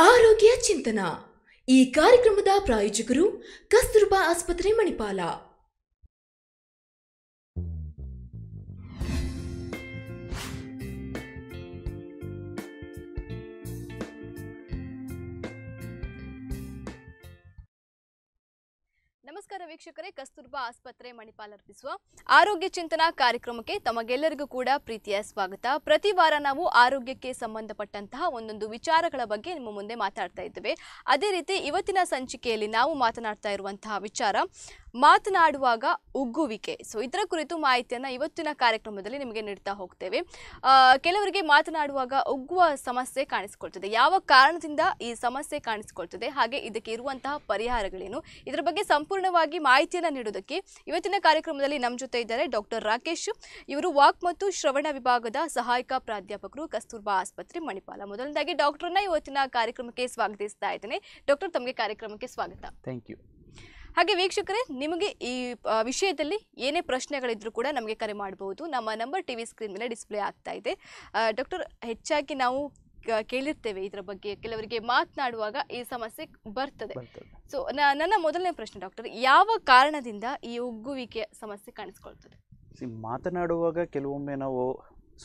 ಆರೋಗ್ಯ ಚಿಂತನ. ಈ ಕಾರ್ಯಕ್ರಮದ ಪ್ರಾಯೋಜಕರು ಕಸ್ತೂರ್ಬಾ ಆಸ್ಪತ್ರೆ ಮಣಿಪಾಲ. ನಮಸ್ಕಾರ ವೀಕ್ಷಕರೇ. ಕಸ್ತೂರ್ಬಾ ಆಸ್ಪತ್ರೆ ಮಣಿಪಾಲ್ ಅರ್ಪಿಸುವ ಆರೋಗ್ಯ ಚಿಂತನಾ ಕಾರ್ಯಕ್ರಮಕ್ಕೆ ತಮಗೆಲ್ಲರಿಗೂ ಕೂಡ ಪ್ರೀತಿಯ ಸ್ವಾಗತ. ಪ್ರತಿ ವಾರ ನಾವು ಆರೋಗ್ಯಕ್ಕೆ ಸಂಬಂಧಪಟ್ಟಂತಹ ಒಂದೊಂದು ವಿಚಾರಗಳ ಬಗ್ಗೆ ನಿಮ್ಮ ಮುಂದೆ ಮಾತಾಡ್ತಾ ಇದ್ದೇವೆ. ಅದೇ ರೀತಿ ಇವತ್ತಿನ ಸಂಚಿಕೆಯಲ್ಲಿ ನಾವು ಮಾತನಾಡ್ತಾ ಇರುವಂತಹ ವಿಚಾರ ಮಾತನಾಡುವಾಗ ಉಗ್ಗುವಿಕೆ. ಸೊ ಇದರ ಕುರಿತು ಮಾಹಿತಿಯನ್ನು ಇವತ್ತಿನ ಕಾರ್ಯಕ್ರಮದಲ್ಲಿ ನಿಮಗೆ ನೀಡ್ತಾ ಹೋಗ್ತೇವೆ. ಕೆಲವರಿಗೆ ಮಾತನಾಡುವಾಗ ಉಗ್ಗುವ ಸಮಸ್ಯೆ ಕಾಣಿಸಿಕೊಳ್ತದೆ. ಯಾವ ಕಾರಣದಿಂದ ಈ ಸಮಸ್ಯೆ ಕಾಣಿಸಿಕೊಳ್ತದೆ? ಹಾಗೆ ಇದಕ್ಕೆ ಇರುವಂತಹ ಪರಿಹಾರಗಳೇನು? ಇದರ ಬಗ್ಗೆ ಸಂಪೂರ್ಣವಾಗಿ ಮಾಹಿತಿಯನ್ನು ನೀಡೋದಕ್ಕೆ ಇವತ್ತಿನ ಕಾರ್ಯಕ್ರಮದಲ್ಲಿ ನಮ್ಮ ಜೊತೆ ಇದ್ದಾರೆ ಡಾಕ್ಟರ್ ರಾಕೇಶ್. ಇವರು ವಾಕ್ ಮತ್ತು ಶ್ರವಣ ವಿಭಾಗದ ಸಹಾಯಕ ಪ್ರಾಧ್ಯಾಪಕರು ಕಸ್ತೂರ್ಬಾ ಆಸ್ಪತ್ರೆ, ಮಣಿಪಾಲ. ಮೊದಲನೇದಾಗಿ ಡಾಕ್ಟರ್ನ ಇವತ್ತಿನ ಕಾರ್ಯಕ್ರಮಕ್ಕೆ ಸ್ವಾಗತಿಸ್ತಾ ಇದ್ದೇನೆ. ಡಾಕ್ಟರ್, ತಮಗೆ ಕಾರ್ಯಕ್ರಮಕ್ಕೆ ಸ್ವಾಗತ. ಥ್ಯಾಂಕ್ ಯು ಹಾಗೆ ವೀಕ್ಷಕರೇ ನಿಮಗೆ ಈ ವಿಷಯದಲ್ಲಿ ಏನೇ ಪ್ರಶ್ನೆಗಳಿದ್ರೂ ಕೂಡ ನಮಗೆ ಕರೆ ಮಾಡಬಹುದು ನಮ್ಮ ನಂಬರ್ ಟಿವಿ ಸ್ಕ್ರೀನ್ ಮೇಲೆ ಡಿಸ್ಪ್ಲೇ ಆಗ್ತಾ ಇದೆ. ಡಾಕ್ಟರ್ ಹೆಚ್ಚಾಗಿ ನಾವು ಕೇಳಿರ್ತೇವೆ ಇದರ ಬಗ್ಗೆ. ಕೆಲವರಿಗೆ ಮಾತನಾಡುವಾಗ ಈ ಸಮಸ್ಯೆ ಬರ್ತದೆ. ಸೊ ನನ್ನ ಮೊದಲನೇ ಪ್ರಶ್ನೆ ಡಾಕ್ಟರ್ ಯಾವ ಕಾರಣದಿಂದ ಈ ಉಗ್ಗುವಿಕೆ ಸಮಸ್ಯೆ ಕಾಣಿಸ್ಕೊಳ್ತದೆ? ಮಾತನಾಡುವಾಗ ಕೆಲವೊಮ್ಮೆ ನಾವು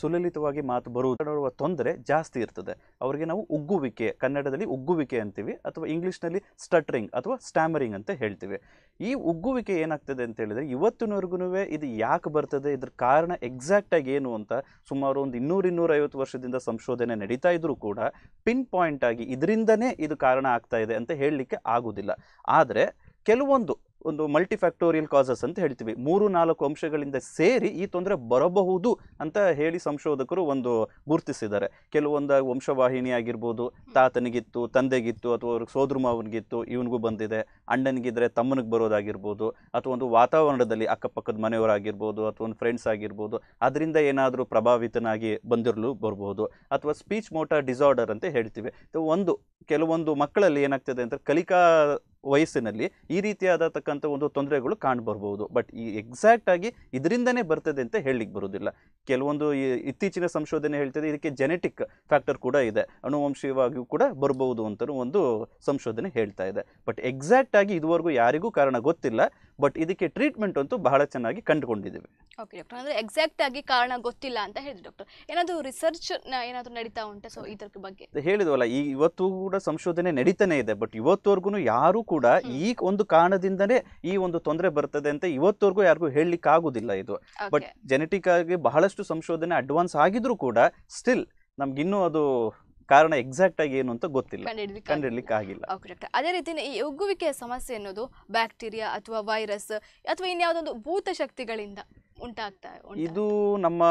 ಸುಲಲಿತವಾಗಿ ಮಾತು ಮಾತನಾಡುವ ತೊಂದರೆ ಜಾಸ್ತಿ ಇರ್ತದೆ. ಅವರಿಗೆ ನಾವು ಉಗ್ಗುವಿಕೆ, ಕನ್ನಡದಲ್ಲಿ ಉಗ್ಗುವಿಕೆ ಅಂತೀವಿ ಅಥವಾ ಇಂಗ್ಲೀಷ್ನಲ್ಲಿ ಸ್ಟಟ್ರಿಂಗ್ ಅಥವಾ ಸ್ಟ್ಯಾಮರಿಂಗ್ ಅಂತ ಹೇಳ್ತೀವಿ. ಈ ಉಗ್ಗುವಿಕೆ ಏನಾಗ್ತದೆ ಅಂತ ಹೇಳಿದ್ರೆ ಇವತ್ತಿನವರೆಗೂ ಇದು ಯಾಕೆ ಬರ್ತದೆ, ಇದ್ರ ಕಾರಣ ಎಕ್ಸಾಕ್ಟ್ ಆಗಿ ಏನು ಅಂತ ಸುಮಾರು ಒಂದು ಇನ್ನೂರು, ಇನ್ನೂರೈವತ್ತು ವರ್ಷದಿಂದ ಸಂಶೋಧನೆ ನಡೀತಾ ಇದ್ರೂ ಕೂಡ ಪಿನ್ ಪಾಯಿಂಟ್ ಆಗಿ ಇದರಿಂದನೇ ಇದು ಕಾರಣ ಆಗ್ತಾ ಇದೆ ಅಂತ ಹೇಳಲಿಕ್ಕೆ ಆಗೋದಿಲ್ಲ. ಆದರೆ ಕೆಲವೊಂದು ಒಂದು ಮಲ್ಟಿಫ್ಯಾಕ್ಟೋರಿಯಲ್ ಕಾಸಸ್ ಅಂತ ಹೇಳ್ತೀವಿ. ಮೂರು ನಾಲ್ಕು ಅಂಶಗಳಿಂದ ಸೇರಿ ಈ ತೊಂದರೆ ಬರಬಹುದು ಅಂತ ಹೇಳಿ ಸಂಶೋಧಕರು ಒಂದು ಗುರುತಿಸಿದ್ದಾರೆ. ಕೆಲವೊಂದು ವಂಶವಾಹಿನಿ ಆಗಿರ್ಬೋದು, ತಾತನಿಗಿತ್ತು, ತಂದೆಗಿತ್ತು, ಅಥವಾ ಅವ್ರಿಗೆ ಸೋದರ ಮಾವನಿಗಿತ್ತು, ಇವನಿಗೂ ಬಂದಿದೆ. ಅಣ್ಣನಿಗಿದ್ರೆ ತಮ್ಮನಿಗೆ ಬರೋದಾಗಿರ್ಬೋದು, ಅಥವಾ ಒಂದು ವಾತಾವರಣದಲ್ಲಿ ಅಕ್ಕಪಕ್ಕದ ಮನೆಯವರಾಗಿರ್ಬೋದು, ಅಥವಾ ಒಂದು ಫ್ರೆಂಡ್ಸ್ ಆಗಿರ್ಬೋದು, ಅದರಿಂದ ಏನಾದರೂ ಪ್ರಭಾವಿತನಾಗಿ ಬಂದಿರಲು ಬರ್ಬೋದು, ಅಥವಾ ಸ್ಪೀಚ್ ಮೋಟಾರ್ ಡಿಸಾರ್ಡರ್ ಅಂತ ಹೇಳ್ತೀವಿ. ಒಂದು, ಕೆಲವೊಂದು ಮಕ್ಕಳಲ್ಲಿ ಏನಾಗ್ತದೆ ಅಂತ ಕಲಿಕಾ ವಯಸ್ಸಿನಲ್ಲಿ ಈ ರೀತಿಯಾದತಕ್ಕಂಥ ಒಂದು ತೊಂದರೆಗಳು ಕಾಣ್ಬರ್ಬೋದು ಬಟ್ ಈ ಎಕ್ಸಾಕ್ಟ್ ಆಗಿ ಇದರಿಂದನೇ ಬರ್ತದೆ ಅಂತ ಹೇಳಲಿಕ್ಕೆ ಬರೋದಿಲ್ಲ. ಕೆಲವೊಂದು ಇತ್ತೀಚಿನ ಸಂಶೋಧನೆ ಹೇಳ್ತದೆ ಇದಕ್ಕೆ ಜೆನೆಟಿಕ್ ಫ್ಯಾಕ್ಟರ್ ಕೂಡ ಇದೆ. ಅನುವಂಶೀಯವಾಗಿಯೂ ಕೂಡ ಬರಬಹುದು ಅಂತ ಒಂದು ಸಂಶೋಧನೆ ಹೇಳ್ತಾ ಇದೆ. ಬಟ್ ಎಕ್ಸಾಕ್ಟ್ ಆಗಿ ಇದುವರೆಗೂ ಯಾರಿಗೂ ಕಾರಣ ಗೊತ್ತಿಲ್ಲ. ಬಟ್ ಇದಕ್ಕೆ ಟ್ರೀಟ್ಮೆಂಟ್ ಅಂತೂ ಬಹಳ ಚೆನ್ನಾಗಿ ಕಂಡುಕೊಂಡಿದ್ದೇವೆ. ಓಕೆ ಡಾಕ್ಟರ್ ಅಂದರೆ ಎಕ್ಸಾಕ್ಟ್ ಆಗಿ ಕಾರಣ ಗೊತ್ತಿಲ್ಲ ಅಂತ ಹೇಳಿದ್ರು ಡಾಕ್ಟರ್ ಏನಾದರೂ ರಿಸರ್ಚ್ ಏನಾದರೂ ನಡೀತಾ ಉಂಟೆ? ಸೊ ಇದರ ಬಗ್ಗೆ. ಹೇಳಿದ್ವಲ್ಲ ಈ ಇವತ್ತು ಕೂಡ ಸಂಶೋಧನೆ ನಡೀತಾನೆ ಇದೆ ಬಟ್ ಇವತ್ತವರೆಗೂ ಯಾರು ಕೂಡ ಈ ಒಂದು ಕಾರಣದಿಂದನೇ ಈ ಒಂದು ತೊಂದರೆ ಬರ್ತದೆ ಅಂತ ಇವತ್ತವರೆಗೂ ಯಾರಿಗೂ ಹೇಳಲಿಕ್ಕೆ ಆಗುದಿಲ್ಲ ಇದು. ಬಟ್ ಜೆನೆಟಿಕ್ ಆಗಿ ಬಹಳಷ್ಟು ಸಂಶೋಧನೆ ಅಡ್ವಾನ್ಸ್ ಆಗಿದ್ರೂ ಕೂಡ ಸ್ಟಿಲ್ ನಮ್ಗಿನ್ನೂ ಅದು ಕಾರಣ ಎಕ್ಸಾಕ್ಟ್ ಆಗಿ ಏನು ಅಂತ ಗೊತ್ತಿಲ್ಲ. ಕಂಡುಹಿಡಿಲಿಕ್ಕೆ ಕಂಡಿಡ್ಲಿಕ್ಕೆ ಆಗಿಲ್ಲ ಅದೇ ರೀತಿ ಈ ಉಗ್ಗುವಿಕೆಯ ಸಮಸ್ಯೆ ಅನ್ನೋದು ಬ್ಯಾಕ್ಟೀರಿಯಾ ಅಥವಾ ವೈರಸ್ ಅಥವಾ ಇನ್ಯಾವುದೊಂದು ಭೂತ ಶಕ್ತಿಗಳಿಂದ ಉಂಟಾಗ್ತಾ ಉಂಟಾ? ಇದು ನಮ್ಮ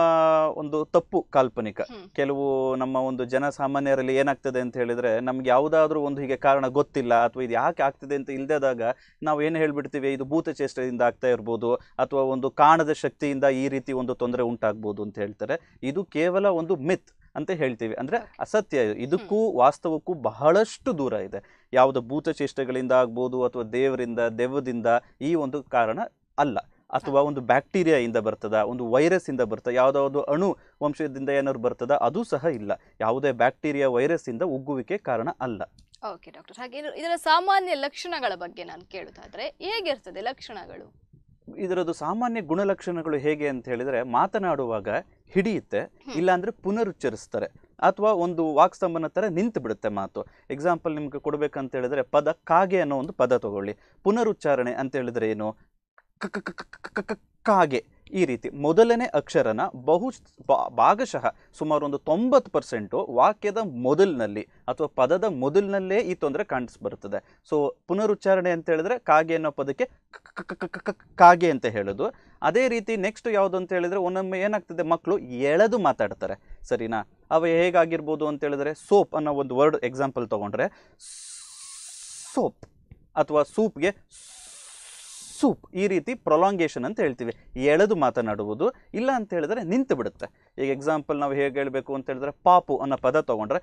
ಒಂದು ತಪ್ಪು ಕಾಲ್ಪನಿಕ. ಕೆಲವು ನಮ್ಮ ಒಂದು ಜನಸಾಮಾನ್ಯರಲ್ಲಿ ಏನಾಗ್ತದೆ ಅಂತ ಹೇಳಿದ್ರೆ ನಮ್ಗೆ ಯಾವುದಾದ್ರೂ ಒಂದು ಹೀಗೆ ಕಾರಣ ಗೊತ್ತಿಲ್ಲ ಅಥವಾ ಇದು ಯಾಕೆ ಆಗ್ತದೆ ಅಂತ ಇಲ್ದಾದಾಗ ನಾವು ಏನು ಹೇಳ್ಬಿಡ್ತೀವಿ? ಇದು ಭೂತಚೇಷ್ಟದಿಂದ ಆಗ್ತಾ ಇರ್ಬೋದು ಅಥವಾ ಒಂದು ಕಾಣದ ಶಕ್ತಿಯಿಂದ ಈ ರೀತಿ ಒಂದು ತೊಂದರೆ ಉಂಟಾಗ್ಬೋದು ಅಂತ ಹೇಳ್ತಾರೆ. ಇದು ಕೇವಲ ಒಂದು ಮಿತ್ ಅಂತ ಹೇಳ್ತೀವಿ. ಅಂದ್ರೆ ಅಸತ್ಯ ಇದು. ಇದಕ್ಕೂ ವಾಸ್ತವಕ್ಕೂ ಬಹಳಷ್ಟು ದೂರ ಇದೆ. ಯಾವುದೋ ಭೂತಚೇಷ್ಟೆಗಳಿಂದ ಆಗ್ಬೋದು ಅಥವಾ ದೇವರಿಂದ ದೆವ್ವದಿಂದ ಈ ಒಂದು ಕಾರಣ ಅಲ್ಲ. ಅಥವಾ ಒಂದು ಬ್ಯಾಕ್ಟೀರಿಯಾ ಇಂದ ಬರ್ತದ ಒಂದು ವೈರಸ್ ಇಂದ ಬರ್ತದ ಯಾವುದೋ ಒಂದು ಅಣು ವಂಶದಿಂದ ಏನಾದ್ರು ಬರ್ತದ ಅದು ಸಹ ಇಲ್ಲ. ಯಾವುದೇ ಬ್ಯಾಕ್ಟೀರಿಯಾ ವೈರಸ್ ಇಂದ ಉಗ್ಗುವಿಕೆ ಕಾರಣ ಅಲ್ಲ. Okay doctor. ಹಾಗೆ ಇದರ ಸಾಮಾನ್ಯ ಲಕ್ಷಣಗಳ ಬಗ್ಗೆ ನಾನು ಕೇಳುತ್ತಾದ್ರೆ ಹೇಗಿರ್ತದೆ ಲಕ್ಷಣಗಳು? ಇದರದ್ದು ಸಾಮಾನ್ಯ ಗುಣಲಕ್ಷಣಗಳು ಹೇಗೆ ಅಂತ ಹೇಳಿದ್ರೆ ಮಾತನಾಡುವಾಗ ಹಿಡಿಯುತ್ತೆ ಇಲ್ಲಾಂದರೆ ಪುನರುಚ್ಚರಿಸ್ತಾರೆ. ಅಥವಾ ಒಂದು ವಾಕ್ಸ್ತಂಭನ ತರ ನಿಂತು ಬಿಡುತ್ತೆ ಮಾತು. ಎಕ್ಸಾಂಪಲ್ ನಿಮ್ಗೆ ಕೊಡ್ಬೇಕಂತ ಹೇಳಿದ್ರೆ ಪದ ಕಾಗೆ ಅನ್ನೋ ಒಂದು ಪದ ತಗೊಳ್ಳಿ. ಪುನರುಚ್ಚಾರಣೆ ಅಂತ ಹೇಳಿದ್ರೆ ಏನು? ಕ- ಕ- ಕ- ಕ- ಕ- ಕ- ಕಾಗೆ. ಈ ರೀತಿ ಮೊದಲನೇ ಅಕ್ಷರನ ಬಹು ಭಾಗಶಃ ಸುಮಾರು ಒಂದು ತೊಂಬತ್ತು ಪರ್ಸೆಂಟು ವಾಕ್ಯದ ಮೊದಲಿನಲ್ಲಿ ಅಥವಾ ಪದದ ಮೊದಲಿನಲ್ಲೇ ಈ ತೊಂದರೆ ಕಾಣಿಸ್ಬರುತ್ತದೆ. ಸೊ ಪುನರುಚ್ಚಾರಣೆ ಅಂತ ಹೇಳಿದ್ರೆ ಕಾಗೆ ಅನ್ನೋ ಪದಕ್ಕೆ ಕಾಗೆ ಅಂತ ಹೇಳೋದು. ಅದೇ ರೀತಿ ನೆಕ್ಸ್ಟ್ ಯಾವುದು ಅಂತ ಹೇಳಿದ್ರೆ ಒಂದೊಮ್ಮೆ ಏನಾಗ್ತದೆ ಮಕ್ಕಳು ಎಳೆದು ಮಾತಾಡ್ತಾರೆ. ಸರಿನಾ? ಅವ ಹೇಗಾಗಿರ್ಬೋದು ಅಂತ ಹೇಳಿದ್ರೆ ಸೋಪ್ ಅನ್ನೋ ಒಂದು ವರ್ಡ್ ಎಕ್ಸಾಂಪಲ್ ತಗೊಂಡ್ರೆ. ಸೋಪ್ ಅಥವಾ ಸೂಪ್ಗೆ ಸೂಪ್, ಈ ರೀತಿ ಪ್ರೊಲಾಂಗೇಷನ್ ಅಂತ ಹೇಳ್ತೀವಿ. ಎಳೆದು ಮಾತನಾಡುವುದು, ಇಲ್ಲ ಅಂತ ಹೇಳಿದ್ರೆ ನಿಂತು ಬಿಡುತ್ತೆ. ಈಗ ಎಕ್ಸಾಂಪಲ್ ನಾವು ಹೇಗೆ ಹೇಳಬೇಕು ಅಂತ ಹೇಳಿದ್ರೆ, ಪಾಪು ಅನ್ನೋ ಪದ ತಗೊಂಡ್ರೆ,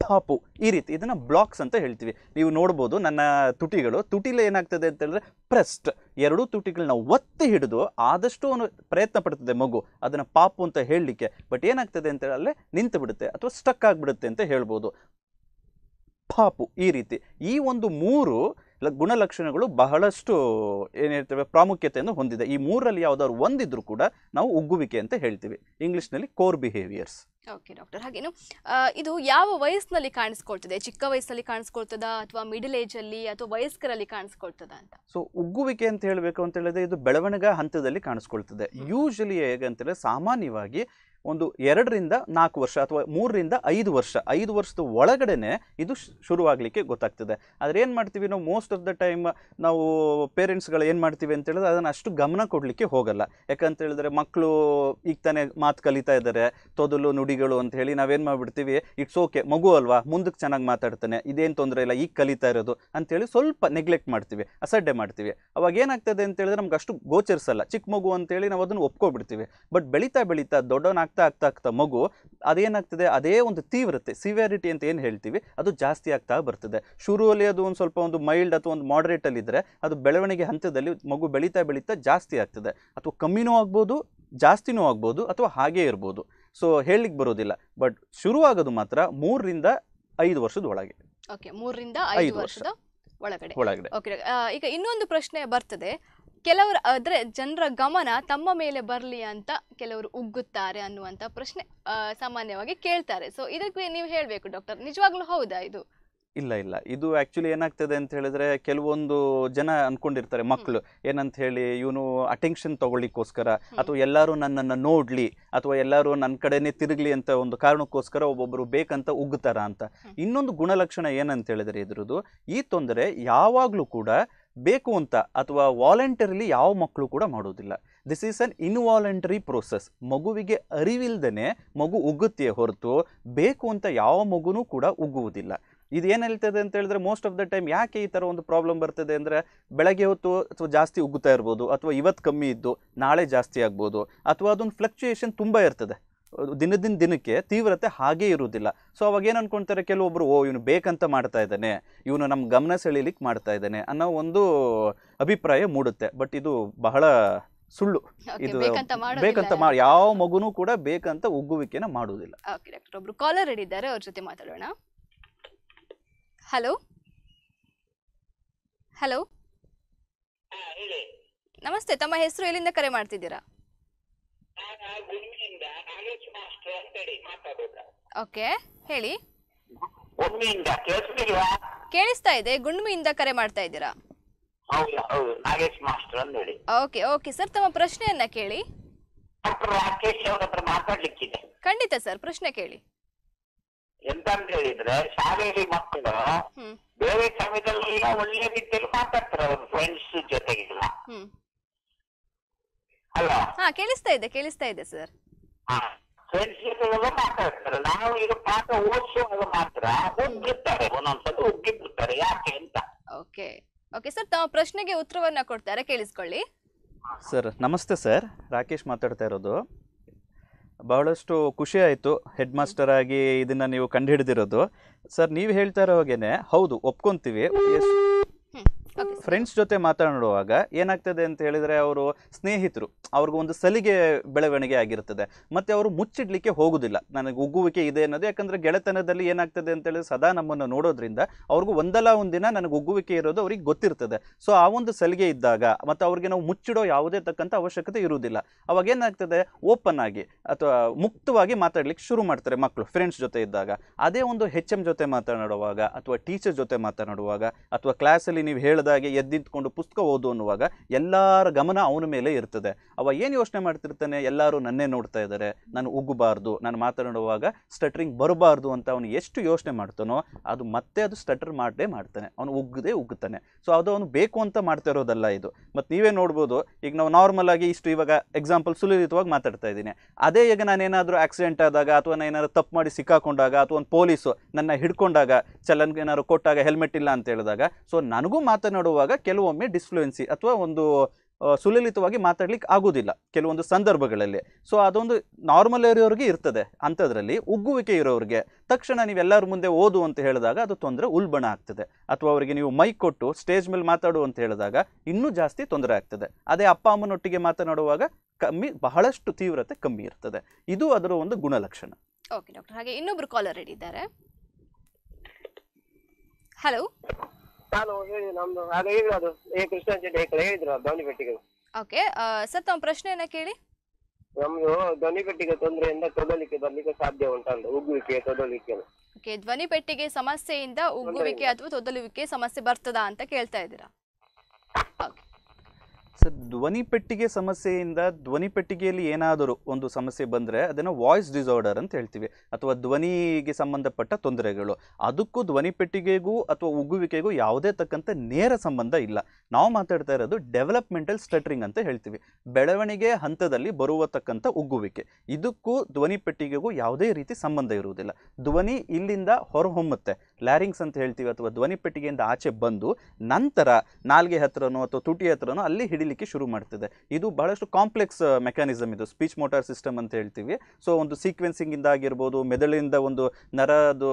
ಪಾಪು, ಈ ರೀತಿ ಇದನ್ನು ಬ್ಲಾಕ್ಸ್ ಅಂತ ಹೇಳ್ತೀವಿ. ನೀವು ನೋಡ್ಬೋದು ನನ್ನ ತುಟಿಗಳು, ತುಟಿಲಿ ಏನಾಗ್ತದೆ ಅಂತ ಹೇಳಿದ್ರೆ ಪ್ರೆಸ್ಟ್ ಎರಡೂ ತುಟಿಗಳನ್ನ ಒತ್ತಿ ಹಿಡಿದು ಆದಷ್ಟು ಅವನು ಪ್ರಯತ್ನ ಪಡ್ತದೆ ಮಗು, ಅದನ್ನು ಪಾಪು ಅಂತ ಹೇಳಲಿಕ್ಕೆ. ಬಟ್ ಏನಾಗ್ತದೆ ಅಂತ ಹೇಳಿದ್ರೆ ನಿಂತು ಬಿಡುತ್ತೆ, ಅಥವಾ ಸ್ಟಕ್ ಆಗಿಬಿಡುತ್ತೆ ಅಂತ ಹೇಳ್ಬೋದು. ಪಾಪು, ಈ ರೀತಿ. ಈ ಒಂದು ಮೂರು ಗುಣಲಕ್ಷಣಗಳು ಬಹಳಷ್ಟು ಏನಿರ್ತವೆ ಪ್ರಾಮುಖ್ಯತೆಯನ್ನು ಹೊಂದಿದೆ. ಈ ಮೂರಲ್ಲಿ ಯಾವ್ದಾದ್ರು ಒಂದಿದ್ರು ಕೂಡ ನಾವು ಉಗ್ಗುವಿಕೆ ಅಂತ ಹೇಳ್ತೀವಿ. ಇಂಗ್ಲಿಷ್ನಲ್ಲಿ ಕೋರ್ ಬಿಹೇವಿಯರ್ಸ್. Okay doctor. ಹಾಗೇನು ಇದು ಯಾವ ವಯಸ್ಸಿನಲ್ಲಿ ಕಾಣಿಸ್ಕೊಳ್ತದೆ? ಚಿಕ್ಕ ವಯಸ್ಸಲ್ಲಿ ಕಾಣಿಸ್ಕೊಳ್ತದ? ಅಥವಾ ಮಿಡಲ್ ಏಜ್ ಅಲ್ಲಿ ಅಥವಾ ವಯಸ್ಕರಲ್ಲಿ ಕಾಣಿಸ್ಕೊಳ್ತದ ಅಂತ? ಸೊ ಉಗ್ಗುವಿಕೆ ಅಂತ ಹೇಳಬೇಕು ಅಂತ ಹೇಳಿದ್ರೆ ಇದು ಬೆಳವಣಿಗೆ ಹಂತದಲ್ಲಿ ಕಾಣಿಸ್ಕೊಳ್ತದೆ. ಯೂಶಲಿ ಹೇಗೆ ಅಂತ ಹೇಳಿದ್ರೆ ಸಾಮಾನ್ಯವಾಗಿ ಒಂದು ಎರಡರಿಂದ ನಾಲ್ಕು ವರ್ಷ ಅಥವಾ ಮೂರರಿಂದ ಐದು ವರ್ಷ, ಐದು ವರ್ಷದ ಒಳಗಡೆ ಇದು ಶುರುವಾಗಲಿಕ್ಕೆ ಗೊತ್ತಾಗ್ತದೆ. ಆದರೆ ಏನು ಮಾಡ್ತೀವಿ ನಾವು? ಮೋಸ್ಟ್ ಆಫ್ ದ ಟೈಮ್ ನಾವು ಪೇರೆಂಟ್ಸ್ಗಳು ಏನು ಮಾಡ್ತೀವಿ ಅಂತ ಹೇಳಿದ್ರೆ ಅದನ್ನು ಅಷ್ಟು ಗಮನ ಕೊಡಲಿಕ್ಕೆ ಹೋಗಲ್ಲ. ಯಾಕಂತ ಹೇಳಿದ್ರೆ ಮಕ್ಕಳು ಈಗ ತಾನೇ ಮಾತು ಕಲಿತಾ ಇದ್ದಾರೆ, ತೊದಲು, ನುಡಿಗಳು ಅಂತ ಹೇಳಿ ನಾವೇನು ಮಾಡಿಬಿಡ್ತೀವಿ? ಇಟ್ಸ್ ಓಕೆ ಮಗು ಅಲ್ವಾ? ಮುಂದಕ್ಕೆ ಚೆನ್ನಾಗಿ ಮಾತಾಡ್ತಾನೆ, ಇದೇನು ತೊಂದರೆ ಇಲ್ಲ, ಈಗ ಕಲಿತಾ ಇರೋದು ಅಂತೇಳಿ ಸ್ವಲ್ಪ ನೆಗ್ಲೆಕ್ಟ್ ಮಾಡ್ತೀವಿ, ಅಸಡ್ಡೆ ಮಾಡ್ತೀವಿ. ಅವಾಗ ಏನಾಗ್ತದೆ ಅಂತ ಹೇಳಿದ್ರೆ ನಮ್ಗೆ ಅಷ್ಟು ಗೋಚರಿಸಲ್ಲ. ಚಿಕ್ಕ ಮಗು ಅಂತೇಳಿ ನಾವು ಅದನ್ನು ಒಪ್ಕೊಬಿಡ್ತೀವಿ. ಬಟ್ ಬೆಳೀತಾ ಬೆಳೀತಾ ದೊಡ್ಡವನಾಗ್ತಾ ಆಗ್ತಾ ಆಗ್ತಾ ಮಗು ಅದೇನಾಗ್ತದೆ? ಅದೇ ಒಂದು ತೀವ್ರತೆ ಸಿವಿಯರಿಟಿ ಅಂತ ಏನು ಹೇಳ್ತೀವಿ? ಅದು ಜಾಸ್ತಿ ಆಗ್ತಾ ಬರ್ತದೆ. ಶುರುವಲ್ಲಿ ಅದು ಒಂದು ಸ್ವಲ್ಪ ಒಂದು ಮೈಲ್ಡ್ ಅಥವಾ ಒಂದು ಮಾಡ್ರೇಟಲ್ಲಿ ಅಲ್ಲಿ ಇದ್ದರೆ ಅದು ಬೆಳವಣಿಗೆ ಹಂತದಲ್ಲಿ ಮಗು ಬೆಳೀತಾ ಬೆಳೀತಾ ಜಾಸ್ತಿ ಆಗ್ತದೆ. ಅಥವಾ ಕಮ್ಮಿನೂ ಆಗ್ಬೋದು ಜಾಸ್ತಿನೂ ಆಗ್ಬೋದು ಅಥವಾ ಹಾಗೇ ಇರ್ಬೋದು. ಸೊ ಹೇಳಲಿಕ್ಕೆ ಬರೋದಿಲ್ಲ. ಬಟ್ ಶುರುವಾಗೋದು ಮಾತ್ರ ಮೂರರಿಂದ ಐದು ವರ್ಷದ ಒಳಗೆ. ಓಕೆ ಮೂರರಿಂದ ಐದು ಐದು ವರ್ಷ. ವರ್ಷದ ಒಳಗಡೆ. ಒಳಗಡೆ. ಓಕೆ ಈಗ ಇನ್ನೊಂದು ಪ್ರಶ್ನೆ ಬರ್ತದೆ. ಕೆಲವರು ಆದರೆ ಜನರ ಗಮನ ತಮ್ಮ ಮೇಲೆ ಬರಲಿ ಅಂತ ಕೆಲವರು ಉಗ್ಗುತ್ತಾರೆ ಅನ್ನುವಂಥ ಪ್ರಶ್ನೆ ಸಾಮಾನ್ಯವಾಗಿ ಕೇಳ್ತಾರೆ. ಸೊ ಇದಕ್ಕೆ ನೀವು ಹೇಳಬೇಕು ಡಾಕ್ಟರ್. ನಿಜವಾಗ್ಲೂ ಹೌದಾ ಇದು? ಇಲ್ಲ ಇಲ್ಲ. ಇದು ಆ್ಯಕ್ಚುಲಿ ಏನಾಗ್ತದೆ ಅಂತ ಹೇಳಿದ್ರೆ ಕೆಲವೊಂದು ಜನ ಅನ್ಕೊಂಡಿರ್ತಾರೆ ಮಕ್ಕಳು ಏನಂತ ಹೇಳಿ ಇವನು ಅಟೆನ್ಷನ್ ತಗೊಳ್ಳಿಕ್ಕೋಸ್ಕರ ಅಥವಾ ಎಲ್ಲರೂ ನನ್ನನ್ನು ನೋಡಲಿ ಅಥವಾ ಎಲ್ಲರೂ ನನ್ನ ಕಡೆನೇ ತಿರುಗಲಿ ಅಂತ ಒಂದು ಕಾರಣಕ್ಕೋಸ್ಕರ ಒಬ್ಬೊಬ್ಬರು ಬೇಕಂತ ಉಗ್ಗುತ್ತಾರ ಅಂತ. ಇನ್ನೊಂದು ಗುಣಲಕ್ಷಣ ಏನಂತ ಹೇಳಿದ್ರೆ ಇದ್ರದ್ದು ಈ ತೊಂದರೆ ಯಾವಾಗಲೂ ಕೂಡ ಬೇಕು ಅಂತ ಅಥವಾ ವಾಲಂಟರಿಲಿ ಯಾವ ಮಕ್ಕಳು ಕೂಡ ಮಾಡೋದಿಲ್ಲ. This is an involuntary process ಮಗುವಿಗೆ ಅರಿವಿಲ್ದೇ ಮಗು ಉಗ್ಗುತ್ತೆ ಹೊರತು ಬೇಕು ಅಂತ ಯಾವ ಮಗುನೂ ಕೂಡ ಉಗ್ಗುವುದಿಲ್ಲ. ಇದು ಏನು ಹೇಳ್ತದೆ ಅಂತ ಹೇಳಿದ್ರೆ ಮೋಸ್ಟ್ ಆಫ್ ದ ಟೈಮ್ ಯಾಕೆ ಈ ಥರ ಒಂದು ಪ್ರಾಬ್ಲಮ್ ಬರ್ತದೆ ಅಂದರೆ ಬೆಳಗ್ಗೆ ಹೊತ್ತು ಅಥವಾ ಜಾಸ್ತಿ ಉಗ್ಗುತ್ತಾ ಇರ್ಬೋದು ಅಥವಾ ಇವತ್ತು ಕಮ್ಮಿ ಇದ್ದು ನಾಳೆ ಜಾಸ್ತಿ ಆಗ್ಬೋದು ಅಥವಾ ಅದೊಂದು ಫ್ಲಕ್ಚುಯೇಷನ್ ತುಂಬ ಇರ್ತದೆ. ದಿನದಿಂದ ದಿನಕ್ಕೆ ತೀವ್ರತೆ ಹಾಗೇ ಇರುವುದಿಲ್ಲ. ಸೊ ಅವಾಗ ಏನು ಅನ್ಕೊಂತಾರೆ ಕೆಲವೊಬ್ರು ಓ ಇವನು ಬೇಕಂತ ಮಾಡ್ತಾ ಇದ್ದಾನೆ ಇವನು ನಮ್ಮ ಗಮನ ಸೆಳೀಲಿಕ್ಕೆ ಮಾಡ್ತಾ ಇದ್ದಾನೆ ಅನ್ನೋ ಒಂದು ಅಭಿಪ್ರಾಯ ಮೂಡುತ್ತೆ. ಬಟ್ ಇದು ಬಹಳ ಸುಳ್ಳು. Okay, ಇದು ಬೇಕಂತ ಮಾಡಿ ಯಾವ ಮಗುನೂ ಕೂಡ ಬೇಕಂತ ಉಗ್ಗುವಿಕೆನ ಮಾಡುವುದಿಲ್ಲ. ಓಕೆ ಡಾಕ್ಟರ್ ಒಬ್ರು ಕಾಲರ್ ಇದ್ದಾರೆ ಅವ್ರ ಜೊತೆ ಮಾತಾಡೋಣ. ಹಲೋ ಹಲೋ ನಮಸ್ತೆ ತಮ್ಮ ಹೆಸರು ಎಲ್ಲಿಂದ ಕರೆ ಮಾಡ್ತಿದ್ದೀರಾ ನಾನು ಗುಮ್ಮಿಯಿಂದ ನಾಗೇಶ್ ಮಾಸ್ಟರ್ ಅಂತೇಳಿ ಮಾತಾಡೋದು ಓಕೆ ಹೇಳಿ. ಕೇಳಿಸ್ತಾ ಇದೆ ಗುಂಡ್ಮಿಯಿಂದ ಕರೆ ಮಾಡ್ತಾ ಇದ್ದೀರಾ? ನಾಗೇಶ್ ಮಾಸ್ಟರ್ ಅಂತೇಳಿ ಓಕೆ ಓಕೆ ಸರ್ ತಮ್ಮ ಪ್ರಶ್ನೆಯನ್ನ ಕೇಳಿ. ರಾಕೇಶ್ ಅವ್ರ ಹತ್ರ ಮಾತಾಡ್ಲಿಕ್ಕಿದೆ. ಖಂಡಿತ ಸರ್ ಪ್ರಶ್ನೆ ಕೇಳಿ. ಎಂತ ಅಂತ ಹೇಳಿದ್ರೆ ಶಾಲೆಯಲ್ಲಿ ಮಕ್ಕಳು ಬೇರೆ ಸಮಯದಲ್ಲಿ ಒಳ್ಳೆ ರೀತಿಯಲ್ಲಿ ಮಾತಾಡ್ತಾರೆ ಅವ್ರ ಫ್ರೆಂಡ್ಸ್ ಜೊತೆಗೆಲ್ಲ. ಹಾ ಕೇಳಿಸ್ತಾ ಇದೆ ಕೇಳಿಸ್ತಾ ಇದೆ ಸರ್. ಮಾತಾಡ್ತಾರೆ ನಾವು ಈಗ ಪಾಠ ಓದಿಸುವಾಗ ಮಾತ್ರ ಉಗ್ಗಿರ್ತಾರೆ ಯಾಕೆ ಅಂತ. ಓಕೆ ಓಕೆ ಸರ್ ತಮ್ಮ ಪ್ರಶ್ನೆಗೆ ಉತ್ತರವನ್ನ ಕೊಡ್ತಾರೆ ಕೇಳಿಸ್ಕೊಳ್ಳಿ. ಸರ್ ನಮಸ್ತೆ ಸರ್. ರಾಕೇಶ್ ಮಾತಾಡ್ತಾ ಇರೋದು. ಬಹಳಷ್ಟು ಖುಷಿ ಆಯಿತು ಹೆಡ್ ಮಾಸ್ಟರ್ ಆಗಿ ಇದನ್ನ ನೀವು ಕಂಡುಹಿಡಿದಿರೋದು. ಸರ್ ನೀವು ಹೇಳ್ತಾ ಇರೋ ಹಾಗೇನೆ ಹೌದು ಒಪ್ಕೊಂತೀವಿ. ಫ್ರೆಂಡ್ಸ್ ಜೊತೆ ಮಾತನಾಡುವಾಗ ಏನಾಗ್ತದೆ ಅಂತ ಹೇಳಿದರೆ ಅವರು ಸ್ನೇಹಿತರು ಅವ್ರಿಗೊಂದು ಸಲಿಗೆ ಬೆಳವಣಿಗೆ ಆಗಿರ್ತದೆ. ಮತ್ತು ಅವರು ಮುಚ್ಚಿಡ್ಲಿಕ್ಕೆ ಹೋಗುದಿಲ್ಲ. ನನಗೆ ಉಗ್ಗುವಿಕೆ ಇದೆ ಅನ್ನೋದು, ಯಾಕಂದರೆ ಗೆಳೆತನದಲ್ಲಿ ಏನಾಗ್ತದೆ ಅಂತ ಹೇಳಿದ್ರೆ ಸದಾ ನಮ್ಮನ್ನು ನೋಡೋದ್ರಿಂದ ಅವ್ರಿಗೂ ಒಂದಲ್ಲ ಒಂದಿನ ನನಗೆ ಉಗ್ಗುವಿಕೆ ಇರೋದು ಅವ್ರಿಗೆ ಗೊತ್ತಿರ್ತದೆ. ಸೊ ಆ ಒಂದು ಸಲಿಗೆ ಇದ್ದಾಗ ಮತ್ತು ಅವ್ರಿಗೆ ನಾವು ಮುಚ್ಚಿಡೋ ಯಾವುದೇ ತಕ್ಕಂಥ ಅವಶ್ಯಕತೆ ಇರುವುದಿಲ್ಲ. ಅವಾಗ ಏನಾಗ್ತದೆ? ಓಪನ್ ಆಗಿ ಅಥವಾ ಮುಕ್ತವಾಗಿ ಮಾತಾಡ್ಲಿಕ್ಕೆ ಶುರು ಮಾಡ್ತಾರೆ ಮಕ್ಕಳು ಫ್ರೆಂಡ್ಸ್ ಜೊತೆ ಇದ್ದಾಗ. ಅದೇ ಒಂದು ಹೆಚ್ ಎಂ ಜೊತೆ ಮಾತನಾಡುವಾಗ ಅಥವಾ ಟೀಚರ್ ಜೊತೆ ಮಾತನಾಡುವಾಗ ಅಥವಾ ಕ್ಲಾಸಲ್ಲಿ ನೀವು ಹೇಳ್ದಾಗೆ ಎದ್ದಿದ್ಕೊಂಡು ಪುಸ್ತಕ ಓದು ಅನ್ನುವಾಗ ಎಲ್ಲರ ಗಮನ ಅವನ ಮೇಲೆ ಇರ್ತದೆ. ಅವ ಏನು ಯೋಚನೆ ಮಾಡ್ತಿರ್ತಾನೆ? ಎಲ್ಲರೂ ನನ್ನೇ ನೋಡ್ತಾ ಇದ್ದಾರೆ ನಾನು ಉಗ್ಗಬಾರ್ದು ನಾನು ಮಾತನಾಡುವಾಗ ಸ್ಟಟ್ರಿಂಗ್ ಬರಬಾರ್ದು ಅಂತ ಅವನು ಎಷ್ಟು ಯೋಚನೆ ಮಾಡ್ತಾನೋ ಅದು ಮತ್ತೆ ಅದು ಸ್ಟಟರ್ ಮಾಡದೇ ಮಾಡ್ತಾನೆ. ಅವನು ಉಗ್ಗದೇ ಉಗ್ಗುತ್ತಾನೆ ಸೊ ಅದು ಅವನು ಬೇಕು ಅಂತ ಮಾಡ್ತಾ ಇರೋದಲ್ಲ ಇದು. ಮತ್ತು ನೀವೇ ನೋಡ್ಬೋದು, ಈಗ ನಾವು ನಾರ್ಮಲ್ ಆಗಿ ಇಷ್ಟು ಇವಾಗ ಎಕ್ಸಾಂಪಲ್ ಸುಲಲಿತವಾಗಿ ಮಾತಾಡ್ತಾ ಇದ್ದೀನಿ. ಅದೇ ಈಗ ನಾನೇನಾದರೂ ಆಕ್ಸಿಡೆಂಟ್ ಆದಾಗ ಅಥವಾ ನಾನು ಏನಾದ್ರು ತಪ್ಪು ಮಾಡಿ ಸಿಕ್ಕಾಕೊಂಡಾಗ ಅಥವಾ ಒಂದು ಪೊಲೀಸು ನನ್ನ ಹಿಡ್ಕೊಂಡಾಗ ಚಲನ್ಗೆ ಏನಾದ್ರು ಕೊಟ್ಟಾಗ ಹೆಲ್ಮೆಟ್ ಇಲ್ಲ ಅಂತ ಹೇಳಿದಾಗ ಸೊ ನನಗೂ ಮಾತನಾಡುವಾಗ ಕೆಲವೊಮ್ಮೆ ಡಿಸ್ಫ್ಲೂಯೆನ್ಸಿ ಅಥವಾ ಒಂದು ಸುಲಲಿತವಾಗಿ ಮಾತಾಡ್ಲಿಕ್ಕೆ ಆಗೋದಿಲ್ಲ ಕೆಲವೊಂದು ಸಂದರ್ಭಗಳಲ್ಲಿ. ಸೊ ಅದೊಂದು ನಾರ್ಮಲ್ ಇರೋರಿಗೆ ಇರ್ತದೆ ಅಂಥದ್ರಲ್ಲಿ. ಉಗ್ಗುವಿಕೆ ಇರೋರಿಗೆ. ತಕ್ಷಣ ನೀವೆಲ್ಲರ ಮುಂದೆ ಓದು ಅಂತ ಹೇಳಿದಾಗ ಅದು ತೊಂದರೆ, ಉಲ್ಬಣ ಆಗ್ತದೆ. ಅಥವಾ ಅವರಿಗೆ ನೀವು ಮೈಕ್ ಕೊಟ್ಟು ಸ್ಟೇಜ್ ಮೇಲೆ ಮಾತಾಡು ಅಂತ ಹೇಳಿದಾಗ ಇನ್ನೂ ಜಾಸ್ತಿ ತೊಂದರೆ ಆಗ್ತದೆ. ಅದೇ ಅಪ್ಪ ಅಮ್ಮನೊಟ್ಟಿಗೆ ಮಾತನಾಡುವಾಗ ಕಮ್ಮಿ, ಬಹಳಷ್ಟು ತೀವ್ರತೆ ಕಮ್ಮಿ ಇರ್ತದೆ. ಇದು ಅದರ ಒಂದು ಗುಣಲಕ್ಷಣ. ಓಕೆ ಡಾಕ್ಟರ್ ಹಾಗೆ ಇನ್ನೊಬ್ರು ಕಾಲರ್ ಇದ್ದಾರೆ. ಹಲೋ ನಾನು ಹೇಳಿ ನಮ್ದು ಅದು ಹೇಳಿದ್ರು ಅದು ಏ ಕೃಷ್ಣ ಶೆಟ್ಟಿ ಹೇಳಿ ಹೇಳಿದ್ರು ಧ್ವನಿಪೆಟ್ಟಿಗೆ ಓಕೆ ಸರ್ ತಮ್ಮ ಪ್ರಶ್ನೆಯನ್ನ ಕೇಳಿ ನಮ್ದು ಧ್ವನಿಪೆಟ್ಟಿಗೆ ತೊಂದರೆಯಿಂದ ತೊದಲಿಕ್ಕೆ ಬರ್ಲಿಕ್ಕೆ ಸಾಧ್ಯ ಉಂಟಲ್ಲ ಉಗ್ಗುವಿಕೆ ತೊದಲಿಕ್ಕೆ ಓಕೆ ಧ್ವನಿ ಪೆಟ್ಟಿಗೆ ಸಮಸ್ಯೆಯಿಂದ ಉಗ್ಗುವಿಕೆ ಅಥವಾ ತೊದಲುವಿಕೆ ಸಮಸ್ಯೆ ಬರ್ತದಾ ಅಂತ ಕೇಳ್ತಾ ಇದ್ದೀರಾ? ಓಕೆ ಸರ್ ಧ್ವನಿ ಪೆಟ್ಟಿಗೆ ಸಮಸ್ಯೆಯಿಂದ ಧ್ವನಿ ಪೆಟ್ಟಿಗೆಯಲ್ಲಿ ಏನಾದರೂ ಒಂದು ಸಮಸ್ಯೆ ಬಂದರೆ ಅದನ್ನು ವಾಯ್ಸ್ ಡಿಸಾರ್ಡರ್ ಅಂತ ಹೇಳ್ತೀವಿ, ಅಥವಾ ಧ್ವನಿಗೆ ಸಂಬಂಧಪಟ್ಟ ತೊಂದರೆಗಳು. ಅದಕ್ಕೂ ಧ್ವನಿ ಪೆಟ್ಟಿಗೆಗೂ ಅಥವಾ ಉಗ್ಗುವಿಕೆಗೂ ಯಾವುದೇ ತಕ್ಕಂಥ ನೇರ ಸಂಬಂಧ ಇಲ್ಲ. ನಾವು ಮಾತಾಡ್ತಾ ಇರೋದು ಡೆವಲಪ್ಮೆಂಟಲ್ ಸ್ಟಟ್ರಿಂಗ್ ಅಂತ ಹೇಳ್ತೀವಿ. ಬೆಳವಣಿಗೆ ಹಂತದಲ್ಲಿ ಬರುವತಕ್ಕಂಥ ಉಗ್ಗುವಿಕೆ ಇದಕ್ಕೂ ಧ್ವನಿ ಪೆಟ್ಟಿಗೆಗೂ ಯಾವುದೇ ರೀತಿ ಸಂಬಂಧ ಇರುವುದಿಲ್ಲ. ಧ್ವನಿ ಇಲ್ಲಿಂದ ಹೊರಹೊಮ್ಮುತ್ತೆ. ಲ್ಯಾರಿಂಗ್ಸ್ ಅಂತ ಹೇಳ್ತೀವಿ, ಅಥವಾ ಧ್ವನಿ ಪೆಟ್ಟಿಗೆಯಿಂದ ಆಚೆ ಬಂದು ನಂತರ ನಾಲ್ಗೆ ಹತ್ರನೋ ಅಥವಾ ತುಟಿ ಹತ್ರನೋ ಅಲ್ಲಿ ಹಿಡಿಲಿಕ್ಕೆ ಶುರು ಮಾಡ್ತದೆ. ಇದು ಬಹಳಷ್ಟು ಕಾಂಪ್ಲೆಕ್ಸ್ ಮೆಕ್ಯಾನಿಸಮ್ ಇದು. ಸ್ಪೀಚ್ ಮೋಟಾರ್ ಸಿಸ್ಟಮ್ ಅಂತ ಹೇಳ್ತೀವಿ. ಸೊ ಒಂದು ಸೀಕ್ವೆನ್ಸಿಂಗ್ ಇಂದ ಆಗಿರ್ಬೋದು ಮೆದುಳಿಂದ ಒಂದು ನರದು,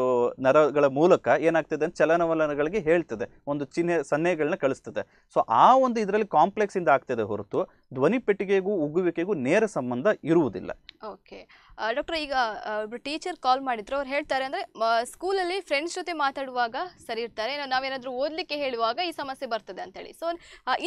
ನರಗಳ ಮೂಲಕ ಏನಾಗ್ತದೆ ಅಂತ ಚಲನವಲನಗಳಿಗೆ ಹೇಳ್ತದೆ. ಒಂದು ಚಿಹ್ನೆ ಸನ್ನೆಗಳನ್ನ ಕಳಿಸ್ತದೆ. ಸೊ ಆ ಒಂದು ಇದರಲ್ಲಿ ಕಾಂಪ್ಲೆಕ್ಸ್ ಇಂದ ಆಗ್ತದೆ ಹೊರತು ಧ್ವನಿ ಪೆಟ್ಟಿಗೆಗೂ, ಉಗ್ಗುವಿಕೆಗೂ ನೇರ ಸಂಬಂಧ ಇರುವುದಿಲ್ಲ. ಓಕೆ ಡಾಕ್ಟರ್, ಈಗ ಒಬ್ಬರು ಟೀಚರ್ ಕಾಲ್ ಮಾಡಿದ್ರು, ಅವ್ರು ಹೇಳ್ತಾರೆ ಅಂದರೆ ಸ್ಕೂಲಲ್ಲಿ ಫ್ರೆಂಡ್ಸ್ ಜೊತೆ ಮಾತಾಡುವಾಗ ಸರಿ ಇರ್ತಾರೆ ನಾವೇನಾದರೂ ಓದಲಿಕ್ಕೆ ಹೇಳುವಾಗ ಈ ಸಮಸ್ಯೆ ಬರ್ತದೆ ಅಂತೇಳಿ. ಸೊ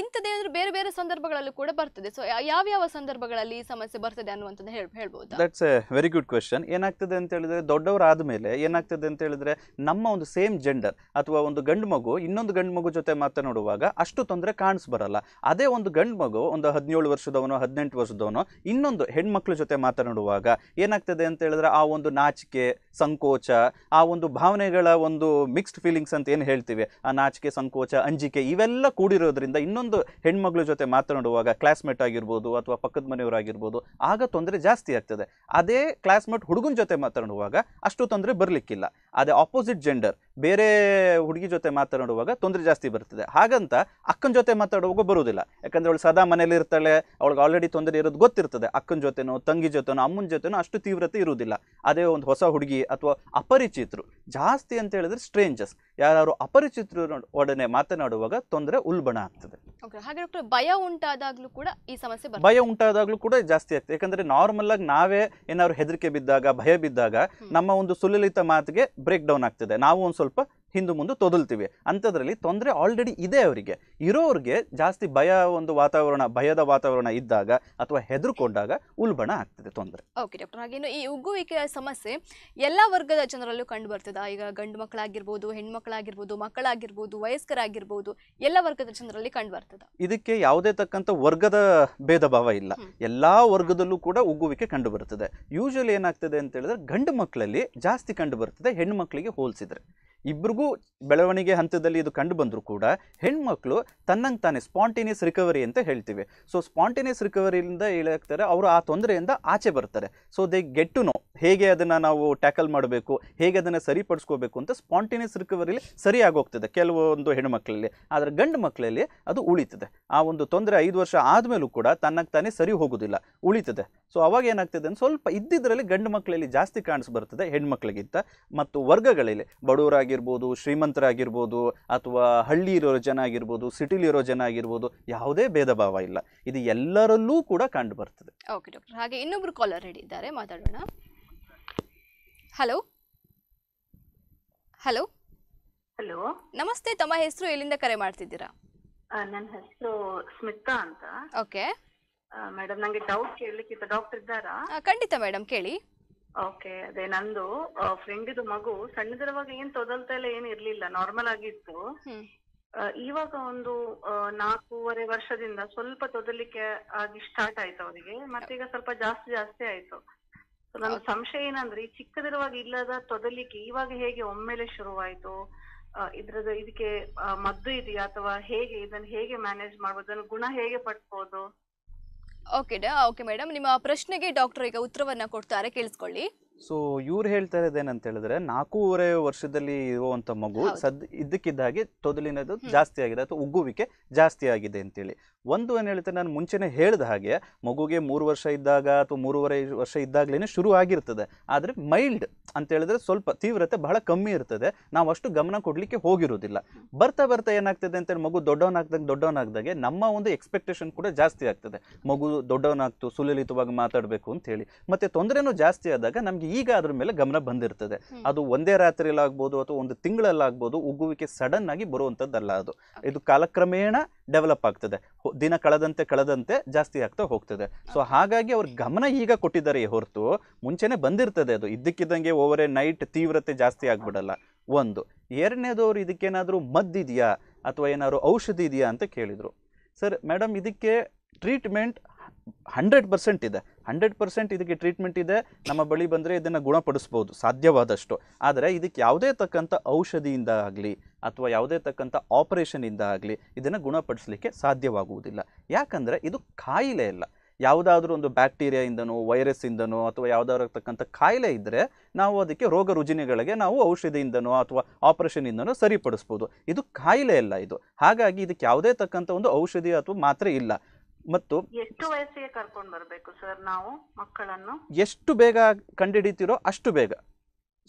ಇಂಥದ್ದೇನಾದ್ರೂ ಬೇರೆ ಬೇರೆ ಸಂದರ್ಭಗಳಲ್ಲೂ ಕೂಡ ಬರ್ತದೆ. ಸೊ ಯಾವ್ಯಾವ ಸಂದರ್ಭಗಳಲ್ಲಿ ಈ ಸಮಸ್ಯೆ ಬರ್ತದೆ ಅನ್ನುವಂಥದ್ದು ಹೇಳಿ ಹೇಳ್ಬೋದು? That's a very good question ಏನಾಗ್ತದೆ ಅಂತ ಹೇಳಿದ್ರೆ ದೊಡ್ಡವರಾದ ಮೇಲೆ ಏನಾಗ್ತದೆ ಅಂತ ಹೇಳಿದ್ರೆ, ನಮ್ಮ ಒಂದು ಸೇಮ್ ಜೆಂಡರ್ ಅಥವಾ ಒಂದು ಗಂಡು ಮಗು ಇನ್ನೊಂದು ಗಂಡು ಮಗು ಜೊತೆ ಮಾತನಾಡುವಾಗ ಅಷ್ಟು ತೊಂದರೆ ಕಾಣಿಸ್ ಬರಲ್ಲ. ಅದೇ ಒಂದು ಗಂಡು ಮಗು ಒಂದು ಹದಿನೇಳು ವರ್ಷದವನು, ಹದಿನೆಂಟು ವರ್ಷದವನು, ಇನ್ನೊಂದು ಹೆಣ್ಮಕ್ಳ ಜೊತೆ ಮಾತನಾಡುವಾಗ ಏನಾಗ್ತದೆ ಅಂತ ಹೇಳಿದ್ರೆ ಆ ಒಂದು ನಾಚಿಕೆ, ಸಂಕೋಚ, ಆ ಒಂದು ಭಾವನೆಗಳ ಒಂದು ಮಿಕ್ಸ್ಡ್ ಫೀಲಿಂಗ್ಸ್ ಅಂತ ಏನು ಹೇಳ್ತೀವಿ? ಆ ನಾಚಿಕೆ, ಸಂಕೋಚ, ಅಂಜಿಕೆ ಇವೆಲ್ಲ ಕೂಡಿರೋದ್ರಿಂದ ಇನ್ನೊಂದು ಹೆಣ್ಮಗಳ ಜೊತೆ ಮಾತನಾಡುವಾಗ ಕ್ಲಾಸ್ಮೇಟ್ ಆಗಿರ್ಬೋದು ಅಥವಾ ಪಕ್ಕದ ಮನೆಯವರಾಗಿರ್ಬೋದು ಆಗ ತೊಂದರೆ ಜಾಸ್ತಿ ಆಗ್ತದೆ. ಅದೇ ಕ್ಲಾಸ್ಮೇಟ್ ಹುಡುಗನ ಜೊತೆ ಮಾತನಾಡುವಾಗ ಅಷ್ಟು ತೊಂದರೆ ಬರಲಿಕ್ಕಿಲ್ಲ. ಅದೇ ಆಪೋಸಿಟ್ ಜೆಂಡರ್ ಬೇರೆ ಹುಡುಗಿ ಜೊತೆ ಮಾತನಾಡುವಾಗ ತೊಂದರೆ ಜಾಸ್ತಿ ಬರ್ತದೆ. ಹಾಗಂತ ಅಕ್ಕನ ಜೊತೆ ಮಾತಾಡುವಾಗ ಬರುವುದಿಲ್ಲ. ಯಾಕಂದ್ರೆ ಅವಳು ಸದಾ ಮನೇಲಿ ಇರ್ತಾಳೆ, ಅವಳಿಗೆ ಆಲ್ರೆಡಿ ತೊಂದರೆ ಇರೋದು ಗೊತ್ತಿರ್ತದೆ. ಅಕ್ಕನ ಜೊತೆನೋ, ತಂಗಿ ಜೊತೆನೋ, ಅಮ್ಮನ ಜೊತೆನೋ ಅಷ್ಟು ತೀವ್ರತೆ ಇರುವುದಿಲ್ಲ. ಅದೇ ಒಂದು ಹೊಸ ಹುಡುಗಿ ಅಥವಾ ಅಪರಿಚಿತರು ಜಾಸ್ತಿ ಅಂತ ಹೇಳಿದ್ರೆ ಸ್ಟ್ರೇಂಜರ್ಸ್ ಯಾರು ಅಪರಿಚಿತರು ಒಡನೆ ಮಾತನಾಡುವಾಗ ತೊಂದರೆ ಉಲ್ಬಣ ಆಗ್ತದೆ. ಹಾಗೆ ಡಾಕ್ಟರ್ ಭಯ ಉಂಟಾದಾಗ್ಲೂ ಕೂಡ ಈ ಸಮಸ್ಯೆ ಭಯ ಉಂಟಾದಾಗ್ಲೂ ಕೂಡ ಜಾಸ್ತಿ ಆಗ್ತದೆ. ಯಾಕಂದ್ರೆ ನಾರ್ಮಲ್ ಆಗಿ ನಾವೇ ಏನಾದ್ರು ಹೆದರಿಕೆ ಬಿದ್ದಾಗ ಭಯ ಬಿದ್ದಾಗ ನಮ್ಮ ಒಂದು ಸುಲಲಿತ ಮಾತಿಗೆ ಬ್ರೇಕ್ ಡೌನ್ ಆಗ್ತದೆ. ನಾವು ಒಂದು ಸ್ವಲ್ಪ ಹಿಂದು ಮುಂದೆ ತೊದಲ್ತೀವಿ. ಅಂಥದ್ರಲ್ಲಿ ತೊಂದರೆ ಆಲ್ರೆಡಿ ಇದೆ ಅವರಿಗೆ. ಇರೋರಿಗೆ ಜಾಸ್ತಿ ಭಯ ಒಂದು ವಾತಾವರಣ ಭಯದ ವಾತಾವರಣ ಇದ್ದಾಗ ಅಥವಾ ಹೆದರ್ಕೊಂಡಾಗ ಉಲ್ಬಣ ಆಗ್ತದೆ ತೊಂದರೆ. ಓಕೆ ಡಾಕ್ಟರ್ ಹಾಗೇನು ಈ ಉಗ್ಗುವಿಕೆಯ ಸಮಸ್ಯೆ ಎಲ್ಲ ವರ್ಗದ ಜನರಲ್ಲೂ ಕಂಡು ಬರ್ತದೆ. ಈಗ ಗಂಡು ಮಕ್ಕಳಾಗಿರ್ಬೋದು ಹೆಣ್ಮಕ್ಳಾಗಿರ್ಬೋದು ಮಕ್ಕಳಾಗಿರ್ಬೋದು ವಯಸ್ಕರಾಗಿರ್ಬೋದು ಎಲ್ಲ ವರ್ಗದ ಜನರಲ್ಲಿ ಕಂಡು ಬರ್ತದ. ಇದಕ್ಕೆ ಯಾವುದೇ ತಕ್ಕಂಥ ವರ್ಗದ ಭೇದ ಭಾವ ಇಲ್ಲ ಎಲ್ಲ ವರ್ಗದಲ್ಲೂ ಕೂಡ ಉಗ್ಗುವಿಕೆ ಕಂಡು ಬರ್ತದೆ. ಯೂಶಲಿ ಏನಾಗ್ತದೆ ಅಂತ ಹೇಳಿದ್ರೆ ಗಂಡು ಮಕ್ಕಳಲ್ಲಿ ಜಾಸ್ತಿ ಕಂಡು ಬರ್ತದೆ ಹೆಣ್ಣು ಮಕ್ಕಳಿಗೆ ಹೋಲಿಸಿದ್ರೆ. ಇಬ್ರಿಗೂ ಬೆಳವಣಿಗೆ ಹಂತದಲ್ಲಿ ಇದು ಕಂಡು ಬಂದರೂ ಕೂಡ ಹೆಣ್ಮಕ್ಳು ತನ್ನಂಗೆ ತಾನೇ ಸ್ಪಾಂಟೇನಿಯಸ್ ರಿಕವರಿ ಅಂತ ಹೇಳ್ತೀವಿ. ಸೊ ಸ್ಪಾಂಟೇನಿಯಸ್ ರಿಕವರಿಯಿಂದ ಏನಾಗ್ತಾರೆ ಅವರು ಆ ತೊಂದರೆಯಿಂದ ಆಚೆ ಬರ್ತಾರೆ. So they get to know ಹೇಗೆ ಅದನ್ನು ನಾವು ಟ್ಯಾಕಲ್ ಮಾಡಬೇಕು, ಹೇಗೆ ಅದನ್ನು ಸರಿಪಡಿಸ್ಕೋಬೇಕು ಅಂತ ಸ್ಪಾಂಟೇನಿಯಸ್ ರಿಕವರಿಲಿ ಸರಿಯಾಗಿ ಹೋಗ್ತದೆ ಕೆಲವೊಂದು ಹೆಣ್ಮಕ್ಳಲ್ಲಿ. ಆದರೆ ಗಂಡು ಮಕ್ಕಳಲ್ಲಿ ಅದು ಉಳಿತದೆ. ಆ ಒಂದು ತೊಂದರೆ ಐದು ವರ್ಷ ಆದಮೇಲೂ ಕೂಡ ತನ್ನಕ್ಕೆ ತಾನೇ ಸರಿ ಹೋಗೋದಿಲ್ಲ, ಉಳಿತದೆ. ಸೊ ಅವಾಗ ಏನಾಗ್ತದೆ ಅಂದ್ರೆ ಸ್ವಲ್ಪ ಇದ್ದಿದ್ರಲ್ಲಿ ಗಂಡು ಮಕ್ಕಳಲ್ಲಿ ಜಾಸ್ತಿ ಕಾಣಿಸ್ಬರ್ತದೆ ಹೆಣ್ಮಕ್ಳಿಗಿಂತ. ಮತ್ತು ವರ್ಗಗಳಲ್ಲಿ ಬಡವರಾಗಿರ್ಬೋದು ಶ್ರೀಮಂತರಾಗಿರ್ಬೋದು ಅಥವಾ ಹಳ್ಳಿ ಇರೋ ಜನ ಆಗಿರ್ಬೋದು ಸಿಟಿಲಿರೋ ಜನ ಆಗಿರ್ಬೋದು ಯಾವುದೇ ಭೇದ ಭಾವ ಇಲ್ಲ. ಇದು ಎಲ್ಲರಲ್ಲೂ ಕೂಡ ಕಂಡು ಬರ್ತದೆ ಓಕೆ ಡಾಕ್ಟರ್ ಹಾಗೆ ಇನ್ನೊಬ್ರು ಕಾಲರ್ ರೆಡಿ ಇದ್ದಾರೆ ಮಾತಾಡೋಣ. ಹಲೋ ಹಲೋ ಹಲೋ ನಮಸ್ತೆ ತಮ್ಮ ಹೆಸರು ಎಲ್ಲಿಂದ ಕರೆ ಮಾಡ್ತಿದ್ದೀರಾ? ನನ್ನ ಹೆಸರು ಸ್ಮಿತಾ ಅಂತ. ಓಕೆ ಮೇಡಮ್ ನಂಗೆ ಡೌಟ್ ಕೇಳಲಿಕ್ಕಿತ್ತು. ಡಾಕ್ಟರ್ ಇದ್ದಾರಾ? ಖಂಡಿತ ಮೇಡಮ್ ಕೇಳಿ. ಓಕೆ ಅದೇ ನಂದು ಫ್ರೆಂಡಿದು ಮಗು ಸಣ್ಣದಿರುವಾಗ ಏನ್ ತೊದಲ್ತಾ ಇಲ್ಲ ಏನ್ ಇರ್ಲಿಲ್ಲ ನಾರ್ಮಲ್ ಆಗಿತ್ತು. ಹ್ಮ್. ಆ, ಇವಾಗ ಒಂದು ಆ, ನಾಲ್ಕೂವರೆ ವರ್ಷದಿಂದ ಸ್ವಲ್ಪ ತೊದಲಿಕ್ಕೆ ಆಗಿ ಸ್ಟಾರ್ಟ್ ಆಯ್ತು ಅವರಿಗೆ. ಮತ್ತೀಗ ಸ್ವಲ್ಪ ಜಾಸ್ತಿ ಜಾಸ್ತಿ ಆಯ್ತು. So, ನನ್ನ ಸಂಶಯ ಏನಂದ್ರೆ ಈ ಚಿಕ್ಕದಿರುವಾಗ ಇಲ್ಲದ ತೊದಲಿಕ್ಕೆ ಇವಾಗ ಹೇಗೆ ಒಮ್ಮೆಲೆ ಶುರುವಾಯ್ತು? ಆ, ಇದ್ರದ್ದು ಇದಕ್ಕೆ ಆ, ಮದ್ದು ಇದೆಯಾ ಅಥವಾ ಹೇಗೆ ಇದನ್ನ ಹೇಗೆ ಮ್ಯಾನೇಜ್ ಮಾಡ್ಬೋದು ಅದನ್ನ ಗುಣ ಹೇಗೆ ಪಡ್ಬೋದು? ಓಕೆ ಓಕೆ ಮೇಡಮ್ ನಿಮ್ಮ ಪ್ರಶ್ನೆಗೆ ಡಾಕ್ಟರ್ ಈಗ ಉತ್ತರವನ್ನ ಕೊಡ್ತಾರೆ ಕೇಳಿಸ್ಕೊಳ್ಳಿ. ಸೊ ಇವ್ರು ಹೇಳ್ತಾ ಇರೋದೇನಂತ ಹೇಳಿದ್ರೆ ನಾಲ್ಕೂವರೆ ವರ್ಷದಲ್ಲಿ ಇರುವಂತ ಮಗು ಸದ್ ಇದ್ದಕ್ಕಿದ್ದಾಗೆ ತೊದಲಿನದು ಜಾಸ್ತಿ ಆಗಿದೆ ಅಥವಾ ಉಗ್ಗುವಿಕೆ ಜಾಸ್ತಿ ಆಗಿದೆ ಅಂತೇಳಿ. ಒಂದು ಏನು ಹೇಳ್ತೇನೆ ನಾನು ಮುಂಚೆನೆ ಹೇಳಿದ ಹಾಗೆ ಮಗುಗೆ ಮೂರು ವರ್ಷ ಇದ್ದಾಗ ಅಥವಾ ಮೂರುವರೆ ವರ್ಷ ಇದ್ದಾಗಲೇ ಶುರು ಆಗಿರ್ತದೆ. ಆದರೆ ಮೈಲ್ಡ್ ಅಂತ ಹೇಳಿದ್ರೆ ಸ್ವಲ್ಪ ತೀವ್ರತೆ ಬಹಳ ಕಮ್ಮಿ ಇರ್ತದೆ. ನಾವು ಅಷ್ಟು ಗಮನ ಕೊಡಲಿಕ್ಕೆ ಹೋಗಿರೋದಿಲ್ಲ ಬರ್ತಾ ಬರ್ತಾ ಏನಾಗ್ತದೆ ಅಂತೇಳಿ ಮಗು ದೊಡ್ಡವನಾಗ್ದಾಗ ದೊಡ್ಡವನಾಗ್ದಾಗೆ ನಮ್ಮ ಒಂದು ಎಕ್ಸ್ಪೆಕ್ಟೇಷನ್ ಕೂಡ ಜಾಸ್ತಿ ಆಗ್ತದೆ. ಮಗು ದೊಡ್ಡವನಾಗ್ತು ಸುಲಲಿತವಾಗಿ ಮಾತಾಡಬೇಕು ಅಂತ ಹೇಳಿ. ಮತ್ತೆ ತೊಂದರೆನೂ ಜಾಸ್ತಿ ಆದಾಗ ನಮಗೆ ಈಗ ಅದ್ರ ಮೇಲೆ ಗಮನ ಬಂದಿರ್ತದೆ. ಅದು ಒಂದೇ ರಾತ್ರಿಯಲ್ಲಾಗ್ಬೋದು ಅಥವಾ ಒಂದು ತಿಂಗಳಲ್ಲಾಗ್ಬೋದು ಉಗುವಿಕೆ ಸಡನ್ ಆಗಿ ಬರುವಂಥದ್ದಲ್ಲ ಅದು. ಇದು ಕಾಲಕ್ರಮೇಣ ಡೆವಲಪ್ ಆಗ್ತದೆ. ದಿನ ಕಳೆದಂತೆ ಕಳೆದಂತೆ ಜಾಸ್ತಿ ಆಗ್ತಾ ಹೋಗ್ತದೆ. ಸೊ ಹಾಗಾಗಿ ಅವ್ರ ಗಮನ ಈಗ ಕೊಟ್ಟಿದ್ದಾರೆ ಹೊರತು ಮುಂಚೆನೆ ಬಂದಿರ್ತದೆ ಅದು. ಇದ್ದಕ್ಕಿದ್ದಂಗೆ ಓವರ್ ಎ ನೈಟ್ ತೀವ್ರತೆ ಜಾಸ್ತಿ ಆಗ್ಬಿಡಲ್ಲ. ಒಂದು. ಎರಡನೇದು ಅವ್ರು ಇದಕ್ಕೇನಾದರೂ ಮದ್ದಿದೆಯಾ ಅಥವಾ ಏನಾದ್ರು ಔಷಧಿ ಇದೆಯಾ ಅಂತ ಕೇಳಿದರು. ಸರ್ ಮೇಡಮ್ ಇದಕ್ಕೆ ಟ್ರೀಟ್ಮೆಂಟ್ ಹಂಡ್ರೆಡ್ ಪರ್ಸೆಂಟ್ ಇದೆ. ಹಂಡ್ರೆಡ್ ಪರ್ಸೆಂಟ್ ಇದಕ್ಕೆ ಟ್ರೀಟ್ಮೆಂಟ್ ಇದೆ. ನಮ್ಮ ಬಳಿ ಬಂದರೆ ಇದನ್ನು ಗುಣಪಡಿಸ್ಬೋದು. ಸಾಧ್ಯವಾದಷ್ಟು. ಆದರೆ ಇದಕ್ಕೆ ಯಾವುದೇ ತಕ್ಕಂಥ ಔಷಧಿಯಿಂದ ಆಗಲಿ ಅಥವಾ ಯಾವುದೇ ತಕ್ಕಂಥ ಆಪರೇಷನಿಂದ ಆಗಲಿ ಇದನ್ನು ಗುಣಪಡಿಸಲಿಕ್ಕೆ ಸಾಧ್ಯವಾಗುವುದಿಲ್ಲ. ಯಾಕಂದರೆ ಇದು ಕಾಯಿಲೆ ಇಲ್ಲ ಯಾವುದಾದ್ರೂ ಒಂದು ಬ್ಯಾಕ್ಟೀರಿಯಾಯಿಂದನೋ, ವೈರಸ್ಸಿಂದನೋ ಅಥವಾ ಯಾವುದಾದ್ರು ತಕ್ಕಂಥ ಕಾಯಿಲೆ ಇದ್ದರೆ ನಾವು ಅದಕ್ಕೆ ರೋಗ ರುಜಿನಗಳಿಗೆ ನಾವು ಔಷಧಿಯಿಂದನೋ ಅಥವಾ ಆಪರೇಷನಿಂದನೋ ಸರಿಪಡಿಸ್ಬೋದು. ಇದು ಕಾಯಿಲೆ ಇಲ್ಲ ಇದು. ಹಾಗಾಗಿ ಇದಕ್ಕೆ ಯಾವುದೇ ತಕ್ಕಂಥ ಒಂದು ಔಷಧಿ ಅಥವಾ ಮಾತ್ರೆ ಇಲ್ಲ. ಮತ್ತು ಎಷ್ಟು ವಯಸ್ಸಿಗೆ ಕರ್ಕೊಂಡು ಬರಬೇಕು ಸರ್ ನಾವು ಮಕ್ಕಳನ್ನು? ಎಷ್ಟು ಬೇಗ ಕಂಡುಹಿಡಿತೀರೋ ಅಷ್ಟು ಬೇಗ.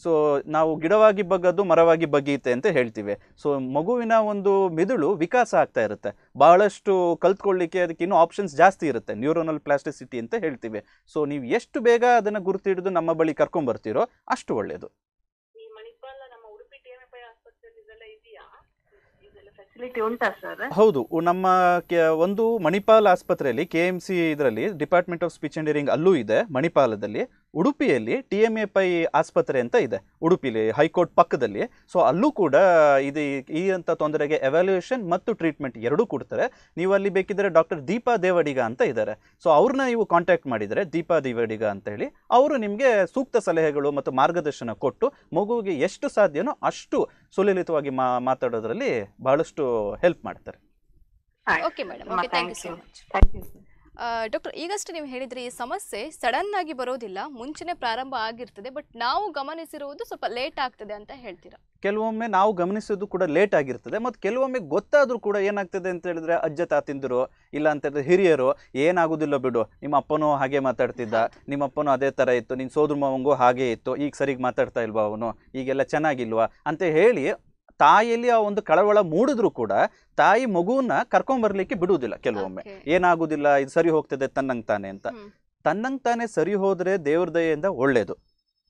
ಸೊ ನಾವು ಗಿಡವಾಗಿ ಬಗ್ಗದು ಮರವಾಗಿ ಬಗ್ಗೀತೆ ಅಂತ ಹೇಳ್ತೀವಿ. ಸೊ ಮಗುವಿನ ಒಂದು ಮಿದುಳು ವಿಕಾಸ ಆಗ್ತಾ ಇರುತ್ತೆ. ಬಹಳಷ್ಟು ಕಲ್ತ್ಕೊಳ್ಳಿಕ್ಕೆ ಅದಕ್ಕೆ ಇನ್ನೂ ಆಪ್ಷನ್ಸ್ ಜಾಸ್ತಿ ಇರುತ್ತೆ. ನ್ಯೂರೋನಲ್ ಪ್ಲಾಸ್ಟಿಸಿಟಿ ಅಂತ ಹೇಳ್ತೀವಿ. ಸೊ ನೀವು ಎಷ್ಟು ಬೇಗ ಅದನ್ನು ಗುರುತಿಡಿದು ನಮ್ಮ ಬಳಿ ಕರ್ಕೊಂಡ್ಬರ್ತೀರೋ ಅಷ್ಟು ಒಳ್ಳೆಯದು ಈ ಮಣಿಪಾಲ ನಮ್ಮ ಉಡುಪಿ ಟಿಎಂಎಫ್ಐ ಆಸ್ಪತ್ರೆಯಲ್ಲಿ ಇದೆಲ್ಲ ಇದೆಯಾ ಇದೆಲ್ಲ ಫೆಸಿಲಿಟಿ ಉಂಟಾ ಸರ್ ಹೌದು ನಮ್ಮ ಒಂದು ಮಣಿಪಾಲ್ ಆಸ್ಪತ್ರೆಯಲ್ಲಿ, ಕೆ ಎಂ ಸಿ ಇದರಲ್ಲಿ department of speech and hearing ಅಲ್ಲೂ ಇದೆ, ಮಣಿಪಾಲದಲ್ಲಿ. ಉಡುಪಿಯಲ್ಲಿ ಟಿ ಎಂ ಎ ಪೈ ಆಸ್ಪತ್ರೆ ಅಂತ ಇದೆ. ಉಡುಪಿಲಿ ಹೈಕೋರ್ಟ್ ಪಕ್ಕದಲ್ಲಿ ಸೊ ಅಲ್ಲೂ ಕೂಡ ಇದು ಈ ಅಂತ ತೊಂದರೆಗೆ ಎವ್ಯಾಲ್ಯೂಯೇಷನ್ ಮತ್ತು ಟ್ರೀಟ್ಮೆಂಟ್ ಎರಡೂ ಕೊಡ್ತಾರೆ. ನೀವು ಅಲ್ಲಿ ಬೇಕಿದ್ರೆ ಡಾಕ್ಟರ್ ದೀಪಾ ದೇವಡಿಗ ಅಂತ ಇದ್ದಾರೆ. ಸೊ ಅವ್ರನ್ನ ನೀವು ಕಾಂಟ್ಯಾಕ್ಟ್ ಮಾಡಿದರೆ ದೀಪಾ ದೇವಡಿಗ ಅಂತ ಹೇಳಿ ಅವರು ನಿಮಗೆ ಸೂಕ್ತ ಸಲಹೆಗಳು ಮತ್ತು ಮಾರ್ಗದರ್ಶನ ಕೊಟ್ಟು ಮಗುವಿಗೆ ಎಷ್ಟು ಸಾಧ್ಯನೋ ಅಷ್ಟು ಸುಲಲಿತವಾಗಿ ಮಾ ಮಾತಾಡೋದ್ರಲ್ಲಿ ಬಹಳಷ್ಟು ಹೆಲ್ಪ್ ಮಾಡ್ತಾರೆ. Okay madam thank you so much thank you sir doctor ಈಗಷ್ಟೇ ನೀವು ಹೇಳಿದ್ರಿ ಈ ಸಮಸ್ಯೆ ಸಡನ್ ಆಗಿ ಬರೋದಿಲ್ಲ ಮುಂಚೆನೆ ಪ್ರಾರಂಭ ಆಗಿರ್ತದೆ ಬಟ್ ನಾವು ಗಮನಿಸಿರುವುದು ಸ್ವಲ್ಪ ಲೇಟ್ ಆಗ್ತದೆ ಅಂತ ಹೇಳ್ತೀರಾ? ಕೆಲವೊಮ್ಮೆ ನಾವು ಗಮನಿಸೋದು ಕೂಡ ಲೇಟ್ ಆಗಿರ್ತದೆ ಮತ್ತು ಕೆಲವೊಮ್ಮೆ ಗೊತ್ತಾದರೂ ಕೂಡ ಏನಾಗ್ತದೆ ಅಂತ ಹೇಳಿದ್ರೆ ಅಜ್ಜ ತಾತಿಂದರು ಇಲ್ಲ ಅಂತ ಹೇಳಿದ್ರೆ ಹಿರಿಯರು ಏನಾಗೋದಿಲ್ಲ ಬಿಡು ನಿಮ್ಮ ಅಪ್ಪನೂ ಹಾಗೆ ಮಾತಾಡ್ತಿದ್ದ ನಿಮ್ಮ ಅಪ್ಪನೂ ಅದೇ ಥರ ಇತ್ತು ನಿನ್ನ ಸೋದ್ರ ಮಾವಂಗೂ ಹಾಗೆ ಇತ್ತು ಈಗ ಸರಿಗೆ ಮಾತಾಡ್ತಾ ಇಲ್ವಾ ಅವನು ಈಗೆಲ್ಲ ಚೆನ್ನಾಗಿಲ್ವಾ ಅಂತ ಹೇಳಿ ತಾಯಿಯಲ್ಲಿ ಆ ಒಂದು ಕಳವಳ ಮೂಡಿದ್ರು ಕೂಡ ತಾಯಿ ಮಗುವನ್ನ ಕರ್ಕೊಂಬರ್ಲಿಕ್ಕೆ ಬಿಡುವುದಿಲ್ಲ ಕೆಲವೊಮ್ಮೆ. ಏನಾಗುದಿಲ್ಲ ಇದು ಸರಿ ಹೋಗ್ತದೆ ತನ್ನಂಗ್ ತಾನೆ ಅಂತ. ತನ್ನಂಗ್ ತಾನೇ ಸರಿ ಹೋದ್ರೆ ದೇವ್ರ ದಯೆಯಿಂದ ಒಳ್ಳೇದು.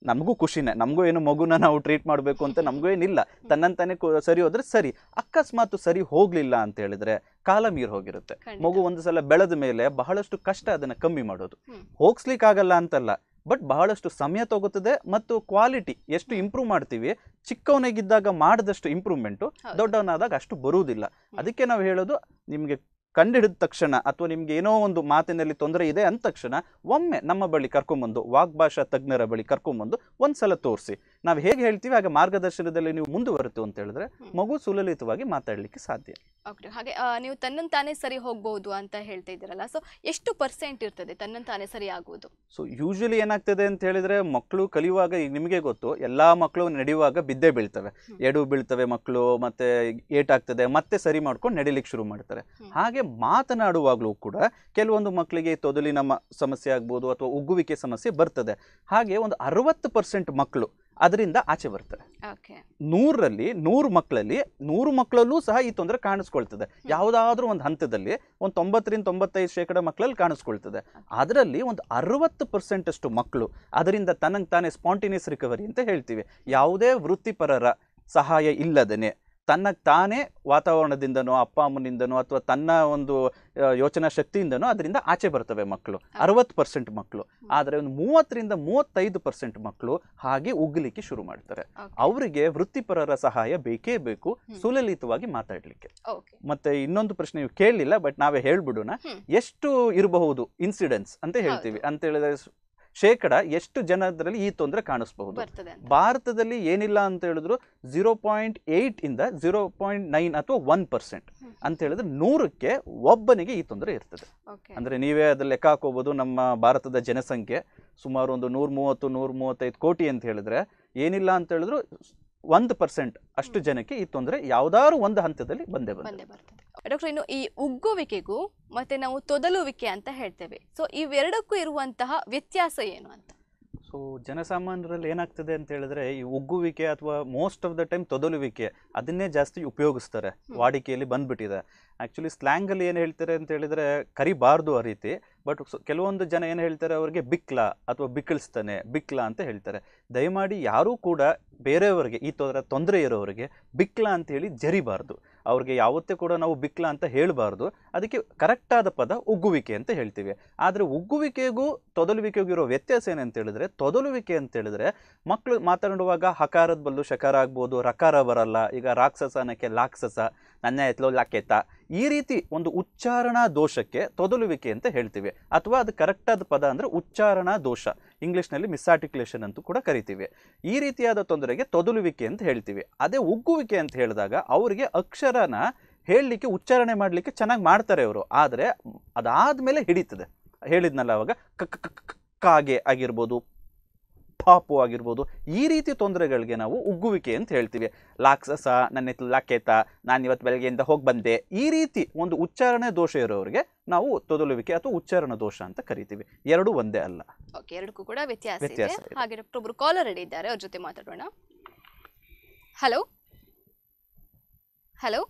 ನಮಗೂ ಖುಷಿನೇ ನಮಗೂ ಏನು ಮಗುನ ನಾವು ಟ್ರೀಟ್ ಮಾಡಬೇಕು ಅಂತ ನಮಗೂ ಏನಿಲ್ಲ. ತನ್ನಂತಾನೆ ಸರಿ ಹೋದ್ರೆ ಸರಿ. ಅಕಸ್ಮಾತ್ ಸರಿ ಹೋಗ್ಲಿಲ್ಲ ಅಂತ ಹೇಳಿದ್ರೆ ಕಾಲ ಮೀರ್ ಹೋಗಿರುತ್ತೆ. ಮಗು ಒಂದು ಸಲ ಬೆಳೆದ ಮೇಲೆ ಬಹಳಷ್ಟು ಕಷ್ಟ ಅದನ್ನ ಕಮ್ಮಿ ಮಾಡೋದು. ಹೋಗ್ಸ್ಲಿಕ್ಕೆ ಹೋಗ್ಸ್ಲಿಕ್ಕಾಗಲ್ಲ ಅಂತಲ್ಲ. ಬಟ್ ಬಹಳಷ್ಟು ಸಮಯ ತಗೋತದೆ ಮತ್ತು ಕ್ವಾಲಿಟಿ ಎಷ್ಟು ಇಂಪ್ರೂವ್ ಮಾಡ್ತೀವಿ ಚಿಕ್ಕವನಾಗಿದ್ದಾಗ ಮಾಡಿದಷ್ಟು ಇಂಪ್ರೂವ್ಮೆಂಟು ದೊಡ್ಡವನಾದಾಗ ಅಷ್ಟು ಬರುವುದಿಲ್ಲ. ಅದಕ್ಕೆ ನಾವು ಹೇಳೋದು ನಿಮಗೆ ಕಂಡಿಡಿದ ತಕ್ಷಣ ಅಥವಾ ನಿಮ್ಗೆ ಏನೋ ಒಂದು ಮಾತಿನಲ್ಲಿ ತೊಂದರೆ ಇದೆ ಅಂದ ತಕ್ಷಣ ಒಮ್ಮೆ ನಮ್ಮ ಬಳಿ ಕರ್ಕೊಂಬಂದು ವಾಗ್ಭಾಷಾ ತಜ್ಞರ ಬಳಿ ಕರ್ಕೊಂಬಂದು ಒಂದ್ಸಲ ತೋರಿಸಿ. ನಾವು ಹೇಗೆ ಹೇಳ್ತೀವಿ ಹಾಗೆ ಮಾರ್ಗದರ್ಶನದಲ್ಲಿ ನೀವು ಮುಂದುವರೆತು ಅಂತ ಹೇಳಿದ್ರೆ ಮಗು ಸುಲಲಿತವಾಗಿ ಮಾತಾಡಲಿಕ್ಕೆ ಸಾಧ್ಯ. ಹಾಗೆ ನೀವು ನೀವು ತನ್ನಂತಾನೆ ಸರಿ ಹೋಗಬಹುದು ಅಂತ ಹೇಳ್ತಾ ಇದ್ದೀರಲ್ಲ ಸೊ ಎಷ್ಟು ಪರ್ಸೆಂಟ್ ಇರ್ತದೆ ತನ್ನಂತಾನೆ ಸರಿ ಆಗುವುದು? ಸೊ ಯೂಶಲಿ ಏನಾಗ್ತದೆ ಅಂತ ಹೇಳಿದ್ರೆ ಮಕ್ಕಳು ಕಲಿಯುವಾಗ ಈಗ ನಿಮಗೆ ಗೊತ್ತು ಎಲ್ಲಾ ಮಕ್ಕಳು ನಡೆಯುವಾಗ ಬಿದ್ದೆ ಬೀಳ್ತವೆ. ಎಡು ಬೀಳ್ತವೆ ಮಕ್ಕಳು ಮತ್ತೆ ಏಟಾಗ್ತದೆ ಮತ್ತೆ ಸರಿ ಮಾಡ್ಕೊಂಡು ನಡಿಲಿಕ್ಕೆ ಶುರು ಮಾಡ್ತಾರೆ. ಹಾಗೆ ಮಾತನಾಡುವಾಗಲೂ ಕೂಡ ಕೆಲವೊಂದು ಮಕ್ಕಳಿಗೆ ತೊದಲಿನ ಸಮಸ್ಯೆ ಆಗ್ಬೋದು ಅಥವಾ ಉಗ್ಗುವಿಕೆ ಸಮಸ್ಯೆ ಬರ್ತದೆ. ಹಾಗೆ ಒಂದು ಅರವತ್ತು ಪರ್ಸೆಂಟ್ ಮಕ್ಕಳು ಅದರಿಂದ ಆಚೆ ಬರ್ತಾರೆ ನೂರರಲ್ಲಿ ನೂರು ಮಕ್ಕಳಲ್ಲಿ ನೂರು ಮಕ್ಕಳಲ್ಲೂ ಸಹ ಈ ತೊಂದರೆ ಕಾಣಿಸ್ಕೊಳ್ತದೆ. ಯಾವುದಾದ್ರೂ ಒಂದು ಹಂತದಲ್ಲಿ ಒಂದು ತೊಂಬತ್ತರಿಂದ ತೊಂಬತ್ತೈದು ಶೇಕಡ ಮಕ್ಕಳಲ್ಲಿ ಕಾಣಿಸ್ಕೊಳ್ತದೆ. ಅದರಲ್ಲಿ ಒಂದು ಅರವತ್ತು ಪರ್ಸೆಂಟ್ ಅಷ್ಟು ಮಕ್ಕಳು ಅದರಿಂದ ತನಗೆ ತಾನೇ ಸ್ಪಾಂಟಿನಿಯಸ್ ರಿಕವರಿ ಅಂತ ಹೇಳ್ತೀವಿ. ಯಾವುದೇ ವೃತ್ತಿಪರರ ಸಹಾಯ ಇಲ್ಲದೇನೆ ತನ್ನಗೆ ತಾನೇ ವಾತಾವರಣದಿಂದನೋ ಅಪ್ಪ ಅಮ್ಮನಿಂದನೋ ಅಥವಾ ತನ್ನ ಒಂದು ಯೋಚನಾ ಶಕ್ತಿಯಿಂದನೋ ಅದರಿಂದ ಆಚೆ ಬರ್ತವೆ ಮಕ್ಕಳು. ಅರವತ್ತು ಪರ್ಸೆಂಟ್ ಮಕ್ಕಳು. ಆದರೆ ಒಂದು ಮೂವತ್ತರಿಂದ ಮೂವತ್ತೈದು ಪರ್ಸೆಂಟ್ ಮಕ್ಕಳು ಹಾಗೆ ಉಗ್ಲಿಕ್ಕೆ ಶುರು ಮಾಡ್ತಾರೆ. ಅವರಿಗೆ ವೃತ್ತಿಪರರ ಸಹಾಯ ಬೇಕೇ ಬೇಕು ಸುಲಲಿತವಾಗಿ ಮಾತಾಡಲಿಕ್ಕೆ. ಮತ್ತೆ ಇನ್ನೊಂದು ಪ್ರಶ್ನೆ ನೀವು ಕೇಳಲಿಲ್ಲ ಬಟ್ ನಾವೇ ಹೇಳ್ಬಿಡೋಣ. ಎಷ್ಟು ಇರಬಹುದು ಇನ್ಸಿಡೆನ್ಸ್ ಅಂತ ಹೇಳ್ತೀವಿ. ಅಂತ ಹೇಳಿದ್ರೆ ಶೇಕಡ ಎಷ್ಟು ಜನರಲ್ಲಿ ಈ ತೊಂದರೆ ಕಾಣಿಸಬಹುದು? ಭಾರತದಲ್ಲಿ ಏನಿಲ್ಲ ಅಂತ ಹೇಳಿದ್ರು ಝೀರೋ ಪಾಯಿಂಟ್ ಏಯ್ಟ್ ಇಂದ ಝೀರೋ ಪಾಯಿಂಟ್ ನೈನ್ ಅಥವಾ ಒನ್ ಪರ್ಸೆಂಟ್. ಅಂತ ಹೇಳಿದ್ರೆ ನೂರಕ್ಕೆ ಒಬ್ಬನಿಗೆ ಈ ತೊಂದರೆ ಇರ್ತದೆ. ಅಂದ್ರೆ ನೀವೇ ಅದ್ರ ಲೆಕ್ಕ ಹಾಕೋಬಹುದು ನಮ್ಮ ಭಾರತದ ಜನಸಂಖ್ಯೆ ಸುಮಾರು ಒಂದು ನೂರ ಮೂವತ್ತು ನೂರ ಮೂವತ್ತೈದು ಕೋಟಿ ಅಂತ ಹೇಳಿದ್ರೆ ಏನಿಲ್ಲ ಅಂತ ಹೇಳಿದ್ರು ಒಂದು ಪರ್ಸೆಂಟ್ ಅಷ್ಟು ಜನಕ್ಕೆ ಈ ತೊಂದರೆ ಯಾವ್ದಾದ್ರು ಒಂದು ಹಂತದಲ್ಲಿ ಬಂದೇ ಬಂದೇ ಬರ್ತದೆ. ಡಾಕ್ಟರ್ ಇನ್ನು ಈ ಉಗ್ಗುವಿಕೆಗೂ ಮತ್ತೆ ನಾವು ತೊದಲುವಿಕೆ ಅಂತ ಹೇಳ್ತೇವೆ. ಸೊ ಇವೆರಡಕ್ಕೂ ಇರುವಂತಹ ವ್ಯತ್ಯಾಸ ಏನು ಅಂತ? ಸೊ ಜನಸಾಮಾನ್ಯರಲ್ಲಿ ಏನಾಗ್ತದೆ ಅಂತ ಹೇಳಿದ್ರೆ ಈ ಉಗ್ಗುವಿಕೆ ಅಥವಾ ಮೋಸ್ಟ್ ಆಫ್ ದ ಟೈಮ್ ತೊದಲುವಿಕೆ ಅದನ್ನೇ ಜಾಸ್ತಿ ಉಪಯೋಗಿಸ್ತಾರೆ. ವಾಡಿಕೆಯಲ್ಲಿ ಬಂದ್ಬಿಟ್ಟಿದೆ. ಆ್ಯಕ್ಚುಲಿ ಸ್ಲ್ಯಾಂಗಲ್ಲಿ ಏನು ಹೇಳ್ತಾರೆ ಅಂತ ಹೇಳಿದ್ರೆ ಕರಿಬಾರ್ದು ಆ ರೀತಿ ಬಟ್ ಕೆಲವೊಂದು ಜನ ಏನು ಹೇಳ್ತಾರೆ ಅವರಿಗೆ ಬಿಕ್ಲ ಅಥವಾ ಬಿಕ್ಕಳಿಸ್ತಾನೆ, ಬಿಕ್ಲ ಅಂತ ಹೇಳ್ತಾರೆ. ದಯಮಾಡಿ ಯಾರೂ ಕೂಡ ಬೇರೆಯವರಿಗೆ, ಈ ತೊಂದರೆ ತೊಂದರೆ ಇರೋರಿಗೆ ಬಿಕ್ಲ ಅಂತ ಹೇಳಿ ಜರಿಬಾರ್ದು. ಅವ್ರಿಗೆ ಯಾವತ್ತೇ ಕೂಡ ನಾವು ಬಿಕ್ಲ ಅಂತ ಹೇಳಬಾರ್ದು. ಅದಕ್ಕೆ ಕರೆಕ್ಟಾದ ಪದ ಉಗ್ಗುವಿಕೆ ಅಂತ ಹೇಳ್ತೀವಿ. ಆದರೆ ಉಗ್ಗುವಿಕೆಗೂ ತೊದಲುವಿಕೆಗೂ ಇರೋ ವ್ಯತ್ಯಾಸ ಏನಂತ ಹೇಳಿದ್ರೆ, ತೊದಲುವಿಕೆ ಅಂತ ಹೇಳಿದ್ರೆ ಮಕ್ಕಳು ಮಾತನಾಡುವಾಗ ಹಕಾರದ ಬದಲು ಶಕಾರ ಆಗ್ಬೋದು, ರಕಾರ ಬರಲ್ಲ. ಈಗ ರಾಕ್ಷಸ ಅನ್ನಕ್ಕೆ ಲಾಕ್ಷಸ, ನನ್ನ ಎತ್ಲೋ ಲಾಕೆತ ಈ ರೀತಿ ಒಂದು ಉಚ್ಚಾರಣಾ ದೋಷಕ್ಕೆ ತೊದಲುವಿಕೆ ಅಂತ ಹೇಳ್ತೀವಿ. ಅಥವಾ ಅದು ಕರೆಕ್ಟಾದ ಪದ ಅಂದರೆ ಉಚ್ಚಾರಣಾ ದೋಷ. ಇಂಗ್ಲೀಷ್ನಲ್ಲಿ ಮಿಸ್ಆರ್ಟಿಕ್ಯುಲೇಷನ್ ಅಂತೂ ಕೂಡ ಕರಿತೀವಿ. ಈ ರೀತಿಯಾದ ತೊಂದರೆಗೆ ತೊದಲುವಿಕೆ ಅಂತ ಹೇಳ್ತೀವಿ. ಅದೇ ಉಗ್ಗುವಿಕೆ ಅಂತ ಹೇಳಿದಾಗ ಅವರಿಗೆ ಅಕ್ಷರನ ಹೇಳಲಿಕ್ಕೆ, ಉಚ್ಚಾರಣೆ ಮಾಡಲಿಕ್ಕೆ ಚೆನ್ನಾಗಿ ಮಾಡ್ತಾರೆ ಅವರು. ಆದರೆ ಅದಾದಮೇಲೆ ಹಿಡಿತದೆ. ಹೇಳಿದ್ನಲ್ಲ ಅವಾಗ ಕ- ಕಾಗೆ ಆಗಿರ್ಬೋದು ಪಾಪು ಆಗಿರ್ಬೋದು ಈ ರೀತಿ ತೊಂದರೆಗಳಿಗೆ ನಾವು ಉಗ್ಗುವಿಕೆ ಅಂತ ಹೇಳ್ತೀವಿ. ಲಾಕ್ಸಸ ನನ್ನ ಹೆಸರು ಲಾಕೇತ ನಾನು ಇವತ್ತು ಬೆಳಗ್ಗೆಯಿಂದ ಹೋಗಿ ಬಂದೆ. ಈ ರೀತಿ ಒಂದು ಉಚ್ಚಾರಣೆ ದೋಷ ಇರೋರಿಗೆ ನಾವು ತೊದಲುವಿಕೆ ಅಥವಾ ಉಚ್ಚಾರಣ ದೋಷ ಅಂತ ಕರಿತೀವಿ. ಎರಡು ಒಂದೇ ಅಲ್ಲ. ಓಕೆ ಎರಡಕ್ಕೂ ಕೂಡ ವ್ಯತ್ಯಾಸ ಇದೆ. ವ್ಯತ್ಯಾಸ ಇದೆ. ಹಾಗೆ ಡಾಕ್ಟರ್ ಒಬ್ರು ಕಾಲರ್ ರೆಡಿ ಇದ್ದಾರೆ ಅವ್ರ ಜೊತೆ ಮಾತಾಡೋಣ. ಹಲೋ ಹಲೋ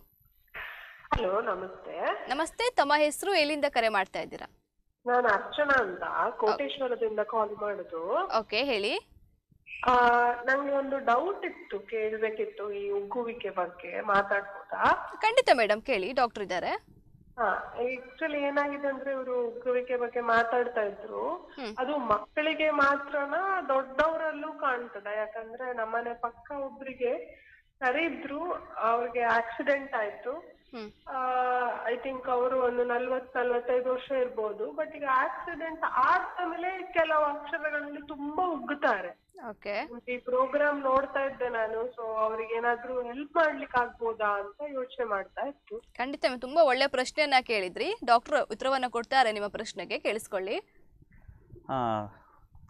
ಹಲೋ ನಮಸ್ತೆ. ನಮಸ್ತೆ ತಮ್ಮ ಹೆಸರು ಎಲ್ಲಿಂದ ಕರೆ ಮಾಡ್ತಾ ಇದ್ದೀರಾ? ನಾನು ಅರ್ಚನಾ ಅಂತ ಕೋಟೇಶ್ವರದಿಂದ ಕಾಲ್ ಮಾಡುದು. ಓಕೆ ಹೇಳಿ. ಆ ನಂಗೆ ಒಂದು ಡೌಟ್ ಇತ್ತು ಕೇಳ್ಬೇಕಿತ್ತು ಈ ಉಗ್ಗುವಿಕೆ ಬಗ್ಗೆ ಮಾತಾಡ್ಬೋದಾ? ಖಂಡಿತ ಮೇಡಮ್ ಕೇಳಿ ಡಾಕ್ಟರ್ ಇದ್ದಾರೆ. ಹಾ ಆಕ್ಚುಲಿ ಏನಾಗಿದೆ ಅಂದ್ರೆ ಇವರು ಉಗ್ಗುವಿಕೆ ಬಗ್ಗೆ ಮಾತಾಡ್ತಾ ಇದ್ರು. ಅದು ಮಕ್ಕಳಿಗೆ ಮಾತ್ರನಾ ದೊಡ್ಡವರಲ್ಲೂ ಕಾಣ್ತದ. ಯಾಕಂದ್ರೆ ನಮ್ಮನೆ ಪಕ್ಕ ಒಬ್ರಿಗೆ ಸರಿ ಇದ್ರು ಅವ್ರಿಗೆ ಆಕ್ಸಿಡೆಂಟ್ ಆಯ್ತು. ಐ ಥಿಂಕ್ ಅವರು ಒಂದು ನಲ್ವತ್ ನಲ್ವತ್ತೈದು ವರ್ಷ ಇರ್ಬೋದು. ಬಟ್ ಈಗ ಆಕ್ಸಿಡೆಂಟ್ ಆದ್ಮೇಲೆ ಕೆಲವು ಅಕ್ಷರಗಳಲ್ಲಿ ತುಂಬಾ ಉಗ್ಗುತ್ತಾರೆ. ಓಕೆ ಈ ಪ್ರೋಗ್ರಾಮ್ ನೋಡ್ತಾ ಇದ್ದೆ ನಾನು. ಸೊ ಅವ್ರಿಗೆ ಏನಾದ್ರೂ ಹೆಲ್ಪ್ ಮಾಡ್ಲಿಕ್ಕೆ ಆಗ್ಬೋದಾ ಅಂತ ಯೋಚನೆ ಮಾಡ್ತಾ ಇತ್ತು. ಖಂಡಿತ ma'am. ತುಂಬಾ ಒಳ್ಳೆ ಪ್ರಶ್ನೆಯನ್ನ ಕೇಳಿದ್ರಿ. ಡಾಕ್ಟರ್ ಉತ್ತರವನ್ನ ಕೊಡ್ತಾರೆ ನಿಮ್ಮ ಪ್ರಶ್ನೆಗೆ. ಕೇಳಿಸ್ಕೊಳ್ಳಿ.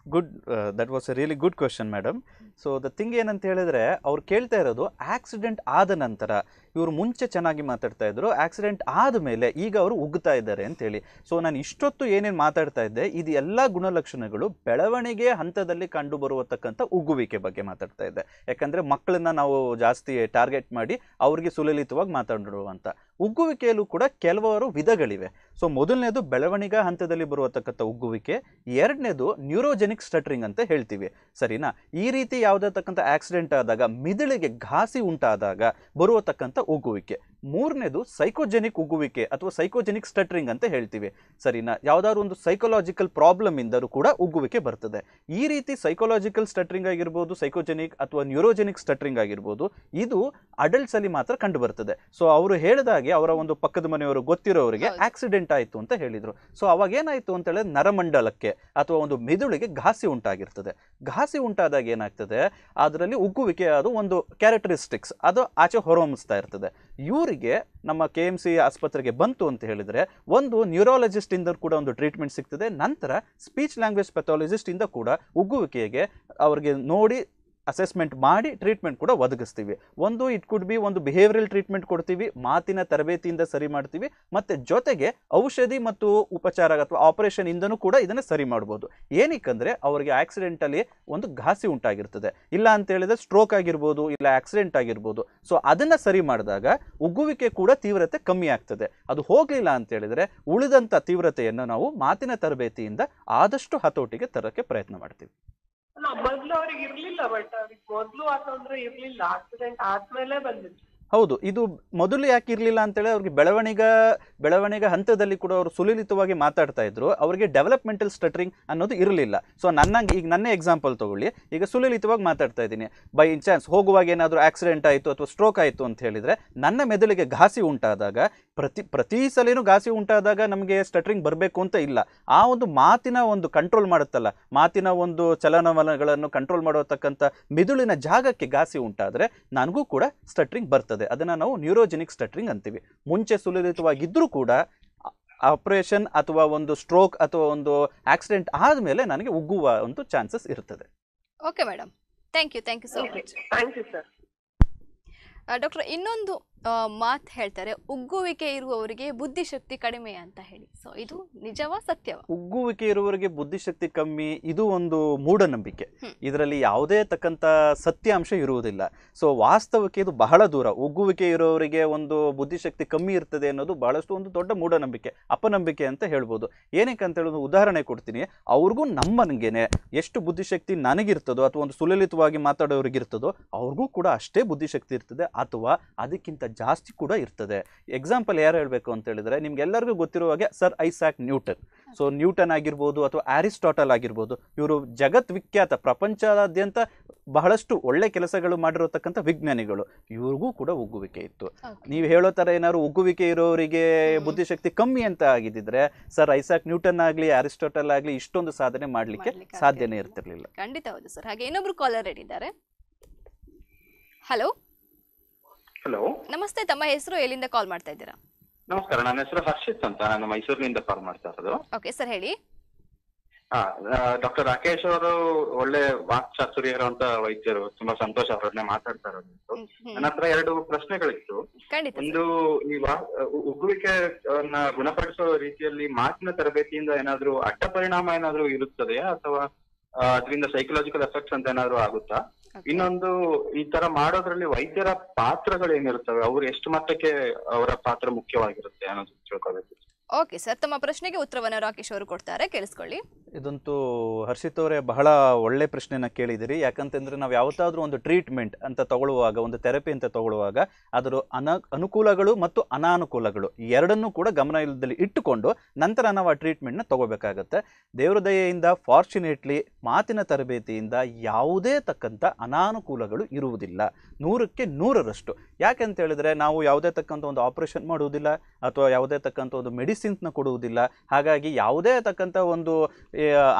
Good that was a really good question madam so the thing ಏನಂತ ಹೇಳಿದ್ರೆ ಅವ್ರು ಕೇಳ್ತಾ ಇರೋದು ಆಕ್ಸಿಡೆಂಟ್ ಆದ ನಂತರ ಇವರು ಮುಂಚೆ ಚೆನ್ನಾಗಿ ಮಾತಾಡ್ತಾ ಇದ್ರು ಆಕ್ಸಿಡೆಂಟ್ ಆದಮೇಲೆ ಈಗ ಅವರು ಉಗ್ತಾ ಇದ್ದಾರೆ ಅಂತೇಳಿ ಸೊ ನಾನು ಇಷ್ಟೊತ್ತು ಏನೇನು ಮಾತಾಡ್ತಾ ಇದ್ದೆ, ಇದು ಎಲ್ಲ ಗುಣಲಕ್ಷಣಗಳು ಬೆಳವಣಿಗೆ ಹಂತದಲ್ಲಿ ಕಂಡು ಬರುವತಕ್ಕಂಥ ಉಗ್ಗುವಿಕೆ ಬಗ್ಗೆ ಮಾತಾಡ್ತಾ ಇದ್ದೆ. ಯಾಕಂದರೆ ಮಕ್ಕಳನ್ನ ನಾವು ಜಾಸ್ತಿ ಟಾರ್ಗೆಟ್ ಮಾಡಿ ಅವ್ರಿಗೆ ಸುಲಲಿತವಾಗಿ ಮಾತಾಡಿರುವಂಥ ಉಗ್ಗುವಿಕೆಯಲ್ಲೂ ಕೂಡ ಕೆಲವರು ವಿಧಗಳಿವೆ. ಸೊ ಮೊದಲನೇದು ಬೆಳವಣಿಗೆ ಹಂತದಲ್ಲಿ ಬರುವತಕ್ಕಂಥ ಉಗ್ಗುವಿಕೆ ಎರಡನೇದು ನ್ಯೂರೋಜೆನಿಕ್ ಸ್ಟಟ್ರಿಂಗ್ ಅಂತ ಹೇಳ್ತೀವಿ. ಸರಿನಾ? ಈ ರೀತಿ ಯಾವುದತಕ್ಕಂಥ ಆಕ್ಸಿಡೆಂಟ್ ಆದಾಗ, ಮಿದುಳಿಗೆ ಘಾಸಿ ಉಂಟಾದಾಗ ಬರುವತಕ್ಕಂಥ ಉಗ್ಗುವಿಕೆ ಮೂರನೇದು ಸೈಕೋಜೆನಿಕ್ ಉಗುವಿಕೆ ಅಥವಾ ಸೈಕೋಜೆನಿಕ್ ಸ್ಟಟ್ರಿಂಗ್ ಅಂತ ಹೇಳ್ತೀವಿ. ಸರಿನಾ? ಯಾವ್ದಾದ್ರು ಒಂದು ಸೈಕೊಲಾಜಿಕಲ್ ಪ್ರಾಬ್ಲಮ್ ಇಂದರೂ ಕೂಡ ಉಗ್ಗುವಿಕೆ ಬರ್ತದೆ. ಈ ರೀತಿ ಸೈಕೊಲಾಜಿಕಲ್ ಸ್ಟಟ್ರಿಂಗ್ ಆಗಿರ್ಬೋದು ಸೈಕೋಜೆನಿಕ್ ಅಥವಾ ನ್ಯೂರೋಜೆನಿಕ್ ಸ್ಟಟ್ರಿಂಗ್ ಆಗಿರ್ಬೋದು ಇದು ಅಡಲ್ಟ್ಸ್ ಅಲ್ಲಿ ಮಾತ್ರ ಕಂಡು ಬರ್ತದೆ. ಸೊ ಅವರು ಹೇಳಿದಾಗೆ ಅವರ ಒಂದು ಪಕ್ಕದ ಮನೆಯವರು ಗೊತ್ತಿರೋರಿಗೆ. ಆಕ್ಸಿಡೆಂಟ್ ಆಯಿತು ಅಂತ ಹೇಳಿದ್ರು. ಸೊ ಅವಾಗ ಏನಾಯ್ತು ಅಂತ ಹೇಳಿದ್ರೆ ನರಮಂಡಲಕ್ಕೆ ಅಥವಾ ಒಂದು ಮೆದುಳಿಗೆ ಘಾಸಿ ಉಂಟಾಗಿರ್ತದೆ. ಘಾಸಿ ಉಂಟಾದಾಗ ಏನಾಗ್ತದೆ? ಅದರಲ್ಲಿ ಉಗ್ಗುವಿಕೆ ಅದು ಒಂದು ಕ್ಯಾರೆಕ್ಟರಿಸ್ಟಿಕ್ಸ್ ಅದು ಆಚೆ ಹೊರಹೊಮ್ಮಿಸ್ತಾ ಇರ್ತದೆ. ಇವರಿಗೆ ನಮ್ಮ ಕೆ ಎಂ ಸಿ ಆಸ್ಪತ್ರೆಗೆ ಬಂತು ಅಂತ ಹೇಳಿದರೆ ಒಂದು ನ್ಯೂರಾಲಜಿಸ್ಟ್ ಇಂದ ಕೂಡ ಒಂದು ಟ್ರೀಟ್ಮೆಂಟ್ ಸಿಗ್ತದೆ. ನಂತರ ಸ್ಪೀಚ್ ಲ್ಯಾಂಗ್ವೇಜ್ ಪೆಥಾಲಜಿಸ್ಟ್ ಇಂದ ಕೂಡ ಉಗ್ಗುವಿಕೆಗೆ ಅವರಿಗೆ ನೋಡಿ ಅಸೆಸ್ಮೆಂಟ್ ಮಾಡಿ ಟ್ರೀಟ್ಮೆಂಟ್ ಕೂಡ ಒದಗಿಸ್ತೀವಿ. ಒಂದು ಇಟ್ ಕುಡ್ ಬಿ ಒಂದು ಬಿಹೇವಿಯರಲ್ ಟ್ರೀಟ್ಮೆಂಟ್ ಕೊಡ್ತೀವಿ, ಮಾತಿನ ತರಬೇತಿಯಿಂದ ಸರಿ ಮಾಡ್ತೀವಿ, ಮತ್ತೆ ಜೊತೆಗೆ ಔಷಧಿ ಮತ್ತು ಉಪಚಾರ ಅಥವಾ ಆಪರೇಷನ್ ಇಂದನೂ ಕೂಡ ಇದನ್ನ ಸರಿ ಮಾಡ್ಬೋದು. ಏನಕ್ಕಂದರೆ ಅವರಿಗೆ ಆಕ್ಸಿಡೆಂಟ್ ಅಲ್ಲಿ ಒಂದು ಘಾಸಿ ಉಂಟಾಗಿರ್ತದೆ. ಇಲ್ಲ ಅಂತ ಹೇಳಿದ್ರೆ ಸ್ಟ್ರೋಕ್ ಆಗಿರ್ಬೋದು, ಇಲ್ಲ ಆಕ್ಸಿಡೆಂಟ್ ಆಗಿರ್ಬೋದು. ಸೊ ಅದನ್ನ ಸರಿ ಮಾಡಿದಾಗ ಉಗ್ಗುವಿಕೆ ಕೂಡ ತೀವ್ರತೆ ಕಮ್ಮಿ ಆಗ್ತದೆ. ಅದು ಹೋಗಲಿಲ್ಲ ಅಂತ ಹೇಳಿದ್ರೆ ಉಳಿದಂತ ತೀವ್ರತೆಯನ್ನು ನಾವು ಮಾತಿನ ತರಬೇತಿಯಿಂದ ಆದಷ್ಟು ಹತೋಟಿಗೆ ತರಕ್ಕೆ ಪ್ರಯತ್ನ ಮಾಡ್ತೀವಿ. ಅಲ್ಲ ಮೊದ್ಲು ಅವ್ರಿಗೆ ಇರ್ಲಿಲ್ಲ ಬಟ್ ಅವ್ರಿಗೆ ಮೊದ್ಲು ಆ ತೊಂದ್ರೆ ಇರ್ಲಿಲ್ಲ. ಆಕ್ಸಿಡೆಂಟ್ ಆದ್ಮೇಲೆ ಬಂದಿತ್ತು. ಹೌದು, ಇದು ಮೊದಲು ಯಾಕೆ ಇರಲಿಲ್ಲ ಅಂತೇಳಿ ಅವ್ರಿಗೆ ಬೆಳವಣಿಗೆ ಬೆಳವಣಿಗೆ ಹಂತದಲ್ಲಿ ಕೂಡ ಅವರು ಸುಲಲಿತವಾಗಿ ಮಾತಾಡ್ತಾ ಇದ್ರು. ಅವರಿಗೆ ಡೆವಲಪ್ಮೆಂಟಲ್ ಸ್ಟಟ್ರಿಂಗ್ ಅನ್ನೋದು ಇರಲಿಲ್ಲ. ಸೊ ನನ್ನ ಈಗ ನನ್ನ ಎಕ್ಸಾಂಪಲ್ ತಗೊಳ್ಳಿ. ಈಗ ಸುಲಲಿತವಾಗಿ ಮಾತಾಡ್ತಾ ಇದ್ದೀನಿ. ಬೈ ಇನ್ ಚಾನ್ಸ್ ಹೋಗುವಾಗ ಏನಾದರೂ ಆಕ್ಸಿಡೆಂಟ್ ಆಯಿತು ಅಥವಾ ಸ್ಟ್ರೋಕ್ ಆಯಿತು ಅಂತ ಹೇಳಿದರೆ, ನನ್ನ ಮೆದುಳಿಗೆ ಘಾಸಿ ಉಂಟಾದಾಗ, ಪ್ರತಿ ಪ್ರತಿ ಸಲೇನು ಘಾಸಿ ಉಂಟಾದಾಗ ನಮಗೆ ಸ್ಟಟ್ರಿಂಗ್ ಬರಬೇಕು ಅಂತ ಇಲ್ಲ. ಆ ಒಂದು ಮಾತಿನ ಒಂದು ಕಂಟ್ರೋಲ್ ಮಾಡುತ್ತಲ್ಲ, ಮಾತಿನ ಒಂದು ಚಲನವಲನಗಳನ್ನು ಕಂಟ್ರೋಲ್ ಮಾಡತಕ್ಕಂಥ ಮಿದುಳಿನ ಜಾಗಕ್ಕೆ ಘಾಸಿ ಉಂಟಾದರೆ, ನನಗೂ ಕೂಡ ಸ್ಟಟ್ರಿಂಗ್ ಬರ್ತದೆ. ಅದನ್ನು ನಾವು ನ್ಯೂರೋಜೆನಿಕ್ ಸ್ಟಟ್ರಿಂಗ್ ಅಂತೀವಿ. ಮುಂಚೆ ಸುಲಲಿತವಾಗಿದ್ದರೂ ಕೂಡ ಆಪರೇಷನ್ ಅಥವಾ ಒಂದು ಸ್ಟ್ರೋಕ್ ಅಥವಾ ಒಂದು ಆಕ್ಸಿಡೆಂಟ್ ಆದಮೇಲೆ ನನಗೆ ಉಗ್ಗುವ ಒಂದು ಚಾನ್ಸಸ್ ಇರ್ತದೆ. Okay madam thank you thank you so much thank you sir doctor ಇನ್ನೊಂದು ಮಾತು ಹೇಳ್ತಾರೆ ಉಗ್ಗುವಿಕೆ ಇರುವವರಿಗೆ ಬುದ್ಧಿಶಕ್ತಿ ಕಡಿಮೆ ಅಂತ ಹೇಳಿ. ಸೊ ಇದು ನಿಜವ ಸತ್ಯವ? ಉಗ್ಗುವಿಕೆ ಇರುವವರಿಗೆ ಬುದ್ಧಿಶಕ್ತಿ ಕಮ್ಮಿ ಇದು ಒಂದು ಮೂಢನಂಬಿಕೆ. ಇದರಲ್ಲಿ ಯಾವುದೇ ತಕ್ಕಂಥ ಸತ್ಯಾಂಶ ಇರುವುದಿಲ್ಲ. ಸೊ ವಾಸ್ತವಕ್ಕೆ ಇದು ಬಹಳ ದೂರ. ಉಗ್ಗುವಿಕೆ ಇರುವವರಿಗೆ ಒಂದು ಬುದ್ಧಿಶಕ್ತಿ ಕಮ್ಮಿ ಇರ್ತದೆ ಅನ್ನೋದು ಬಹಳಷ್ಟು ಒಂದು ದೊಡ್ಡ ಮೂಢನಂಬಿಕೆ ಅಪನಂಬಿಕೆ ಅಂತ ಹೇಳ್ಬೋದು. ಏನಕ್ಕೆ ಅಂತ ಹೇಳೋದು ಉದಾಹರಣೆ ಕೊಡ್ತೀನಿ. ಅವ್ರಿಗೂ ನಮ್ಮನಿಗೇನೆ ಎಷ್ಟು ಬುದ್ಧಿಶಕ್ತಿ ನನಗಿರ್ತದೋ ಅಥವಾ ಒಂದು ಸುಲಲಿತವಾಗಿ ಮಾತಾಡೋರಿಗಿರ್ತದೋ ಅವ್ರಿಗೂ ಕೂಡ ಅಷ್ಟೇ ಬುದ್ಧಿಶಕ್ತಿ ಇರ್ತದೆ. ಅಥವಾ ಅದಕ್ಕಿಂತ ಜಾಸ್ತಿ ಕೂಡ ಇರ್ತದೆ. ಎಕ್ಸಾಂಪಲ್ ಯಾರು ಹೇಳಬೇಕು ಅಂತ ಹೇಳಿದ್ರೆ ನಿಮ್ಗೆಲ್ಲರಿಗೂ ಗೊತ್ತಿರುವ ಹಾಗೆ sir Isaac Newton so Newton ಆಗಿರ್ಬೋದು ಅಥವಾ ಆರಿಸ್ಟಾಟಲ್ ಆಗಿರ್ಬೋದು ಇವರು ಜಗತ್ ವಿಖ್ಯಾತ ಪ್ರಪಂಚದಾದ್ಯಂತ ಬಹಳಷ್ಟು ಒಳ್ಳೆ ಕೆಲಸಗಳು ಮಾಡಿರತಕ್ಕಂಥ ವಿಜ್ಞಾನಿಗಳು. ಇವ್ರಿಗೂ ಕೂಡ ಉಗ್ಗುವಿಕೆ ಇತ್ತು. ನೀವು ಹೇಳೋ ಥರ ಏನಾದ್ರು ಉಗ್ಗುವಿಕೆ ಇರೋರಿಗೆ ಬುದ್ಧಿಶಕ್ತಿ ಕಮ್ಮಿ ಅಂತ ಆಗಿದ್ದಿದ್ರೆ ಸರ್ ಐಸಾಕ್ ನ್ಯೂಟನ್ ಆಗಲಿ ಆರಿಸ್ಟಾಟಲ್ ಆಗಲಿ ಇಷ್ಟೊಂದು ಸಾಧನೆ ಮಾಡಲಿಕ್ಕೆ ಸಾಧ್ಯನೇ. ಇರ್ತಿರ್ಲಿಲ್ಲ. ಖಂಡಿತ ಹೌದು ಸರ್ ಹಾಗೆ ಇನ್ನೊಬ್ರು ಕಾಲರ್ ಇದ್ದಾರೆ. ಹಲೋ ಹಲೋ ನಮಸ್ತೆ ತಮ್ಮ ಹೆಸರು ಎಲ್ಲಿಂದ ಕಾಲ್ ಮಾಡ್ತಾ ಇದ್ದೀರಾ? ನಮಸ್ಕಾರ ನನ್ನ ಹೆಸರು ಹರ್ಷಿತ್ ಅಂತ. ನಾನು ಮೈಸೂರಿನಿಂದ ಕಾಲ್ ಮಾಡ್ತಾ ಇರೋದು. ಓಕೆ ಸರ್ ಹೇಳಿ. ಡಾಕ್ಟರ್ ರಾಕೇಶ್ ಅವರು ಒಳ್ಳೆ ವಾಕ್ಚಾತುರ್ಯ ಇರುವಂತ ವೈದ್ಯರು ತುಂಬಾ ಸಂತೋಷ ಅವರನ್ನೇ ಮಾತಾಡ್ತಾ ಇರೋದು. ನನ್ನ ಹತ್ರ ಎರಡು ಪ್ರಶ್ನೆಗಳಿತ್ತು. ಖಂಡಿತ ಒಂದು ಈ ವಾ- ಗುಣಪಡಿಸುವ ಗುಣಪಡಿಸೋ ರೀತಿಯಲ್ಲಿ ಮಾತಿನ ತರಬೇತಿಯಿಂದ ಏನಾದ್ರೂ ಅಡ್ಡ ಪರಿಣಾಮ ಏನಾದ್ರೂ ಇರುತ್ತದೆಯಾ? ಅಥವಾ ಅದರಿಂದ ಸೈಕಲಾಜಿಕಲ್ ಎಫೆಕ್ಟ್ಸ್ ಅಂತ ಏನಾದ್ರೂ ಆಗುತ್ತಾ. ಇನ್ನೊಂದು ಈ ತರ ಮಾಡೋದ್ರಲ್ಲಿ ವೈದ್ಯರ ಪಾತ್ರಗಳು ಏನಿರ್ತವೆ ಅವ್ರು ಎಷ್ಟು ಮಟ್ಟಕ್ಕೆ ಅವರ ಪಾತ್ರ ಮುಖ್ಯವಾಗಿರುತ್ತೆ ಅನ್ನೋದು ತಿಳ್ಕೊಬೇಕು ಓಕೆ ಸರ್ ತಮ್ಮ ಪ್ರಶ್ನೆಗೆ ಉತ್ತರವನ್ನು ರಾಕೇಶ್ ಅವರು ಕೊಡ್ತಾರೆ. ಕೇಳಿಸ್ಕೊಳ್ಳಿ. ಇದಂತೂ ಹರ್ಷಿತ್ ಅವರೇ ಬಹಳ ಒಳ್ಳೆ ಪ್ರಶ್ನೆಯನ್ನು ಕೇಳಿದಿರಿ. ಯಾಕಂತಂದ್ರೆ ನಾವು ಯಾವತ್ತಾದರೂ ಒಂದು ಟ್ರೀಟ್ಮೆಂಟ್ ಅಂತ ತಗೊಳ್ಳುವಾಗ, ಒಂದು ಥೆರಪಿ ಅಂತ ತಗೊಳ್ಳುವಾಗ ಅದರ ಅನ, ಅನುಕೂಲಗಳು ಮತ್ತು ಅನಾನುಕೂಲಗಳು ಎರಡನ್ನೂ ಕೂಡ ಗಮನದಲ್ಲಿ ಇಟ್ಟುಕೊಂಡು ನಂತರ ನಾವು ಆ ಟ್ರೀಟ್ಮೆಂಟ್ನ ತಗೋಬೇಕಾಗತ್ತೆ. ದೇವ್ರ ದಯೆಯಿಂದ ಫಾರ್ಚುನೇಟ್ಲಿ ಮಾತಿನ ತರಬೇತಿಯಿಂದ ಯಾವುದೇ ತಕ್ಕಂಥ ಅನಾನುಕೂಲಗಳು ಇರುವುದಿಲ್ಲ. ನೂರಕ್ಕೆ ನೂರರಷ್ಟು. ಯಾಕೆಂತ ಹೇಳಿದ್ರೆ ನಾವು ಯಾವುದೇ ತಕ್ಕಂಥ ಒಂದು ಆಪರೇಷನ್ ಮಾಡುವುದಿಲ್ಲ ಅಥವಾ ಯಾವುದೇ ತಕ್ಕಂಥ ಒಂದು ಮೆಡಿಸಿನ್ಸ್ನ ಕೊಡುವುದಿಲ್ಲ. ಹಾಗಾಗಿ ಯಾವುದೇ ತಕ್ಕಂಥ ಒಂದು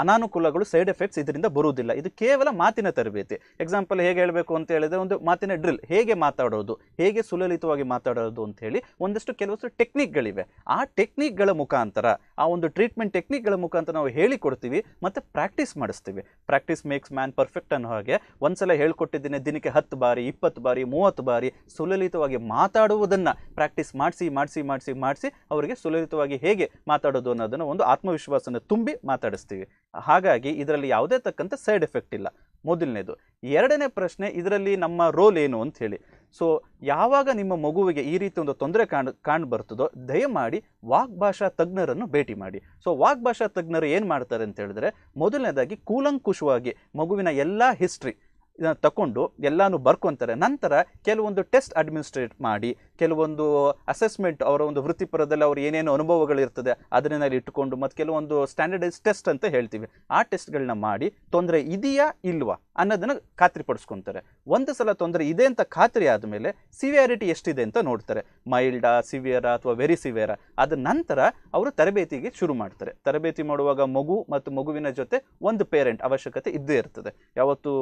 ಅನಾನುಕೂಲಗಳು ಸೈಡ್ ಎಫೆಕ್ಟ್ಸ್ ಇದರಿಂದ ಬರುವುದಿಲ್ಲ. ಇದು ಕೇವಲ ಮಾತಿನ ತರಬೇತಿ. ಎಕ್ಸಾಂಪಲ್ ಹೇಗೆ ಹೇಳಬೇಕು ಅಂತ ಹೇಳಿದ್ರೆ ಒಂದು ಮಾತಿನ ಡ್ರಿಲ್ ಹೇಗೆ ಮಾತಾಡೋದು? ಹೇಗೆ ಸುಲಲಿತವಾಗಿ ಮಾತಾಡೋದು ಅಂತ ಹೇಳಿ ಒಂದಷ್ಟು ಕೆಲವಷ್ಟು ಟೆಕ್ನಿಕ್ಗಳಿವೆ ಆ ಟೆಕ್ನಿಕ್ಗಳ ಮುಖಾಂತರ, ಆ ಒಂದು ಟ್ರೀಟ್ಮೆಂಟ್ ಟೆಕ್ನಿಕ್ಗಳ ಮುಖಾಂತರ ನಾವು ಹೇಳಿಕೊಡ್ತೀವಿ, ಮತ್ತು ಪ್ರಾಕ್ಟೀಸ್ ಮಾಡಿಸ್ತೀವಿ. ಪ್ರಾಕ್ಟೀಸ್ ಮೇಕ್ಸ್ ಮ್ಯಾನ್ ಪರ್ಫೆಕ್ಟ್ ಅನ್ನೋ ಹಾಗೆ ಒಂದ್ಸಲ ಹೇಳ್ಕೊಟ್ಟಿದ್ದೀನಿ, ದಿನಕ್ಕೆ ಹತ್ತು ಬಾರಿ, ಇಪ್ಪತ್ತು ಬಾರಿ, ಮೂವತ್ತು ಬಾರಿ ಸುಲಲಿತವಾಗಿ ಮಾತಾಡುವುದನ್ನು ಪ್ರಾಕ್ಟೀಸ್ ಮಾಡಿಸಿ ಮಾಡಿಸಿ ಮಾಡಿಸಿ ಮಾಡಿಸಿ ಅವರಿಗೆ ಸುಲಲಿತವಾಗಿ ಹೇಗೆ ಮಾತಾಡೋದು ಅನ್ನೋದನ್ನು ಒಂದು ಆತ್ಮವಿಶ್ವಾಸನ ತುಂಬಿ ಮಾತಾಡಿಸ್ತೀವಿ. ಹಾಗಾಗಿ ಇದರಲ್ಲಿ ಯಾವುದೇ ತಕ್ಕಂಥ ಸೈಡ್ ಎಫೆಕ್ಟ್ ಇಲ್ಲ. ಮೊದಲನೇದು. ಎರಡನೇ ಪ್ರಶ್ನೆ, ಇದರಲ್ಲಿ ನಮ್ಮ ರೋಲ್ ಏನು ಅಂತ ಹೇಳಿ. ಸೊ, ಯಾವಾಗ ನಿಮ್ಮ ಮಗುವಿಗೆ ಈ ರೀತಿ ಒಂದು ತೊಂದರೆ ಕಾಣ್ ಕಾಣ್ ಬರ್ತದೋ, ದಯಮಾಡಿ ವಾಗ್ಭಾಷಾ ತಜ್ಞರನ್ನು ಭೇಟಿ ಮಾಡಿ. ಸೊ ವಾಗ್ಭಾಷಾ ತಜ್ಞರು ಏನು ಮಾಡ್ತಾರೆ ಅಂತ ಹೇಳಿದ್ರೆ, ಮೊದಲನೇದಾಗಿ ಕೂಲಂಕುಷವಾಗಿ ಮಗುವಿನ ಎಲ್ಲ ಹಿಸ್ಟ್ರಿ ಇದನ್ನು ತಕೊಂಡು ಎಲ್ಲನೂ ಬರ್ಕೊಂತಾರೆ. ನಂತರ ಕೆಲವೊಂದು ಟೆಸ್ಟ್ ಅಡ್ಮಿನಿಸ್ಟ್ರೇಟ್ ಮಾಡಿ, ಕೆಲವೊಂದು ಅಸೆಸ್ಮೆಂಟ್ ಅವರ ಒಂದು ವೃತ್ತಿಪರದಲ್ಲಿ ಅವ್ರು ಏನೇನು ಅನುಭವಗಳಿರ್ತದೆ ಅದನ್ನ ಇಟ್ಟುಕೊಂಡು ಮತ್ತು ಕೆಲವೊಂದು ಸ್ಟ್ಯಾಂಡರ್ಡೈಸ್ ಟೆಸ್ಟ್ ಅಂತ ಹೇಳ್ತೀವಿ. ಆ ಟೆಸ್ಟ್ಗಳನ್ನ ಮಾಡಿ ತೊಂದರೆ ಇದೆಯಾ ಇಲ್ವಾ ಅನ್ನೋದನ್ನು ಖಾತ್ರಿಪಡಿಸ್ಕೊತಾರೆ. ಒಂದು ಸಲ ತೊಂದರೆ ಇದೆ ಅಂತ ಖಾತ್ರಿ ಆದಮೇಲೆ ಸಿವಿಯಾರಿಟಿ ಎಷ್ಟಿದೆ ಅಂತ ನೋಡ್ತಾರೆ. ಮೈಲ್ಡಾ, ಸಿವಿಯರಾ ಅಥವಾ ವೆರಿ ಸಿವಿಯರಾ? ಅದ ನಂತರ ಅವರು ತರಬೇತಿಗೆ ಶುರು ಮಾಡ್ತಾರೆ. ತರಬೇತಿ ಮಾಡುವಾಗ ಮಗು ಮತ್ತು ಮಗುವಿನ ಜೊತೆ ಒಂದು ಪೇರೆಂಟ್ ಅವಶ್ಯಕತೆ ಇದ್ದೇ ಇರ್ತದೆ. ಯಾವತ್ತು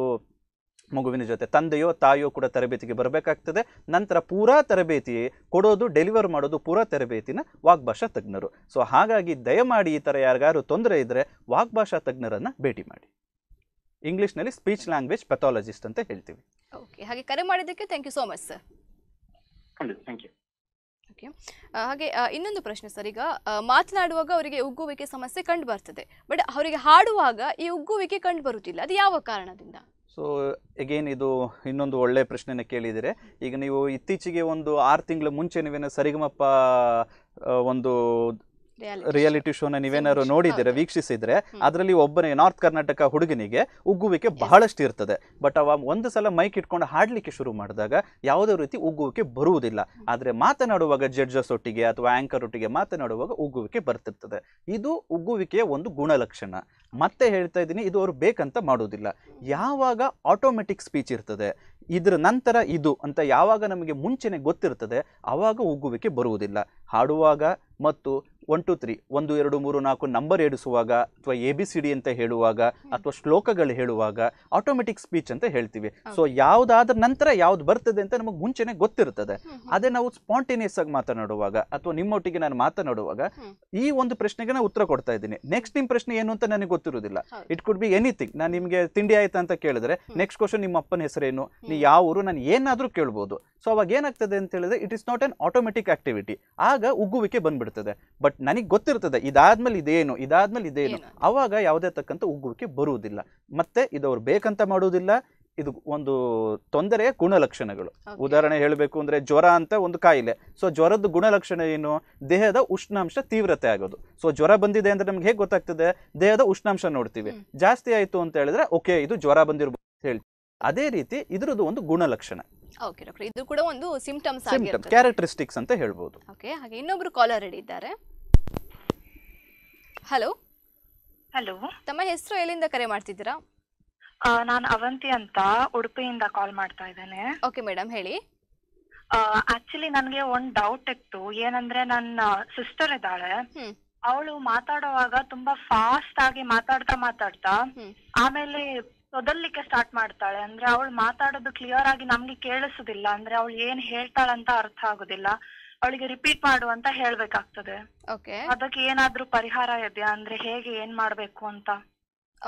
ಮಗುವಿನ ಜೊತೆ ತಂದೆಯೋ ತಾಯಿಯೋ ಕೂಡ ತರಬೇತಿಗೆ ಬರಬೇಕಾಗ್ತದೆ. ನಂತರ ಪೂರಾ ತರಬೇತಿ ಕೊಡೋದು ಡೆಲಿವರ್ ಮಾಡೋದು ಪೂರಾ ತರಬೇತಿನ ವಾಗ್ಭಾಷಾ ತಜ್ಞರು. ಸೊ ಹಾಗಾಗಿ ದಯಮಾಡಿ ಈ ಥರ ಯಾರಿಗಾರು ತೊಂದರೆ ಇದ್ದರೆ ವಾಗ್ಭಾಷಾ ತಜ್ಞರನ್ನು ಭೇಟಿ ಮಾಡಿ. ಇಂಗ್ಲೀಷ್ನಲ್ಲಿ ಸ್ಪೀಚ್ ಲ್ಯಾಂಗ್ವೇಜ್ ಪೆಥಾಲಜಿಸ್ಟ್ ಅಂತ ಹೇಳ್ತೀವಿ. ಓಕೆ ಹಾಗೆ ಕರೆ ಮಾಡಿದ್ದಕ್ಕೆ thank you so much sir ಖಂಡಿತ ಥ್ಯಾಂಕ್ ಯು ಓಕೆ ಹಾಗೆ ಇನ್ನೊಂದು ಪ್ರಶ್ನೆ ಸರ್ ಈಗ ಮಾತನಾಡುವಾಗ ಅವರಿಗೆ ಉಗ್ಗುವಿಕೆ ಸಮಸ್ಯೆ ಕಂಡು ಬರ್ತದೆ. ಬಟ್ ಅವರಿಗೆ ಹಾಡುವಾಗ ಈ ಉಗ್ಗುವಿಕೆ ಕಂಡು ಬರುತ್ತಿಲ್ಲ. ಅದು ಯಾವ ಕಾರಣದಿಂದ? ಸೊ ಎಗೇನ್ ಇದು ಇನ್ನೊಂದು ಒಳ್ಳೆಯ ಪ್ರಶ್ನೆನ ಕೇಳಿದರೆ ಈಗ ನೀವು ಇತ್ತೀಚೆಗೆ ಒಂದು ಆರು ತಿಂಗಳ ಮುಂಚೆ ನೀವೇನು ಸರಿಗಮಪ್ಪ ಒಂದು ರಿಯಾಲಿಟಿ ಶೋನ ನೀವೇನಾದ್ರು ನೋಡಿದ್ರೆ ವೀಕ್ಷಿಸಿದ್ರೆ ಅದರಲ್ಲಿ ಒಬ್ಬನೇ ನಾರ್ತ್ ಕರ್ನಾಟಕ ಹುಡುಗನಿಗೆ ಉಗ್ಗುವಿಕೆ ಬಹಳಷ್ಟು ಇರ್ತದೆ. ಬಟ್ ಅವ ಒಂದು ಸಲ ಮೈಕ್ ಇಟ್ಕೊಂಡು ಹಾಡ್ಲಿಕ್ಕೆ ಶುರು ಮಾಡಿದಾಗ ಯಾವುದೇ ರೀತಿ ಉಗ್ಗುವಿಕೆ ಬರುವುದಿಲ್ಲ. ಆದ್ರೆ ಮಾತನಾಡುವಾಗ ಜಡ್ಜಸ್ ಒಟ್ಟಿಗೆ ಅಥವಾ ಆಂಕರ್ ಒಟ್ಟಿಗೆ ಮಾತನಾಡುವಾಗ ಉಗ್ಗುವಿಕೆ ಬರ್ತಿರ್ತದೆ. ಇದು ಉಗ್ಗುವಿಕೆಯ ಒಂದು ಗುಣಲಕ್ಷಣ. ಮತ್ತೆ ಹೇಳ್ತಾ ಇದ್ದೀನಿ ಇದು ಅವರು ಬೇಕಂತ ಮಾಡುವುದಿಲ್ಲ. ಯಾವಾಗ ಆಟೋಮೆಟಿಕ್ ಸ್ಪೀಚ್ ಇರ್ತದೆ ಇದ್ರ ನಂತರ ಇದು ಅಂತ ಯಾವಾಗ ನಮಗೆ ಮುಂಚೆನೆ ಗೊತ್ತಿರ್ತದೆ ಆವಾಗ ಉಗ್ಗುವಿಕೆ ಬರುವುದಿಲ್ಲ. ಹಾಡುವಾಗ ಮತ್ತು ಒನ್ ಟು ತ್ರೀ ಒಂದು ಎರಡು ಮೂರು ನಾಲ್ಕು ನಂಬರ್ ಏಡಿಸುವಾಗ ಅಥವಾ ಎ ಬಿ ಸಿ ಡಿ ಅಂತ ಹೇಳುವಾಗ ಅಥವಾ ಶ್ಲೋಕಗಳು ಹೇಳುವಾಗ ಆಟೋಮೆಟಿಕ್ ಸ್ಪೀಚ್ ಅಂತ ಹೇಳ್ತೀವಿ. ಸೊ ಯಾವ್ದಾದ ನಂತರ ಯಾವ್ದು ಬರ್ತದೆ ಅಂತ ನಮಗೆ ಮುಂಚೆನೆ ಗೊತ್ತಿರ್ತದೆ ಅದೇ ನಾವು ಸ್ಪಾಂಟೇನಿಯಸ್ ಆಗಿ ಮಾತನಾಡುವಾಗ ಅಥವಾ ನಿಮ್ಮೊಟ್ಟಿಗೆ ನಾನು ಮಾತನಾಡುವಾಗ ಈ ಒಂದು ಪ್ರಶ್ನೆಗೆ ನಾನು ಉತ್ತರ ಕೊಡ್ತಾ ಇದ್ದೀನಿ. ನೆಕ್ಸ್ಟ್ ನಿಮ್ಮ ಪ್ರಶ್ನೆ ಏನು ಅಂತ ನನಗೆ ಗೊತ್ತಿರುವುದಿಲ್ಲ. ಇಟ್ ಕುಡ್ ಬಿ ಎನಿಥಿಂಗ್ ನಾನು ನಿಮಗೆ ತಿಂಡಿ ಆಯ್ತಾ ಅಂತ ಕೇಳಿದ್ರೆ ನೆಕ್ಸ್ಟ್ ಕ್ವಶನ್ ನಿಮ್ಮ ಅಪ್ಪನ ಹೆಸರೇನು ನೀ ಯಾವ ಊರು? ನಾನು ಏನಾದರೂ ಕೇಳ್ಬೋದು. ಸೊ ಅವಾಗ ಏನಾಗ್ತದೆ ಅಂತ ಹೇಳಿದ್ರೆ it is not an automatic activity ಆಗ ಉಗ್ಗುವಿಕೆ ಬಂದ್ಬಿಡ್ತದೆ. ಬಟ್ ನನಗೆ ಗೊತ್ತಿರ್ತದೆ ಇದಾದ್ಮೇಲೆ ಇದೇನು ಇದಾದ್ಮೇಲೆ ಇದೇನು? ಅವಾಗ ಯಾವುದೇ ತಕ್ಕಂತ ಉಗ್ಗುವಿಕೆ ಬರುವುದಿಲ್ಲ. ಮತ್ತೆ ಇದು ಅವ್ರು ಬೇಕಂತ ಮಾಡುವುದಿಲ್ಲ ಇದು ಒಂದು ತೊಂದರೆಯ ಗುಣಲಕ್ಷಣಗಳು. ಉದಾಹರಣೆ ಹೇಳಬೇಕು ಅಂದ್ರೆ ಜ್ವರ ಅಂತ ಒಂದು ಕಾಯಿಲೆ. ಸೊ ಜ್ವರದ ಗುಣಲಕ್ಷಣ ಏನು? ದೇಹದ ಉಷ್ಣಾಂಶ ತೀವ್ರತೆ ಆಗೋದು. ಸೊ ಜ್ವರ ಬಂದಿದೆ ಅಂದ್ರೆ ನಮ್ಗೆ ಹೇಗೆ ಗೊತ್ತಾಗ್ತದೆ? ದೇಹದ ಉಷ್ಣಾಂಶ ನೋಡ್ತೀವಿ. ಜಾಸ್ತಿ ಆಯ್ತು ಅಂತ ಹೇಳಿದ್ರೆ ಓಕೆ ಇದು ಜ್ವರ ಬಂದಿರ್ಬೋದು ಅಂತ ಹೇಳ್ತೀವಿ. ಅದೇ ರೀತಿ ಇದ್ರದ್ದು ಒಂದು ಗುಣಲಕ್ಷಣ. ಓಕೆ ಡಾಕ್ಟರ್ ಇದು ಕೂಡ ಒಂದು ಸಿಂಪ್ಟಮ್ಸ್ ಸಿಂಪ್ಟಮ್ ಕ್ಯಾರೆಕ್ಟರಿಸ್ಟಿಕ್ಸ್ ಅಂತ ಹೇಳ್ಬೋದು. ಓಕೆ ಹಾಗೆ ಇನ್ನೊಬ್ರು ಕಾಲರ್ ರೆಡಿ ಇದ್ದಾರೆ. ಹಲೋ ಹಲೋ ತಮ್ಮ ಹೆಸರು ಎಲ್ಲಿಂದ ಕರೆ ಮಾಡ್ತಿದ್ದೀರಾ? ನಾನು ಅವಂತಿ ಅಂತ ಉಡುಪಿಯಿಂದ ಕಾಲ್ ಮಾಡ್ತಾ ಇದ್ದೇನೆ. ಓಕೆ ಮೇಡಮ್ ಹೇಳಿ. ಆಕ್ಚುಲಿ ನನಗೆ ಒಂದ್ ಡೌಟ್ ಇತ್ತು. ಏನಂದ್ರೆ ನನ್ನ ಸಿಸ್ಟರ್ ಇದ್ದಾಳೆ. ಹ್ಮ್. ಅವಳು ಮಾತಾಡುವಾಗ ತುಂಬಾ ಫಾಸ್ಟ್ ಆಗಿ ಮಾತಾಡ್ತಾ ಮಾತಾಡ್ತಾ ಆಮೇಲೆ ತೊದಲ್ಲಿಕ್ಕೆ ಸ್ಟಾರ್ಟ್ ಮಾಡ್ತಾಳೆ. ಅಂದ್ರೆ ಅವಳು ಮಾತಾಡೋದು ಕ್ಲಿಯರ್ ಆಗಿ ನಮ್ಗೆ ಕೇಳಿಸುದಿಲ್ಲ. ಅಂದ್ರೆ ಅವಳು ಏನ್ ಹೇಳ್ತಾಳಂತ ಅರ್ಥ ಆಗುದಿಲ್ಲ. ಅವಳಿಗೆ ರಿಪೀಟ್ ಮಾಡು ಅಂತ ಹೇಳ್ಬೇಕಾಗ್ತದೆ. ಓಕೆ ಅದಕ್ಕೆ ಏನಾದ್ರೂ ಪರಿಹಾರ ಇದೆಯಾ? ಅಂದ್ರೆ ಹೇಗೆ ಏನ್ ಮಾಡ್ಬೇಕು ಅಂತ.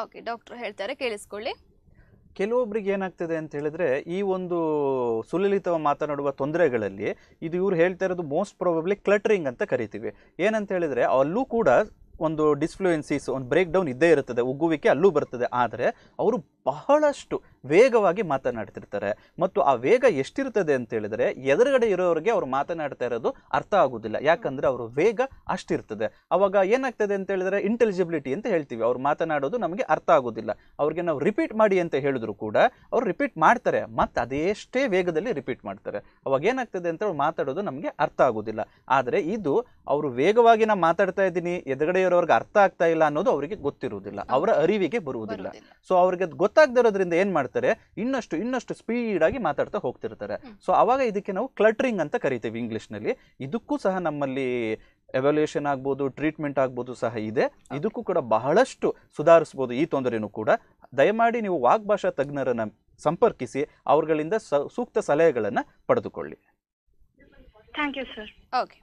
ಓಕೆ ಡಾಕ್ಟರ್ ಹೇಳ್ತಾರೆ. ಕೇಳಿಸ್ಕೊಳ್ಳಿ. ಕೆಲವೊಬ್ರಿಗೆ ಏನಾಗ್ತದೆ ಅಂತ ಹೇಳಿದ್ರೆ ಈ ಒಂದು ಸುಲಲಿತ ಮಾತನಾಡುವ ತೊಂದರೆಗಳಲ್ಲಿ ಇದು ಇವ್ರು ಹೇಳ್ತಾ ಇರೋದು ಮೋಸ್ಟ್ ಪ್ರಾಬಬ್ಲಿ ಕ್ಲಟರಿಂಗ್ ಅಂತ ಕರಿತೀವಿ. ಏನಂತ ಹೇಳಿದ್ರೆ ಅಲ್ಲೂ ಕೂಡ ಒಂದು ಡಿಸ್ಫ್ಲೂಯೆನ್ಸೀಸ್ ಒಂದು ಬ್ರೇಕ್ ಡೌನ್ ಇದ್ದೇ ಇರುತ್ತದೆ ಉಗ್ಗುವಿಕೆ ಅಲ್ಲೂ ಬರ್ತದೆ. ಆದರೆ ಅವರು ಬಹಳಷ್ಟು ವೇಗವಾಗಿ ಮಾತನಾಡ್ತಿರ್ತಾರೆ. ಮತ್ತು ಆ ವೇಗ ಎಷ್ಟಿರ್ತದೆ ಅಂತ ಹೇಳಿದ್ರೆ ಎದುರುಗಡೆ ಇರೋರಿಗೆ ಅವ್ರು ಮಾತನಾಡ್ತಾ ಇರೋದು ಅರ್ಥ ಆಗುದಿಲ್ಲ. ಯಾಕಂದ್ರೆ ಅವ್ರ ವೇಗ ಅಷ್ಟಿರ್ತದೆ. ಅವಾಗ ಏನಾಗ್ತದೆ ಅಂತ ಹೇಳಿದ್ರೆ ಇಂಟೆಲಿಜಿಬಿಲಿಟಿ ಅಂತ ಹೇಳ್ತೀವಿ. ಅವ್ರು ಮಾತನಾಡೋದು ನಮಗೆ ಅರ್ಥ ಆಗೋದಿಲ್ಲ. ಅವ್ರಿಗೆ ನಾವು ರಿಪೀಟ್ ಮಾಡಿ ಅಂತ ಹೇಳಿದ್ರು ಕೂಡ ಅವ್ರು ರಿಪೀಟ್ ಮಾಡ್ತಾರೆ. ಮತ್ತೆ ಅದೆಷ್ಟೇ ವೇಗದಲ್ಲಿ ರಿಪೀಟ್ ಮಾಡ್ತಾರೆ. ಅವಾಗ ಏನಾಗ್ತದೆ ಅಂತ ಅವ್ರು ಮಾತಾಡೋದು ನಮಗೆ ಅರ್ಥ ಆಗೋದಿಲ್ಲ. ಆದರೆ ಇದು ಅವರು ವೇಗವಾಗಿ ನಾ ಮಾತಾಡ್ತಾ ಇದ್ದೀನಿ ಎದುರುಗಡೆ ಇರೋರ್ಗೆ ಅರ್ಥ ಆಗ್ತಾ ಇಲ್ಲ ಅನ್ನೋದು ಅವರಿಗೆ ಗೊತ್ತಿರುವುದಿಲ್ಲ. ಅವರ ಅರಿವಿಗೆ ಬರುವುದಿಲ್ಲ. ಬರುವುದಿಲ್ಲ. ಸೊ ಅವ್ರಿಗೆ ಅದು ಗೊತ್ತಾಗದಿರೋದ್ರಿಂದ ಏನ್ ಮಾಡ್ತಾರೆ? ಇನ್ನಷ್ಟು ಇನ್ನಷ್ಟು ಸ್ಪೀಡ್ ಆಗಿ ಮಾತಾಡ್ತಾ ಹೋಗ್ತಿರ್ತಾರೆ. ಸೊ ಅವಾಗ ಇದಕ್ಕೆ ನಾವು ಕ್ಲಟ್ರಿಂಗ್ ಅಂತ ಕರಿತೀವಿ ಇಂಗ್ಲಿಷ್ನಲ್ಲಿ. ಇದಕ್ಕೂ ಸಹ ನಮ್ಮಲ್ಲಿ ಎವಲ್ಯೂಷನ್ ಆಗ್ಬೋದು ಟ್ರೀಟ್ಮೆಂಟ್ ಆಗ್ಬೋದು ಸಹ ಇದೆ. ಇದಕ್ಕೂ ಕೂಡ ಬಹಳಷ್ಟು ಸುಧಾರಿಸ್ಬೋದು ಈ ತೊಂದರೆನೂ ಕೂಡ. ದಯಮಾಡಿ ನೀವು ವಾಗ್ಭಾಷಾ ತಜ್ಞರನ್ನ ಸಂಪರ್ಕಿಸಿ ಅವರುಗಳಿಂದ ಸ- ಸೂಕ್ತ ಸಲಹೆಗಳನ್ನು ಪಡೆದುಕೊಳ್ಳಿ. ಥ್ಯಾಂಕ್ ಯು ಸರ್ ಓಕೆ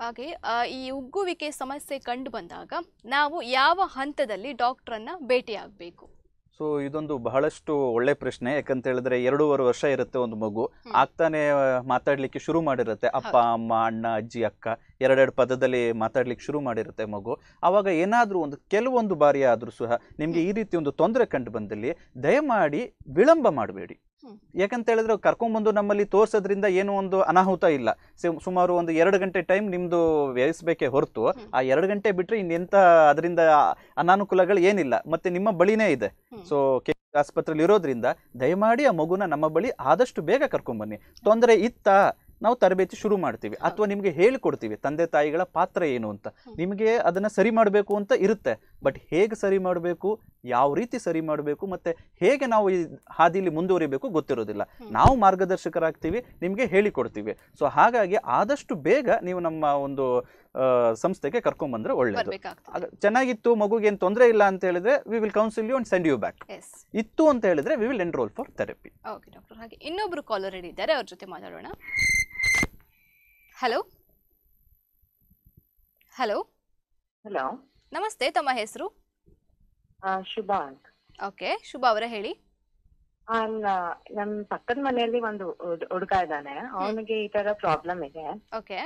ಹಾಗೆ ಈ ಉಗ್ಗುವಿಕೆ ಸಮಸ್ಯೆ ಕಂಡು ಬಂದಾಗ ನಾವು ಯಾವ ಹಂತದಲ್ಲಿ ಡಾಕ್ಟ್ರನ್ನ ಭೇಟಿಯಾಗಬೇಕು? ಸೊ ಇದೊಂದು ಬಹಳಷ್ಟು ಒಳ್ಳೆ ಪ್ರಶ್ನೆ. ಯಾಕಂತ ಹೇಳಿದ್ರೆ ಎರಡೂವರೆ ವರ್ಷ ಇರುತ್ತೆ ಒಂದು ಮಗು. ಆಗ್ತಾನೆ ಮಾತಾಡ್ಲಿಕ್ಕೆ ಶುರು ಮಾಡಿರುತ್ತೆ. ಅಪ್ಪ ಅಮ್ಮ ಅಣ್ಣ ಅಜ್ಜಿ ಅಕ್ಕ ಎರಡೆರಡು ಪದದಲ್ಲಿ ಮಾತಾಡ್ಲಿಕ್ಕೆ ಶುರು ಮಾಡಿರುತ್ತೆ ಮಗು. ಆವಾಗ ಏನಾದರೂ ಒಂದು ಕೆಲವೊಂದು ಬಾರಿ ಆದರೂ ಸಹ ನಿಮಗೆ ಈ ರೀತಿ ಒಂದು ತೊಂದರೆ ಕಂಡು ಬಂದಲ್ಲಿ ದಯಮಾಡಿ ವಿಳಂಬ ಮಾಡಬೇಡಿ. ಯಾಕಂತ ಹೇಳಿದ್ರೆ ಕರ್ಕೊಂಡ್ಬಂದು ನಮ್ಮಲ್ಲಿ ತೋರ್ಸೋದ್ರಿಂದ ಏನು ಒಂದು ಅನಾಹುತ ಇಲ್ಲ. ಸುಮಾರು ಒಂದು ಎರಡು ಗಂಟೆ ಟೈಮ್ ನಿಮ್ದು ವ್ಯಯಿಸ್ಬೇಕೇ ಹೊರತು. ಆ ಎರಡು ಗಂಟೆ ಬಿಟ್ರೆ ಇನ್ನೆಂತ ಅದರಿಂದ ಅನಾನುಕೂಲಗಳು ಏನಿಲ್ಲ. ಮತ್ತೆ ನಿಮ್ಮ ಬಳಿನೇ ಇದೆ. ಸೊ ಕೆ ಆಸ್ಪತ್ರೆಯಲ್ಲಿ ಇರೋದ್ರಿಂದ ದಯಮಾಡಿ ಆ ಮಗುನ ನಮ್ಮ ಬಳಿ ಆದಷ್ಟು ಬೇಗ ಕರ್ಕೊಂಡ್ಬನ್ನಿ ತೊಂದರೆ ಇತ್ತಾ? ನಾವು ತರಬೇತಿ ಶುರು ಮಾಡ್ತೀವಿ. ಅಥವಾ ನಿಮಗೆ ಹೇಳಿಕೊಡ್ತೀವಿ ತಂದೆ ತಾಯಿಗಳ ಪಾತ್ರ ಏನು ಅಂತ. ನಿಮಗೆ ಅದನ್ನ ಸರಿ ಮಾಡಬೇಕು ಅಂತ ಇರುತ್ತೆ. ಬಟ್ ಹೇಗೆ ಸರಿ ಮಾಡಬೇಕು ಯಾವ ರೀತಿ ಸರಿ ಮಾಡಬೇಕು ಮತ್ತೆ ಹೇಗೆ ನಾವು ಈ ಹಾದಿಲಿ ಮುಂದುವರಿಬೇಕು ಗೊತ್ತಿರೋದಿಲ್ಲ. ನಾವು ಮಾರ್ಗದರ್ಶಕರಾಗ್ತೀವಿ ನಿಮಗೆ ಹೇಳಿಕೊಡ್ತೀವಿ. ಸೊ ಹಾಗಾಗಿ ಆದಷ್ಟು ಬೇಗ ನೀವು ನಮ್ಮ ಒಂದು ಸಂಸ್ಥೆಗೆ ಕರ್ಕೊಂಡ್ ಬಂದ್ರೆ ಒಳ್ಳೇದು ಚೆನ್ನಾಗಿತ್ತು ಮಗುಗೆ ಏನು ತೊಂದರೆ ಇಲ್ಲ ಅಂತ ಹೇಳಿದ್ರೆ we will counsel you and send you back ಇತ್ತು ಅಂತ ಹೇಳಿದ್ರೆ we will enrol for therapy okay doctor ಹಾಗೆ ಇನ್ನೊಬ್ರು ಕಾಲರ್ ಇದ್ದಾರೆ ಅವ್ರ ಜೊತೆ ಮಾತಾಡೋಣ. ಹಲೋ ಹಲೋ ಹಲೋ ನಮಸ್ತೆ ತಮ್ಮ ಹೆಸರು? ಶುಭ ಅಂತ. ಓಕೆ ಶುಭ ಅವರ ಹೇಳಿ. ನಮ್ ಪಕ್ಕದ ಮನೆಯಲ್ಲಿ ಒಂದು ಹುಡುಗ ಇದ್ದಾನೆ. ಅವನಿಗೆ ಈ ತರ ಪ್ರಾಬ್ಲಮ್ ಇದೆ. ಓಕೆ.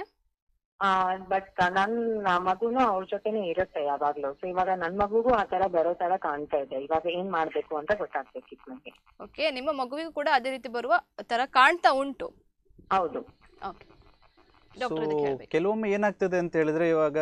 ಬಟ್ ನನ್ನ ಮಗುನು ಅವ್ರ ಜೊತೆನೆ ಇರುತ್ತೆ ಯಾವಾಗ್ಲೂ. ಸೊ ಇವಾಗ ನನ್ ಮಗುಗೂ ಆ ತರ ಬರೋ ತರ ಕಾಣ್ತಾ ಇದೆ. ಇವಾಗ ಏನ್ ಮಾಡ್ಬೇಕು ಅಂತ ಗೊತ್ತಾಗ್ಬೇಕಿತ್ತು ನಂಗೆ. ಓಕೆ ನಿಮ್ಮ ಮಗುವಿಗೂ ಕೂಡ ಅದೇ ರೀತಿ ಬರುವ ತರ ಕಾಣ್ತಾ ಉಂಟು. ಹೌದು. ಓಕೆ. ಸೊ ಕೆಲವೊಮ್ಮೆ ಏನಾಗ್ತದೆ ಅಂತ ಹೇಳಿದ್ರೆ ಇವಾಗ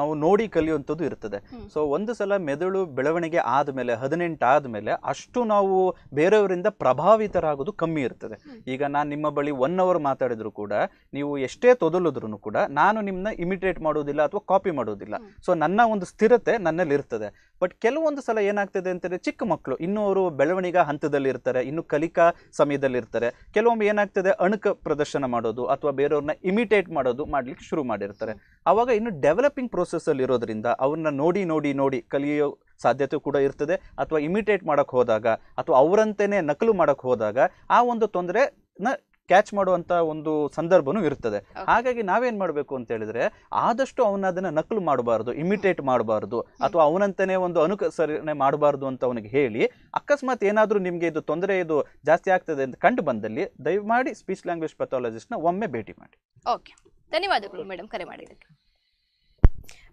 ನಾವು ನೋಡಿ ಕಲಿಯುವಂಥದ್ದು ಇರ್ತದೆ. ಸೊ ಒಂದು ಸಲ ಮೆದುಳು ಬೆಳವಣಿಗೆ ಆದಮೇಲೆ ಹದಿನೆಂಟು ಆದಮೇಲೆ ಅಷ್ಟು ನಾವು ಬೇರೆಯವರಿಂದ ಪ್ರಭಾವಿತರಾಗೋದು ಕಮ್ಮಿ ಇರ್ತದೆ. ಈಗ ನಾನು ನಿಮ್ಮ ಬಳಿ ಒನ್ ಅವರ್ ಮಾತಾಡಿದ್ರು ಕೂಡ ನೀವು ಎಷ್ಟೇ ತೊದಲಿದ್ರು ಕೂಡ ನಾನು ನಿಮ್ಮನ್ನ ಇಮಿಟೇಟ್ ಮಾಡೋದಿಲ್ಲ ಅಥವಾ ಕಾಪಿ ಮಾಡೋದಿಲ್ಲ. ಸೊ ನನ್ನ ಒಂದು ಸ್ಥಿರತೆ ನನ್ನಲ್ಲಿ ಇರ್ತದೆ. ಬಟ್ ಕೆಲವೊಂದು ಸಲ ಏನಾಗ್ತದೆ ಅಂತಂದ್ರೆ ಚಿಕ್ಕ ಮಕ್ಕಳು ಇನ್ನೂ ಅವರು ಬೆಳವಣಿಗೆ ಹಂತದಲ್ಲಿ ಇರ್ತಾರೆ ಇನ್ನು ಕಲಿಕಾ ಸಮಯದಲ್ಲಿ ಇರ್ತಾರೆ. ಕೆಲವೊಮ್ಮೆ ಏನಾಗ್ತದೆ ಅಣುಕ ಪ್ರದರ್ಶನ ಮಾಡೋದು ಅಥವಾ ಬೇರೆಯವ್ರನ್ನ ಇಮಿಟೇಟ್ ಮಾಡೋದು ಮಾಡ್ಲಿಕ್ಕೆ ಶುರು ಮಾಡಿರ್ತಾರೆ. ಅವಾಗ ಇನ್ನು ಡೆವಲಪಿಂಗ್ ಪ್ರೋಸೆಸ್ ಅಲ್ಲಿ ಇರೋದ್ರಿಂದ ಅವ್ರನ್ನ ನೋಡಿ ನೋಡಿ ನೋಡಿ ಕಲಿಯೋ ಸಾಧ್ಯತೆ ಕೂಡ ಇರ್ತದೆ. ಅಥವಾ ಇಮಿಟೇಟ್ ಮಾಡಕ್ ಹೋದಾಗ ಅಥವಾ ಅವರಂತೆಯೇ ನಕಲು ಮಾಡಕ್ ಹೋದಾಗ ಆ ಒಂದು ತೊಂದರೆನ ಕ್ಯಾಚ್ ಮಾಡುವಂತ ಒಂದು ಸಂದರ್ಭನೂ ಇರ್ತದೆ ಹಾಗಾಗಿ ನಾವೇನ್ ಮಾಡಬೇಕು ಅಂತ ಹೇಳಿದ್ರೆ ಆದಷ್ಟು ಅವನ ಅದನ್ನ ನಕಲು ಮಾಡಬಾರದು ಇಮಿಟೇಟ್ ಮಾಡಬಾರದು ಅಥವಾ ಅವನಂತನೇ ಒಂದು ಅನುಕರಣೆ ಮಾಡಬಾರದು ಅಂತ ಅವನಿಗೆ ಹೇಳಿ ಅಕಸ್ಮಾತ್ ಏನಾದರೂ ನಿಮಗೆ ಇದು ತೊಂದರೆ ಇದು ಜಾಸ್ತಿ ಆಗ್ತದೆ ಅಂತ ಕಂಡು ಬಂದಲ್ಲಿ ದಯಮಾಡಿ ಸ್ಪೀಚ್ ಲ್ಯಾಂಗ್ವೇಜ್ ಪೆಥಾಲಜಿಸ್ಟ್ನ ಒಮ್ಮೆ ಭೇಟಿ ಮಾಡಿ. ಓಕೆ ಧನ್ಯವಾದಗಳು ಮೇಡಮ್ ಕರೆ ಮಾಡಿದ್ದಕ್ಕೆ.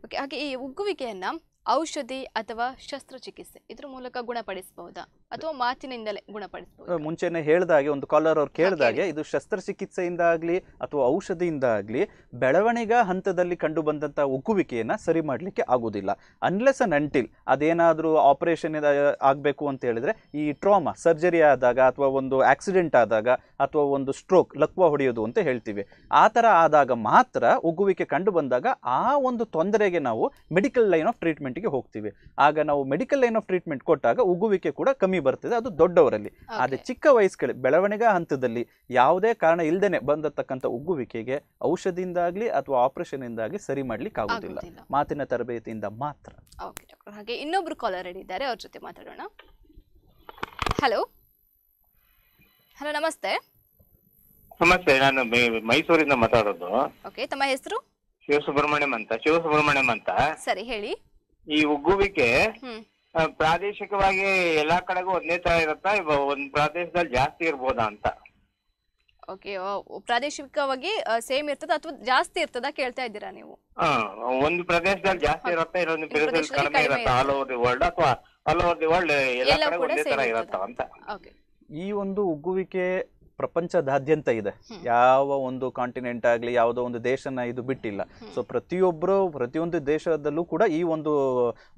ಓಕೆ ಹಾಗೆ ಈ ಉಗ್ಗುವಿಕೆಯನ್ನ ಔಷಧಿ ಅಥವಾ ಶಸ್ತ್ರಚಿಕಿತ್ಸೆ ಇದ್ರ ಮೂಲಕ ಗುಣಪಡಿಸಬಹುದಾ ಅಥವಾ ಮಾತಿನಿಂದಲೇ ಗುಣಪಡಿಸಬಹುದು ಮುಂಚೆನೆ ಹೇಳ್ದಾಗೆ ಒಂದು ಕಾಲರ್ ಅವ್ರು ಕೇಳ್ದಾಗೆ ಇದು ಶಸ್ತ್ರಚಿಕಿತ್ಸೆಯಿಂದ ಆಗಲಿ ಅಥವಾ ಔಷಧಿಯಿಂದ ಆಗಲಿ ಬೆಳವಣಿಗೆ ಹಂತದಲ್ಲಿ ಕಂಡು ಬಂದಂಥ ಉಗ್ಗುವಿಕೆಯನ್ನ ಸರಿ ಮಾಡಲಿಕ್ಕೆ ಆಗುದಿಲ್ಲ. ಅನ್ಲೆಸ್ ಅನ್ ಅಂಟಿಲ್ ಅದೇನಾದ್ರೂ ಆಪರೇಷನ್ ಆಗಬೇಕು ಅಂತ ಹೇಳಿದ್ರೆ ಈ ಟ್ರಾಮಾ ಸರ್ಜರಿ ಆದಾಗ ಅಥವಾ ಒಂದು ಆಕ್ಸಿಡೆಂಟ್ ಆದಾಗ ಅಥವಾ ಒಂದು ಸ್ಟ್ರೋಕ್ ಲಕ್ವ ಹೊಡೆಯೋದು ಅಂತ ಹೇಳ್ತೀವಿ. ಆ ತರ ಆದಾಗ ಮಾತ್ರ ಉಗ್ಗುವಿಕೆ ಕಂಡು ಬಂದಾಗ ಆ ಒಂದು ತೊಂದರೆಗೆ ನಾವು ಮೆಡಿಕಲ್ ಲೈನ್ ಆಫ್ ಟ್ರೀಟ್ಮೆಂಟ್ಗೆ ಹೋಗ್ತೀವಿ. ಆಗ ನಾವು ಮೆಡಿಕಲ್ ಲೈನ್ ಆಫ್ ಟ್ರೀಟ್ಮೆಂಟ್ ಕೊಟ್ಟಾಗ ಉಗುವಿಕೆ ಕೂಡ ಕಮ್ಮಿ ಬರ್ತದೆ ಅದು ದೊಡ್ಡವರಲ್ಲಿ. ಆದ್ರೆ ಚಿಕ್ಕ ವಯಸ್ಸುಗಳ ಬೆಳವಣಿಗೆ ಹಂತದಲ್ಲಿ ಯಾವುದೇ ಕಾರಣ ಇಲ್ಲದೆ ಬಂದತಕ್ಕಂಥ ಉಗ್ಗುವಿಕೆಗೆ ಔಷಧಿಯಿಂದಾಗ್ಲಿ ಅಥವಾ ಆಪರೇಷನ್ ಇಂದಾಗ್ಲಿ ಸರಿ ಮಾಡ್ಲಿಕ್ಕೆ ಆಗುದಿಲ್ಲ. ಮಾತಿನ ತರಬೇತಿಯಿಂದ ಮಾತ್ರ. ಓಕೆ ಡಾಕ್ಟರ್ ಹಾಗೆ ಇನ್ನೊಬ್ರು ಕಾಲರ್ ರೆಡಿ ಇದ್ದಾರೆ ಅವ್ರ ಜೊತೆ ಮಾತಾಡೋಣ. ಹಲೋ ಹಲೋ ನಮಸ್ತೆ. ನಮಸ್ತೆ ನಾನು ಮೈಸೂರಿಂದ ಮಾತಾಡೋದು. ಓಕೆ ತಮ್ಮ ಹೆಸರು? ಶಿವಸುಬ್ರಹ್ಮಣ್ಯಂ ಅಂತ. ಶಿವಸುಬ್ರಹ್ಮಣ್ಯಂ ಅಂತ. ಸರಿ ಹೇಳಿ. ಈ ಉಗ್ಗುವಿಕೆ ಪ್ರಾದೇಶಿಕವಾಗಿ ಎಲ್ಲಾ ಕಡೆಗೂ ಒಂದೇ ತರ ಇರುತ್ತಾ? ಒಂದ್ ಪ್ರದೇಶದಲ್ಲಿ ಜಾಸ್ತಿ ಇರ್ಬೋದಾ ಅಂತ? ಓಕೆ ಪ್ರಾದೇಶಿಕವಾಗಿ ಸೇಮ್ ಇರ್ತದ ಅಥವಾ ಜಾಸ್ತಿ ಇರ್ತದ ಕೇಳ್ತಾ ಇದ್ದೀರಾ ನೀವು? ಒಂದು ಪ್ರದೇಶದಲ್ಲಿ ಜಾಸ್ತಿ ಇರುತ್ತೆ? ಇನ್ನೊಂದು ಪ್ರದೇಶದಲ್ಲಿ ಕಡಿಮೆ ಇರುತ್ತೆ? ಆಲ್ ಓವರ್ ದಿ ವರ್ಲ್ಡ್ ಅಥವಾ ಆಲ್ ಓವರ್ ದಿ ವರ್ಲ್ಡ್ ಎಲ್ಲ ಕಡೆ ಒಂದೇ ತರ ಇರುತ್ತಾ ಅಂತ? ಓಕೆ ಈ ಒಂದು ಉಗ್ಗುವಿಕೆ ಪ್ರಪಂಚದಾದ್ಯಂತ ಇದೆ. ಯಾವ ಒಂದು ಕಾಂಟಿನೆಂಟ್ ಆಗಲಿ ಯಾವುದೋ ಒಂದು ದೇಶನ ಇದು ಬಿಟ್ಟಿಲ್ಲ. ಸೊ ಪ್ರತಿಯೊಬ್ಬರು ಪ್ರತಿಯೊಂದು ದೇಶದಲ್ಲೂ ಕೂಡ ಈ ಒಂದು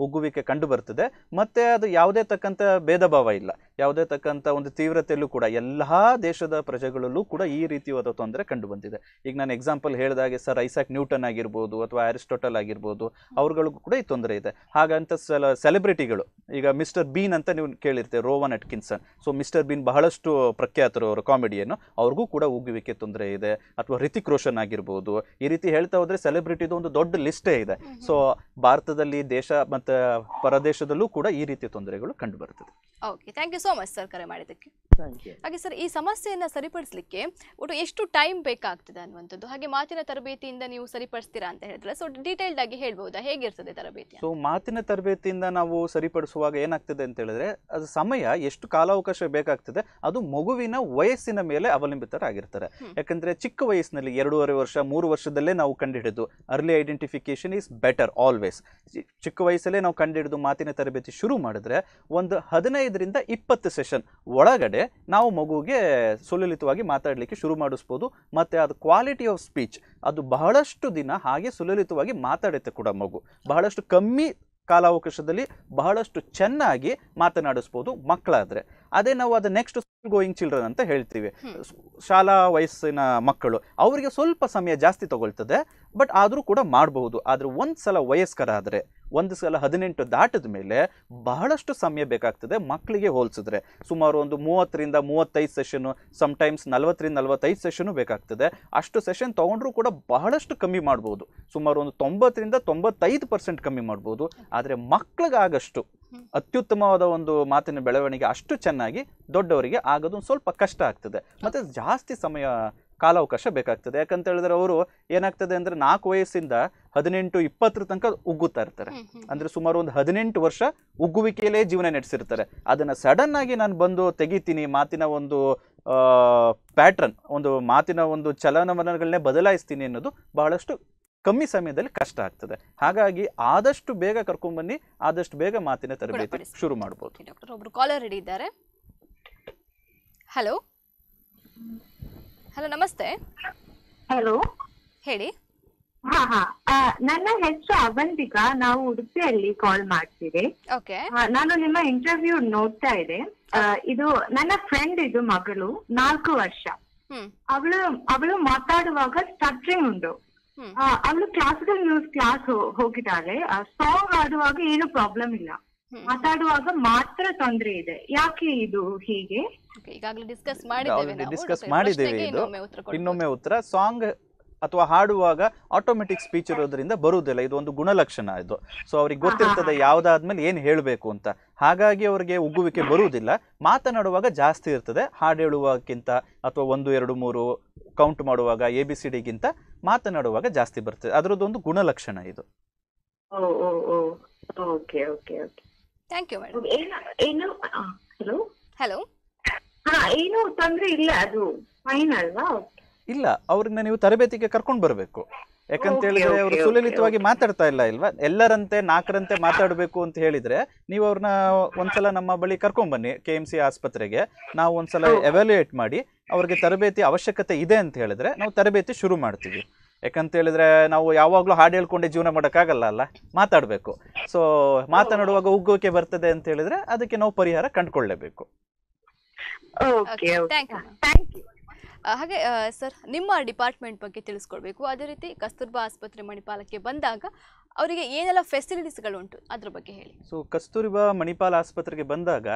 ಉಗ್ಗುವಿಕೆ ಕಂಡು ಬರ್ತದೆ. ಮತ್ತೆ ಅದು ಯಾವುದೇ ತಕ್ಕಂಥ ಭೇದ ಭಾವ ಇಲ್ಲ. ಯಾವುದೇ ತಕ್ಕಂಥ ಒಂದು ತೀವ್ರತೆಯಲ್ಲೂ ಕೂಡ ಎಲ್ಲ ದೇಶದ ಪ್ರಜೆಗಳಲ್ಲೂ ಕೂಡ ಈ ರೀತಿಯಾದ ತೊಂದರೆ ಕಂಡು ಬಂದಿದೆ. ಈಗ ನಾನು ಎಕ್ಸಾಂಪಲ್ ಹೇಳಿದಾಗೆ ಸರ್ ಐಸಾಕ್ ನ್ಯೂಟನ್ ಆಗಿರ್ಬೋದು ಅಥವಾ ಅರಿಸ್ಟೋಟಲ್ ಆಗಿರ್ಬೋದು ಅವ್ರಗಳಿಗೂ ಕೂಡ ಈ ತೊಂದರೆ ಇದೆ. ಹಾಗಂತ ಸೆಲ ಸೆಲೆಬ್ರಿಟಿಗಳು ಈಗ ಮಿಸ್ಟರ್ ಬೀನ್ ಅಂತ ನೀವು ಕೇಳಿರ್ತೀವಿ Rowan Atkinson. So mister Bean ಬಹಳಷ್ಟು ಪ್ರಖ್ಯಾತರು ಅವರು ಕಾಮಿಡಿಯನ್ನು ಅವ್ರಿಗೂ ಕೂಡ ಉಗುವಿಕೆ ತೊಂದರೆ ಇದೆ ಅಥವಾ ರಿತಿಕ್ ರೋಷನ್ ಆಗಿರ್ಬೋದು ಈ ರೀತಿ ಹೇಳ್ತಾ ಹೋದ್ರೆ ಸೆಲೆಬ್ರಿಟಿದು ಒಂದು ದೊಡ್ಡ ಲಿಸ್ಟೇ ಇದೆ. ಸೊ ಭಾರತದಲ್ಲಿ ದೇಶ ಮತ್ತು ಪರದೇಶದಲ್ಲೂ ಕೂಡ ಈ ರೀತಿಯ ತೊಂದರೆಗಳು ಕಂಡು ಬರ್ತದೆ okay thank you so much sir ಕರೆ ಮಾಡಿದ್ದಕ್ಕೆ. ಹಾಗೆ ಸರ್ ಈ ಸಮಸ್ಯೆಯನ್ನ ಸರಿಪಡಿಸಲಿಕ್ಕೆ ಒಟ್ಟು ಎಷ್ಟು ಟೈಮ್ ಬೇಕಾಗ್ತದೆ ಅನ್ನುವಂಥದ್ದು? ಹಾಗೆ ಮಾತಿನ ತರಬೇತಿಯಿಂದ ನೀವು ಸರಿಪಡಿಸ್ತೀರಾ ಅಂತ ಹೇಳಿದ್ರೆ ಸೊ ಡೀಟೇಲ್ಡ್ ಆಗಿ ಹೇಳ್ಬೋದಾ? ಹೇಗಿರ್ತದೆ ತರಬೇತಿ ಸೊ ಮಾತಿನ ತರಬೇತಿಯಿಂದ ನಾವು ಸರಿಪಡಿಸುವಾಗ ಏನಾಗ್ತದೆ ಅಂತ ಹೇಳಿದ್ರೆ ಅದು ಸಮಯ ಎಷ್ಟು ಕಾಲಾವಕಾಶ ಬೇಕಾಗ್ತದೆ ಅದು ಮಗುವಿನ ವಯಸ್ಸಿನ ಮೇಲೆ ಅವಲಂಬಿತರಾಗಿರ್ತಾರೆ. ಯಾಕಂದ್ರೆ ಚಿಕ್ಕ ವಯಸ್ಸಿನಲ್ಲಿ ಎರಡೂವರೆ ವರ್ಷ ಮೂರು ವರ್ಷದಲ್ಲೇ ನಾವು ಕಂಡುಹಿಡಿದು early identification is better always ಚಿಕ್ಕ ವಯಸ್ಸಲ್ಲೇ ನಾವು ಕಂಡುಹಿಡಿದು ಮಾತಿನ ತರಬೇತಿ ಶುರು ಮಾಡಿದ್ರೆ ಒಂದು ಹದಿನೈದರಿಂದ ಇಪ್ಪತ್ತು ಸೆಷನ್ ಒಳಗಡೆ ನಾವು ಮಗುವಿಗೆ ಸುಲಲಿತವಾಗಿ ಮಾತಾಡಲಿಕ್ಕೆ ಶುರು ಮಾಡಿಸ್ಬೋದು. ಮತ್ತೆ ಅದು ಕ್ವಾಲಿಟಿ ಆಫ್ ಸ್ಪೀಚ್ ಅದು ಬಹಳಷ್ಟು ದಿನ ಹಾಗೆ ಸುಲಲಿತವಾಗಿ ಮಾತಾಡುತ್ತೆ ಕೂಡ ಮಗು. ಬಹಳಷ್ಟು ಕಮ್ಮಿ ಕಾಲಾವಕಾಶದಲ್ಲಿ ಬಹಳಷ್ಟು ಚೆನ್ನಾಗಿ ಮಾತನಾಡಿಸ್ಬೋದು ಮಕ್ಕಳಾದರೆ. ಅದೇ ನಾವು ಅದು ನೆಕ್ಸ್ಟ್ ಗೋಯಿಂಗ್ ಚಿಲ್ಡ್ರನ್ ಅಂತ ಹೇಳ್ತೀವಿ. ಶಾಲಾ ವಯಸ್ಸಿನ ಮಕ್ಕಳು. ಅವರಿಗೆ ಸ್ವಲ್ಪ ಸಮಯ ಜಾಸ್ತಿ ತಗೊಳ್ತದೆ ಬಟ್ ಆದರೂ ಕೂಡ ಮಾಡಬಹುದು ಆದ್ರೆ ಒಂದು ಸಲ ವಯಸ್ಕರಾದರೆ ಒಂದು ಸಲ ಹದಿನೆಂಟು ದಾಟಿದ ಮೇಲೆ ಬಹಳಷ್ಟು ಸಮಯ ಬೇಕಾಗ್ತದೆ ಮಕ್ಕಳಿಗೆ ಹೋಲಿಸಿದ್ರೆ. ಸುಮಾರು ಒಂದು ಮೂವತ್ತರಿಂದ ಮೂವತ್ತೈದು ಸೆಷನು ಸಮಟೈಮ್ಸ್ ನಲವತ್ತರಿಂದ ನಲವತ್ತೈದು ಸೆಷನು ಬೇಕಾಗ್ತದೆ. ಅಷ್ಟು ಸೆಷನ್ ತೊಗೊಂಡ್ರೂ ಕೂಡ ಬಹಳಷ್ಟು ಕಮ್ಮಿ ಮಾಡ್ಬೋದು. ಸುಮಾರು ಒಂದು ತೊಂಬತ್ತರಿಂದ ತೊಂಬತ್ತೈದು ಪರ್ಸೆಂಟ್ ಕಮ್ಮಿ ಮಾಡ್ಬೋದು. ಆದರೆ ಮಕ್ಕಳಿಗಾಗಷ್ಟು ಅತ್ಯುತ್ತಮವಾದ ಒಂದು ಮಾತಿನ ಬೆಳವಣಿಗೆ ಅಷ್ಟು ಚೆನ್ನಾಗಿ ದೊಡ್ಡವರಿಗೆ ಆಗೋದು ಸ್ವಲ್ಪ ಕಷ್ಟ ಆಗ್ತದೆ. ಮತ್ತು ಜಾಸ್ತಿ ಸಮಯ ಕಾಲಾವಕಾಶ ಬೇಕಾಗ್ತದೆ. ಯಾಕಂತ ಹೇಳಿದ್ರೆ ಅವರು ಏನಾಗ್ತದೆ ಅಂದ್ರೆ ನಾಲ್ಕು ವಯಸ್ಸಿಂದ ಹದಿನೆಂಟು ಇಪ್ಪತ್ತರ ತನಕ ಉಗ್ಗುತ್ತಾ ಇರ್ತಾರೆ. ಅಂದ್ರೆ ಸುಮಾರು ಒಂದು ಹದಿನೆಂಟು ವರ್ಷ ಉಗ್ಗುವಿಕೆಯಲ್ಲೇ ಜೀವನ ನಡೆಸಿರ್ತಾರೆ. ಅದನ್ನ ಸಡನ್ ಆಗಿ ನಾನು ಬಂದು ತೆಗಿತೀನಿ ಮಾತಿನ ಒಂದು ಪ್ಯಾಟ್ರನ್ ಒಂದು ಮಾತಿನ ಒಂದು ಚಲನವಲನಗಳನ್ನೇ ಬದಲಾಯಿಸ್ತೀನಿ ಅನ್ನೋದು ಬಹಳಷ್ಟು ಕಮ್ಮಿ ಸಮಯದಲ್ಲಿ ಕಷ್ಟ ಆಗ್ತದೆ. ಹಾಗಾಗಿ ಆದಷ್ಟು ಬೇಗ ಕರ್ಕೊಂಡ್ಬನ್ನಿ ಆದಷ್ಟು ಬೇಗ ಮಾತಿನ ತರಬೇತಿ ಶುರು ಮಾಡಬಹುದು ಡಾಕ್ಟರ್. ಒಬ್ರು ಕಾಲರ್ ಇದ್ದಾರೆ. ಹಲೋ ಹಲೋ ನಮಸ್ತೆ. ಹಲೋ. ಹೇಳಿ. ಹಾ ಹಾ. ಆ, ನನ್ನ ಹೆಸರು ಅವಂತಿಕಾ ನಾವು ಉಡುಪಿಯಲ್ಲಿ ಕಾಲ್ ಮಾಡ್ತೀವಿ. ಓಕೆ. ಆ, ನಾನು ನಿಮ್ಮ ಇಂಟರ್ವ್ಯೂ ನೋಡ್ತಾ ಇದೆ ಆ, ಇದು ನನ್ನ ಫ್ರೆಂಡ್ ಇದು ಮಗಳು ನಾಲ್ಕು ವರ್ಷ. ಹ್ಮ್. ಅವಳು ಅವಳು ಮಾತಾಡುವಾಗ ಸ್ಟಟ್ರಿಂಗ್ ಉಂಟು. ಹ್ಮ್. ಆ, ಅವಳು ಕ್ಲಾಸಿಕಲ್ ನ್ಯೂಸ್ ಕ್ಲಾಸ್ ಹೋಗಿದ್ದಾಳೆ. ಸಾಂಗ್ ಆಡುವಾಗ ಏನು ಪ್ರಾಬ್ಲಮ್ ಇಲ್ಲ. ಮಾತಾಡುವಾಗ ಮಾತ್ರ ತೊಂದರೆ ಇದೆ. ಯಾಕೆ ಇದು ಹೀಗೆ? ಈಗಾಗಲೇ ಡಿಸ್ಕಸ್ ಮಾಡಿದ್ದೇವೆ ಡಿಸ್ಕಸ್ ಡಾಕ್ಟರ್, ಮಾಡಿದ್ದೇವೆ ಇದು. ಇನ್ನೊಮ್ಮೆ ಉತ್ತರ ಇನ್ನೊಮ್ಮೆ ಉತ್ತರ. ಸಾಂಗ್ ಅಥವಾ ಹಾಡುವಾಗ ಆಟೋಮೆಟಿಕ್ ಸ್ಪೀಚ್ ಇರೋದ್ರಿಂದ ಬರುವುದಿಲ್ಲ. ಇದು ಒಂದು ಗುಣಲಕ್ಷಣ ಇದು. ಸೊ ಅವ್ರಿಗೆ ಗೊತ್ತಿರ್ತದೆ ಯಾವ್ದಾದ್ಮೇಲೆ ಏನ್ ಹೇಳಬೇಕು ಅಂತ. ಹಾಗಾಗಿ ಅವ್ರಿಗೆ ಉಗ್ಗುವಿಕೆ ಬರುವುದಿಲ್ಲ. ಮಾತನಾಡುವಾಗ ಜಾಸ್ತಿ ಇರ್ತದೆ. ಹಾಡು ಹೇಳುವಕ್ಕಿಂತ ಅಥವಾ ಒಂದು ಎರಡು ಮೂರು ಕೌಂಟ್ ಮಾಡುವಾಗ ಎ ಬಿ ಸಿ ಡಿಗಿಂತ ಮಾತನಾಡುವಾಗ ಜಾಸ್ತಿ ಬರ್ತದೆ. ಅದರದ್ದೊಂದು ಗುಣಲಕ್ಷಣ ಇದು. ಓ ಓ ಓ. Okay okay okay. Thank you madam ಏನು ಏನು ಹಲೋ ಹಲೋ ಏನು ತೊಂದ್ರೆ ಇಲ್ಲ ಅದು ಫೈನ್ ಅಲ್ವಾ? ಇಲ್ಲ ಅವ್ರನ್ನ ನೀವು ತರಬೇತಿಗೆ ಕರ್ಕೊಂಡು ಬರಬೇಕು. ಯಾಕಂತ ಹೇಳಿದ್ರೆ ಅವರು ಸುಲಲಿತವಾಗಿ ಮಾತಾಡ್ತಾ ಇಲ್ಲ ಇಲ್ವಾ? ಎಲ್ಲರಂತೆ ನಾಲ್ಕರಂತೆ ಮಾತಾಡಬೇಕು ಅಂತ ಹೇಳಿದ್ರೆ ನೀವು ಅವ್ರನ್ನ ಒಂದ್ಸಲ ನಮ್ಮ ಬಳಿ ಕರ್ಕೊಂಡ್ ಬನ್ನಿ ಕೆ ಎಂ ಸಿ ಆಸ್ಪತ್ರೆಗೆ. ನಾವು ಒಂದ್ಸಲ ಎವ್ಯಾಲ್ಯೂಯೇಟ್ ಮಾಡಿ ಅವ್ರಿಗೆ ತರಬೇತಿ ಅವಶ್ಯಕತೆ ಇದೆ ಅಂತ ಹೇಳಿದ್ರೆ ನಾವು ತರಬೇತಿ ಶುರು ಮಾಡ್ತೀವಿ. ಯಾಕಂತ ಹೇಳಿದ್ರೆ ನಾವು ಯಾವಾಗ್ಲೂ ಹಾಡು ಹೇಳ್ಕೊಂಡೆ ಜೀವನ ಮಾಡೋಕ್ಕಾಗಲ್ಲ ಅಲ್ಲ? ಮಾತಾಡಬೇಕು. ಸೊ ಮಾತನಾಡುವಾಗ ಉಗ್ಗೋಕೆ ಬರ್ತದೆ ಅಂತ ಹೇಳಿದ್ರೆ ಅದಕ್ಕೆ ನಾವು ಪರಿಹಾರ ಕಂಡುಕೊಳ್ಳೇಬೇಕು. Okay thank you thank you ಹಾಗೆ ಸರ್ ನಿಮ್ಮ ಡಿಪಾರ್ಟ್ಮೆಂಟ್ ಬಗ್ಗೆ ತಿಳಿಸ್ಕೊಡ್ಬೇಕು. ಅದೇ ರೀತಿ ಕಸ್ತೂರ್ಬಾ ಆಸ್ಪತ್ರೆ ಮಣಿಪಾಲಕ್ಕೆ ಬಂದಾಗ ಅವರಿಗೆ ಏನೆಲ್ಲ ಫೆಸಿಲಿಟೀಸ್ಗಳು ಉಂಟು? ಅದ್ರ ಬಗ್ಗೆ ಹೇಳಿ. ಸೊ ಕಸ್ತೂರಿಬಾ ಮಣಿಪಾಲ್ ಆಸ್ಪತ್ರೆಗೆ ಬಂದಾಗ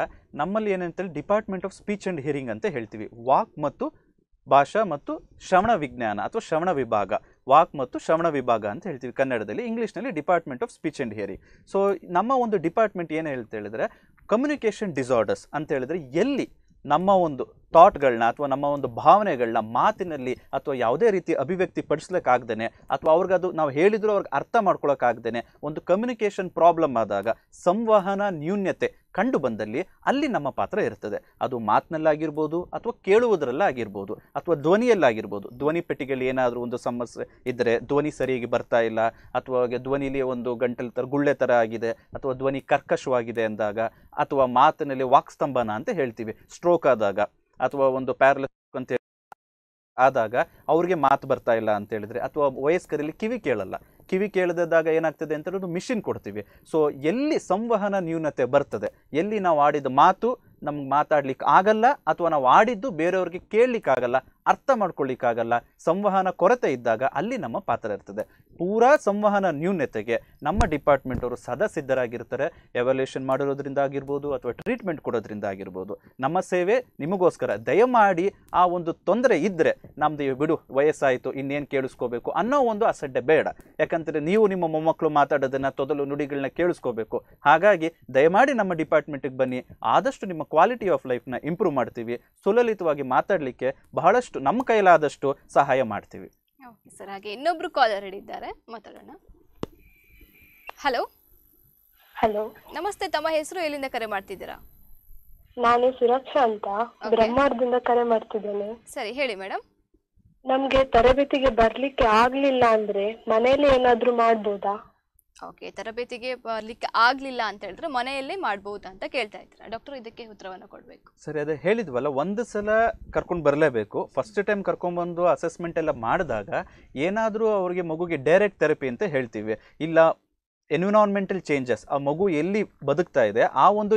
ನಮ್ಮಲ್ಲಿ ಏನಂತೇಳಿ department of speech and hearing ಅಂತ ಹೇಳ್ತೀವಿ. ವಾಕ್ ಮತ್ತು ಭಾಷಾ ಮತ್ತು ಶ್ರವಣ ವಿಜ್ಞಾನ ಅಥವಾ ಶ್ರವಣ ವಿಭಾಗ. ವಾಕ್ ಮತ್ತು ಶ್ರವಣ ವಿಭಾಗ ಅಂತ ಹೇಳ್ತೀವಿ ಕನ್ನಡದಲ್ಲಿ. ಇಂಗ್ಲೀಷ್ನಲ್ಲಿ department of speech and hearing so ನಮ್ಮ ಒಂದು ಡಿಪಾರ್ಟ್ಮೆಂಟ್ ಏನು ಹೇಳ್ತಾ ಹೇಳಿದ್ರೆ ಕಮ್ಯುನಿಕೇಷನ್ ಡಿಸಾರ್ಡರ್ಸ್ ಅಂತ ಹೇಳಿದ್ರೆ ಎಲ್ಲಿ ನಮ್ಮ ಒಂದು ಥಾಟ್ಗಳನ್ನ ಅಥವಾ ನಮ್ಮ ಒಂದು ಭಾವನೆಗಳನ್ನ ಮಾತಿನಲ್ಲಿ ಅಥವಾ ಯಾವುದೇ ರೀತಿ ಅಭಿವ್ಯಕ್ತಿ ಪಡಿಸ್ಲಿಕ್ಕಾಗ್ದೇನೆ ಅಥವಾ ಅವ್ರಿಗದು ನಾವು ಹೇಳಿದ್ರು ಅವ್ರಿಗೆ ಅರ್ಥ ಮಾಡ್ಕೊಳಕ್ಕಾಗ್ದೇ ಒಂದು ಕಮ್ಯುನಿಕೇಷನ್ ಪ್ರಾಬ್ಲಮ್ ಆದಾಗ ಸಂವಹನ ನ್ಯೂನ್ಯತೆ ಕಂಡು ಬಂದಲ್ಲಿ ಅಲ್ಲಿ ನಮ್ಮ ಪಾತ್ರ ಇರ್ತದೆ. ಅದು ಮಾತಿನಲ್ಲಾಗಿರ್ಬೋದು ಅಥವಾ ಕೇಳುವುದರಲ್ಲಾಗಿರ್ಬೋದು ಅಥವಾ ಧ್ವನಿಯಲ್ಲಾಗಿರ್ಬೋದು. ಧ್ವನಿ ಪೆಟ್ಟಿಗೆಯಲ್ಲಿ ಏನಾದರೂ ಒಂದು ಸಮಸ್ಯೆ ಇದ್ದರೆ ಧ್ವನಿ ಸರಿಯಾಗಿ ಬರ್ತಾ ಇಲ್ಲ ಅಥವಾ ಧ್ವನಿಲಿ ಒಂದು ಗಂಟಲು ಥರ ಗುಳ್ಳೆ ಥರ ಆಗಿದೆ ಅಥವಾ ಧ್ವನಿ ಕರ್ಕಶವಾಗಿದೆ ಅಂದಾಗ ಅಥವಾ ಮಾತಿನಲ್ಲಿ ವಾಕ್ಸ್ತಂಭನ ಅಂತ ಹೇಳ್ತೀವಿ. ಸ್ಟ್ರೋಕ್ ಆದಾಗ ಅಥವಾ ಒಂದು ಪ್ಯಾರಲಸ್ ಅಂತ ಆದಾಗ ಅವ್ರಿಗೆ ಮಾತು ಬರ್ತಾ ಇಲ್ಲ ಅಂತ ಹೇಳಿದ್ರೆ ಅಥವಾ ವಯಸ್ಕರಲ್ಲಿ ಕಿವಿ ಕೇಳಲ್ಲ. ಕಿವಿ ಕೇಳದಾಗ ಏನಾಗ್ತದೆ ಅಂತ ಹೇಳಿದ್ರೆ ಮಿಷಿನ್ ಕೊಡ್ತೀವಿ. ಸೊ ಎಲ್ಲಿ ಸಂವಹನ ನ್ಯೂನತೆ ಬರ್ತದೆ, ಎಲ್ಲಿ ನಾವು ಆಡಿದ ಮಾತು ನಮ್ಗೆ ಮಾತಾಡ್ಲಿಕ್ಕೆ ಆಗಲ್ಲ ಅಥವಾ ನಾವು ಆಡಿದ್ದು ಬೇರೆಯವ್ರಿಗೆ ಕೇಳಲಿಕ್ಕಾಗಲ್ಲ, ಅರ್ಥ ಮಾಡ್ಕೊಳ್ಳಿಕ್ಕಾಗಲ್ಲ ಸಂವಹನ ಕೊರತೆ ಇದ್ದಾಗ ಅಲ್ಲಿ ನಮ್ಮ ಪಾತ್ರ ಇರ್ತದೆ. ಪೂರಾ ಸಂವಹನ ನ್ಯೂನ್ಯತೆಗೆ ನಮ್ಮ ಡಿಪಾರ್ಟ್ಮೆಂಟ್ ಅವರು ಸದಾ ಸಿದ್ಧರಾಗಿರ್ತಾರೆ. ಎವಲ್ಯೂಷನ್ ಮಾಡಿರೋದ್ರಿಂದ ಆಗಿರ್ಬೋದು ಅಥವಾ ಟ್ರೀಟ್ಮೆಂಟ್ ಕೊಡೋದ್ರಿಂದ ಆಗಿರ್ಬೋದು. ನಮ್ಮ ಸೇವೆ ನಿಮಗೋಸ್ಕರ. ದಯಮಾಡಿ ಆ ಒಂದು ತೊಂದರೆ ಇದ್ದರೆ ಇವ್ ಬಿಡು, ವಯಸ್ಸಾಯಿತು, ಇನ್ನೇನು ಕೇಳಿಸ್ಕೋಬೇಕು ಅನ್ನೋ ಒಂದು ಅಸಡ್ಡೆ ಬೇಡ. ಯಾಕಂದರೆ ನೀವು ನಿಮ್ಮ ಮೊಮ್ಮಕ್ಕಳು ಮಾತಾಡೋದನ್ನು ತೊದಲು ನುಡಿಗಳನ್ನ ಕೇಳಿಸ್ಕೋಬೇಕು. ಹಾಗಾಗಿ ದಯಮಾಡಿ ನಮ್ಮ ಡಿಪಾರ್ಟ್ಮೆಂಟಿಗೆ ಬನ್ನಿ. ಆದಷ್ಟು ನಿಮ್ಮ ಕ್ವಾಲಿಟಿ ಆಫ್ ಲೈಫ್ನ ಇಂಪ್ರೂವ್ ಮಾಡ್ತೀವಿ. ಸುಲಲಿತವಾಗಿ ಮಾತಾಡಲಿಕ್ಕೆ ಬಹಳಷ್ಟು ನಮ್ಮ ಕೈಲಾದಷ್ಟು ಸಹಾಯ ಮಾಡ್ತೀವಿ. ಓಕೆ ಸರ್ ಹಾಗೆ ಇನ್ನೊಬ್ರು ಕಾಲರ್ ಇದ್ದಾರೆ ಮಾತಾಡೋಣ. ಹಲೋ ಹಲೋ ನಮಸ್ತೆ ತಮ್ಮ ಹೆಸರು ಎಲ್ಲಿಂದ ಕರೆ ಮಾಡ್ತಿದ್ದೀರಾ? ನಾನು ಸುರಕ್ಷಾ ಅಂತ. ಬ್ರಹ್ಮಾರ್ದಿಂದ ಕರೆ ಮಾಡ್ತಿದ್ದೇನೆ. ಸರಿ ಹೇಳಿ ಮೇಡಮ್ ನಮ್ಗೆ ತರಬೇತಿಗೆ ಬರ್ಲಿಕ್ಕೆ ಆಗ್ಲಿಲ್ಲ ಅಂದ್ರೆ ಮನೇಲಿ ಏನಾದ್ರೂ ಮಾಡ್ಬೋದಾ? ಓಕೆ ತರಬೇತಿಗೆ ಬರ್ಲಿಕ್ಕೆ ಆಗ್ಲಿಲ್ಲ ಅಂತ ಹೇಳಿದ್ರೆ ಮನೆಯಲ್ಲೇ ಮಾಡಬಹುದು ಅಂತ ಕೇಳ್ತಾ ಇದ್ದೀರಾ? ಡಾಕ್ಟರ್ ಇದಕ್ಕೆ ಉತ್ತರವನ್ನು ಕೊಡಬೇಕು. ಸರಿ, ಅದೇ ಹೇಳಿದ್ವಲ್ಲ, ಒಂದು ಸಲ ಕರ್ಕೊಂಡು ಬರಲೇಬೇಕು. ಫಸ್ಟ್ ಟೈಮ್ ಕರ್ಕೊಂಡ್ಬಂದು ಅಸೆಸ್ಮೆಂಟ್ ಎಲ್ಲ ಮಾಡಿದಾಗ ಏನಾದರೂ ಅವರಿಗೆ ಮಗುಗೆ ಡೈರೆಕ್ಟ್ ಥೆರಪಿ ಅಂತ ಹೇಳ್ತೀವಿ. ಇಲ್ಲ ಎನ್ವಿರಾನ್ಮೆಂಟಲ್ ಚೇಂಜಸ್ ಆ ಮಗು ಎಲ್ಲಿ ಬದುಕ್ತಾ ಇದೆ, ಆ ಒಂದು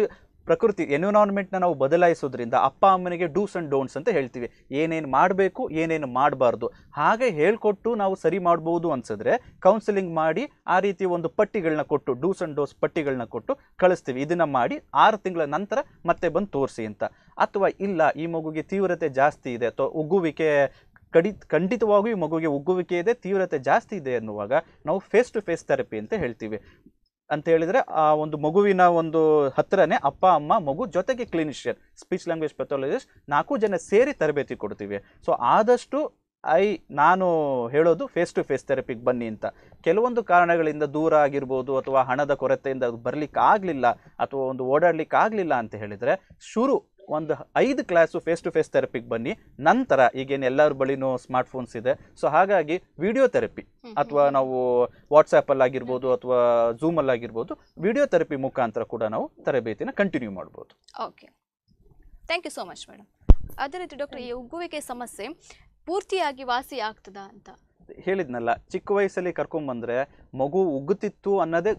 ಪ್ರಕೃತಿ ಎನ್ವಿರಾನ್ಮೆಂಟ್ನ ನಾವು ಬದಲಾಯಿಸೋದ್ರಿಂದ ಅಪ್ಪ ಅಮ್ಮನಿಗೆ ಡೂಸ್ ಆ್ಯಂಡ್ ಡೋಂಟ್ಸ್ ಅಂತ ಹೇಳ್ತೀವಿ. ಏನೇನು ಮಾಡಬೇಕು, ಏನೇನು ಮಾಡಬಾರ್ದು. ಹಾಗೆ ಹೇಳ್ಕೊಟ್ಟು ನಾವು ಸರಿ ಮಾಡ್ಬೋದು ಅನ್ಸಿದ್ರೆ ಕೌನ್ಸಿಲಿಂಗ್ ಮಾಡಿ ಆ ರೀತಿ ಒಂದು ಪಟ್ಟಿಗಳನ್ನ ಕೊಟ್ಟು, ಡೂಸ್ ಆ್ಯಂಡ್ ಡೋಸ್ ಪಟ್ಟಿಗಳನ್ನ ಕೊಟ್ಟು ಕಳಿಸ್ತೀವಿ. ಇದನ್ನ ಮಾಡಿ ಆರು ತಿಂಗಳ ನಂತರ ಮತ್ತೆ ಬಂದು ತೋರಿಸಿ ಅಂತ. ಅಥವಾ ಇಲ್ಲ, ಈ ಮಗುಗೆ ತೀವ್ರತೆ ಜಾಸ್ತಿ ಇದೆ ಅಥವಾ ಉಗ್ಗುವಿಕೆ ಕಡಿ, ಖಂಡಿತವಾಗಿಯೂ ಈ ಮಗುಗೆ ಉಗ್ಗುವಿಕೆ ಇದೆ, ತೀವ್ರತೆ ಜಾಸ್ತಿ ಇದೆ ಅನ್ನುವಾಗ ನಾವು ಫೇಸ್ ಟು ಫೇಸ್ ಥೆರಪಿ ಅಂತ ಹೇಳ್ತೀವಿ. ಅಂತ ಹೇಳಿದ್ರೆ ಆ ಒಂದು ಮಗುವಿನ ಒಂದು ಹತ್ರನೇ ಅಪ್ಪ, ಅಮ್ಮ, ಮಗು ಜೊತೆಗೆ ಕ್ಲಿನಿಷಿಯನ್ ಸ್ಪೀಚ್ ಲ್ಯಾಂಗ್ವೇಜ್ ಪೆಥಾಲಜಿಸ್ಟ್ ನಾಲ್ಕು ಜನ ಸೇರಿ ತರಬೇತಿ ಕೊಡ್ತೀವಿ. ಸೊ ಆದಷ್ಟು ಐ, ನಾನು ಹೇಳೋದು ಫೇಸ್ ಟು ಫೇಸ್ ಥೆರಪಿಗೆ ಬನ್ನಿ ಅಂತ. ಕೆಲವೊಂದು ಕಾರಣಗಳಿಂದ ದೂರ ಆಗಿರ್ಬೋದು ಅಥವಾ ಹಣದ ಕೊರತೆಯಿಂದ ಅದು ಬರಲಿಕ್ಕೆ ಆಗಲಿಲ್ಲ ಅಥವಾ ಒಂದು ಓಡಾಡಲಿಕ್ಕೆ ಆಗಲಿಲ್ಲ ಅಂತ ಹೇಳಿದರೆ, ಶುರು ಒಂದು ಐದು ಕ್ಲಾಸು ಫೇಸ್ ಟು ಫೇಸ್ ಥೆರಪಿಗೆ ಬನ್ನಿ. ನಂತರ ಈಗೇನು ಎಲ್ಲರ ಬಳಿನೂ ಸ್ಮಾರ್ಟ್ ಫೋನ್ಸ್ ಇದೆ. ಸೊ ಹಾಗಾಗಿ ವಿಡಿಯೋ ಥೆರಪಿ ಅಥವಾ ನಾವು ವಾಟ್ಸಪ್ಪಲ್ಲಿ ಆಗಿರ್ಬೋದು ಅಥವಾ ಝೂಮಲ್ಲಿ ಆಗಿರ್ಬೋದು ವಿಡಿಯೋ ಥೆರಪಿ ಮುಖಾಂತರ ಕೂಡ ನಾವು ತರಬೇತಿನ ಕಂಟಿನ್ಯೂ ಮಾಡ್ಬೋದು. Okay thank you so much madam ಅದೇ ರೀತಿ ಡಾಕ್ಟರ್ ಈ ಉಗ್ಗುವಿಕೆ ಸಮಸ್ಯೆ ಪೂರ್ತಿಯಾಗಿ ವಾಸಿ ಆಗ್ತದಾ ಅಂತ ಹೇಳಿದ್ನಲ್ಲ ಚಿಕ್ಕ ವಯಸ್ಸಲ್ಲಿ ಕರ್ಕೊಂಬಂದರೆ ಮಗು ಉಗ್ಗುತ್ತಿತ್ತು ಅನ್ನೋದೇ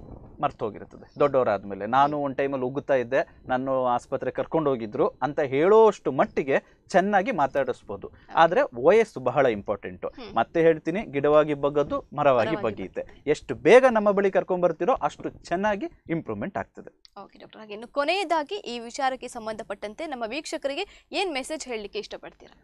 ಮರ್ತೋಗಿರ್ತದೆ ದೊಡ್ಡವರಾದ್ಮೇಲೆ ನಾನು ಒಂದು ಟೈಮಲ್ಲಿ ಉಗ್ಗುತ್ತಾ ಇದ್ದೆ ನಾನು ಆಸ್ಪತ್ರೆ ಕರ್ಕೊಂಡು ಹೋಗಿದ್ರು ಅಂತ ಹೇಳೋಷ್ಟು ಮಟ್ಟಿಗೆ ಚೆನ್ನಾಗಿ ಮಾತಾಡಿಸ್ಬೋದು. ಆದ್ರೆ ವಯಸ್ಸು ಬಹಳ ಇಂಪಾರ್ಟೆಂಟು ಮತ್ತೆ ಹೇಳ್ತೀನಿ ಗಿಡವಾಗಿ ಬಗ್ಗದ್ದು ಮರವಾಗಿ ಬಗ್ಗೀತೆ. ಎಷ್ಟು ಬೇಗ ನಮ್ಮ ಬಳಿ ಕರ್ಕೊಂಡ್ ಬರ್ತಿರೋ ಅಷ್ಟು ಚೆನ್ನಾಗಿ ಇಂಪ್ರೂವ್ಮೆಂಟ್ ಆಗ್ತದೆ. ಓಕೆ ಡಾಕ್ಟರ್ ಹಾಗೆ ಇನ್ನು ಕೊನೆಯದಾಗಿ ಈ ವಿಚಾರಕ್ಕೆ ಸಂಬಂಧಪಟ್ಟಂತೆ ನಮ್ಮ ವೀಕ್ಷಕರಿಗೆ ಏನ್ ಮೆಸೇಜ್ ಹೇಳಲಿಕ್ಕೆ ಇಷ್ಟಪಡ್ತೀರಾ?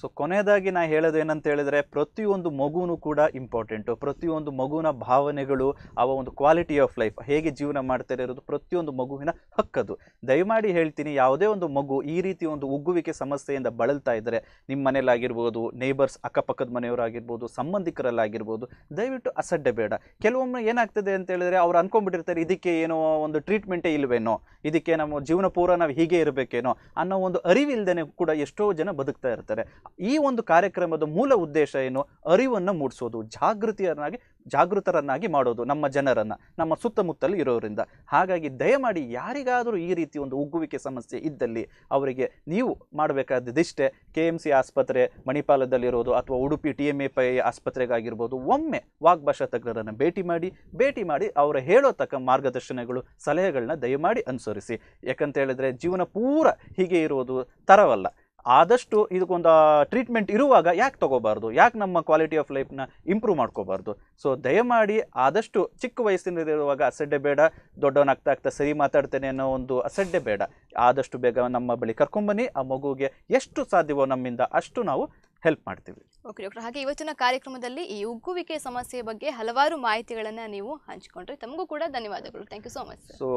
ಸೊ ಕೊನೆಯದಾಗಿ ನಾ ಹೇಳೋದು ಏನಂತ ಹೇಳಿದ್ರೆ, ಪ್ರತಿಯೊಂದು ಮಗುವೂ ಕೂಡ ಇಂಪಾರ್ಟೆಂಟು ಪ್ರತಿಯೊಂದು ಮಗುವಿನ ಭಾವನೆಗಳು, ಅವ ಒಂದು ಕ್ವಾಲಿಟಿ ಆಫ್ ಲೈಫ್ ಹೇಗೆ ಜೀವನ ಮಾಡ್ತಾರೆ ಇರೋದು ಪ್ರತಿಯೊಂದು ಮಗುವಿನ ಹಕ್ಕದು. ದಯಮಾಡಿ ಹೇಳ್ತೀನಿ, ಯಾವುದೇ ಒಂದು ಮಗು ಈ ರೀತಿ ಒಂದು ಉಗ್ಗುವಿಕೆ ಸಮಸ್ಯೆಯಿಂದ ಬಳಲ್ತಾ ಇದ್ದರೆ ನಿಮ್ಮ ಮನೇಲಾಗಿರ್ಬೋದು ನೇಬರ್ಸ್ ಅಕ್ಕಪಕ್ಕದ ಮನೆಯವರಾಗಿರ್ಬೋದು, ಸಂಬಂಧಿಕರಲ್ಲಾಗಿರ್ಬೋದು, ದಯವಿಟ್ಟು ಅಸಡ್ಡೆ ಬೇಡ. ಕೆಲವೊಮ್ಮೆ ಏನಾಗ್ತದೆ ಅಂತ ಹೇಳಿದ್ರೆ, ಅವ್ರು ಅನ್ಕೊಂಡ್ಬಿಟ್ಟಿರ್ತಾರೆ, ಇದಕ್ಕೆ ಏನೋ ಒಂದು ಟ್ರೀಟ್ಮೆಂಟೇ ಇಲ್ವೇನೋ, ಇದಕ್ಕೆ ನಮ್ಮ ಜೀವನ ಪೂರ ನಾವು ಹೀಗೆ ಇರಬೇಕೇನೋ ಅನ್ನೋ ಒಂದು ಅರಿವಿಲ್ದೇನೆ ಕೂಡ ಎಷ್ಟೋ ಜನ ಬದುಕ್ತಾ ಇರ್ತಾರೆ. ಈ ಒಂದು ಕಾರ್ಯಕ್ರಮದ ಮೂಲ ಉದ್ದೇಶ ಏನು? ಅರಿವನ್ನು ಮೂಡಿಸೋದು, ಜಾಗೃತಿಯನ್ನಾಗಿ, ಜಾಗೃತರನ್ನಾಗಿ ಮಾಡೋದು ನಮ್ಮ ಜನರನ್ನು, ನಮ್ಮ ಸುತ್ತಮುತ್ತಲು ಇರೋರಿಂದ. ಹಾಗಾಗಿ ದಯಮಾಡಿ ಯಾರಿಗಾದರೂ ಈ ರೀತಿ ಒಂದು ಉಗ್ಗುವಿಕೆ ಸಮಸ್ಯೆ ಇದ್ದಲ್ಲಿ ಅವರಿಗೆ ನೀವು ಮಾಡಬೇಕಾದದಿಷ್ಟೇ ಕೆ ಎಂ ಸಿ ಆಸ್ಪತ್ರೆ ಮಣಿಪಾಲದಲ್ಲಿರೋದು ಅಥವಾ Udupi T M A Pai ಆಸ್ಪತ್ರೆಗಾಗಿರ್ಬೋದು, ಒಮ್ಮೆ ವಾಗ್ಭಾಷಾ ತಜ್ಞರನ್ನು ಭೇಟಿ ಮಾಡಿ ಭೇಟಿ ಮಾಡಿ ಅವರು ಹೇಳೋ ತಕ್ಕ ಮಾರ್ಗದರ್ಶನಗಳು ಸಲಹೆಗಳನ್ನ ದಯಮಾಡಿ ಅನುಸರಿಸಿ. ಯಾಕಂತ ಹೇಳಿದ್ರೆ ಜೀವನ ಪೂರ ಹೀಗೆ ಇರುವುದು ತರವಲ್ಲ. ಆದಷ್ಟು ಇದಕ್ಕೊಂದು ಟ್ರೀಟ್ಮೆಂಟ್ ಇರುವಾಗ ಯಾಕೆ ತೊಗೋಬಾರ್ದು? ಯಾಕೆ ನಮ್ಮ ಕ್ವಾಲಿಟಿ ಆಫ್ ಲೈಫ್ನ ಇಂಪ್ರೂವ್ ಮಾಡ್ಕೋಬಾರ್ದು? ಸೊ ದಯಮಾಡಿ ಆದಷ್ಟು ಚಿಕ್ಕ ವಯಸ್ಸಿನಲ್ಲಿರುವಾಗ ಅಸಡ್ಡೆ ಬೇಡ ದೊಡ್ಡವನಾಗ್ತಾ ಆಗ್ತಾ ಸರಿ ಮಾತಾಡ್ತೇನೆ ಅನ್ನೋ ಒಂದು ಅಸಡ್ಡೆ ಬೇಡ. ಆದಷ್ಟು ಬೇಗ ನಮ್ಮ ಬಳಿ ಕರ್ಕೊಂಬನ್ನಿ ಆ ಮಗುಗೆ ಎಷ್ಟು ಸಾಧ್ಯವೋ ನಮ್ಮಿಂದ ಅಷ್ಟು ನಾವು ಹೆಲ್ಪ್ ಮಾಡ್ತೀವಿ. ಓಕೆ ಡಾಕ್ಟರ್ ಹಾಗೆ ಇವತ್ತಿನ ಕಾರ್ಯಕ್ರಮದಲ್ಲಿ ಈ ಉಗ್ಗುವಿಕೆ ಸಮಸ್ಯೆ ಬಗ್ಗೆ ಹಲವಾರು ಮಾಹಿತಿಗಳನ್ನು ನೀವು ಹಂಚಿಕೊಂಡ್ರಿ. ತಮಗೂ ಕೂಡ ಧನ್ಯವಾದಗಳು. Thank you so much so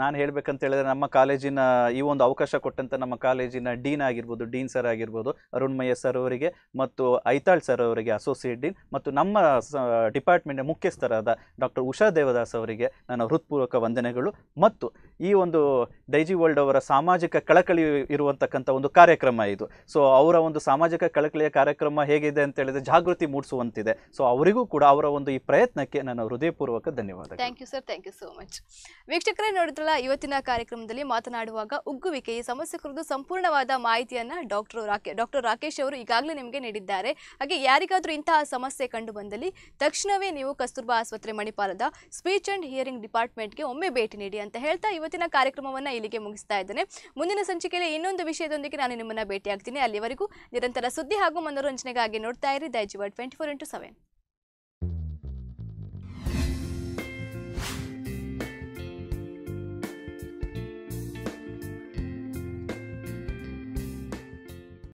ನಾನು ಹೇಳ್ಬೇಕಂತ ಹೇಳಿದ್ರೆ ನಮ್ಮ ಕಾಲೇಜಿನ ಈ ಒಂದು ಅವಕಾಶ ಕೊಟ್ಟಂತ ನಮ್ಮ ಕಾಲೇಜಿನ ಡೀನ್ ಆಗಿರ್ಬೋದು ಡೀನ್ ಸರ್ ಆಗಿರ್ಬೋದು ಅರುಣ್ಮಯ್ಯ ಸರ್ ಅವರಿಗೆ ಮತ್ತು ಐತಾಳ್ ಸರ್ ಅವರಿಗೆ ಅಸೋಸಿಯೇಟ್ ಡೀನ್ ಮತ್ತು ನಮ್ಮ ಡಿಪಾರ್ಟ್ಮೆಂಟ್ನ ಮುಖ್ಯಸ್ಥರಾದ ಡಾಕ್ಟರ್ ಉಷಾ ದೇವದಾಸ್ ಅವರಿಗೆ ನನ್ನ ಹೃತ್ಪೂರ್ವಕ ವಂದನೆಗಳು ಮತ್ತು ಈ ಒಂದು ಡೈಜಿ ವರ್ಲ್ಡ್ ಅವರ ಸಾಮಾಜಿಕ ಕಳಕಳಿ ಇರುವಂತಕ್ಕಂಥ ಒಂದು ಕಾರ್ಯಕ್ರಮ ಇದು. ಸೊ ಅವರ ಒಂದು ಸಾಮಾಜಿಕ ಕಳಕಳಿಯ ಕಾರ್ಯಕ್ರಮ ಹೇಗಿದೆ ಅಂತ ಹೇಳಿದ್ರೆ ಜಾಗೃತಿ ಮೂಡಿಸುವಂತಿದೆ. ಸೊ ಅವರಿಗೂ ಕೂಡ ಅವರ ಒಂದು ಈ ಪ್ರಯತ್ನಕ್ಕೆ ನನ್ನ ಹೃದಯಪೂರ್ವಕ ಧನ್ಯವಾದ thank you sir thank you so much ವೀಕ್ಷಕರೇ, ನೋಡಿದ್ರಲ್ಲ, ಇವತ್ತಿನ ಕಾರ್ಯಕ್ರಮದಲ್ಲಿ ಮಾತನಾಡುವಾಗ ಉಗ್ಗುವಿಕೆ, ಈ ಸಮಸ್ಯೆ ಕುರಿತು ಸಂಪೂರ್ಣವಾದ ಮಾಹಿತಿಯನ್ನ ಡಾಕ್ಟರ್ ರಾಕೆ, ಡಾಕ್ಟರ್ ರಾಕೇಶ್ ಅವರು ಈಗಾಗಲೇ ನಿಮಗೆ ನೀಡಿದ್ದಾರೆ. ಹಾಗೆ ಯಾರಿಗಾದರೂ ಇಂತಹ ಸಮಸ್ಯೆ ಕಂಡು ಬಂದಲ್ಲಿ ತಕ್ಷಣವೇ ನೀವು ಕಸ್ತೂರ್ಬಾ ಆಸ್ಪತ್ರೆ, ಮಣಿಪಾಲದ ಸ್ಪೀಚ್ ಅಂಡ್ ಹಿಯರಿಂಗ್ ಡಿಪಾರ್ಟ್ಮೆಂಟ್ಗೆ ಒಮ್ಮೆ ಭೇಟಿ ನೀಡಿ ಅಂತ ಹೇಳ್ತಾ ಇವತ್ತಿನ ಕಾರ್ಯಕ್ರಮವನ್ನ ಇಲ್ಲಿಗೆ ಮುಗಿಸ್ತಾ ಇದ್ದೇನೆ. ಮುಂದಿನ ಸಂಚಿಕೆಯಲ್ಲಿ ಇನ್ನೊಂದು ವಿಷಯದೊಂದಿಗೆ ನಾನು ನಿಮ್ಮನ್ನ ಭೇಟಿಯಾಗ್ತೀನಿ. ಅಲ್ಲಿವರೆಗೂ ನಿರಂತರ ಸುದ್ದಿ ಹಾಗೂ ಮನೋರಂಜನೆಗಾಗಿ ನೋಡ್ತಾ ಇರಿ. Daijiworld twenty four into seven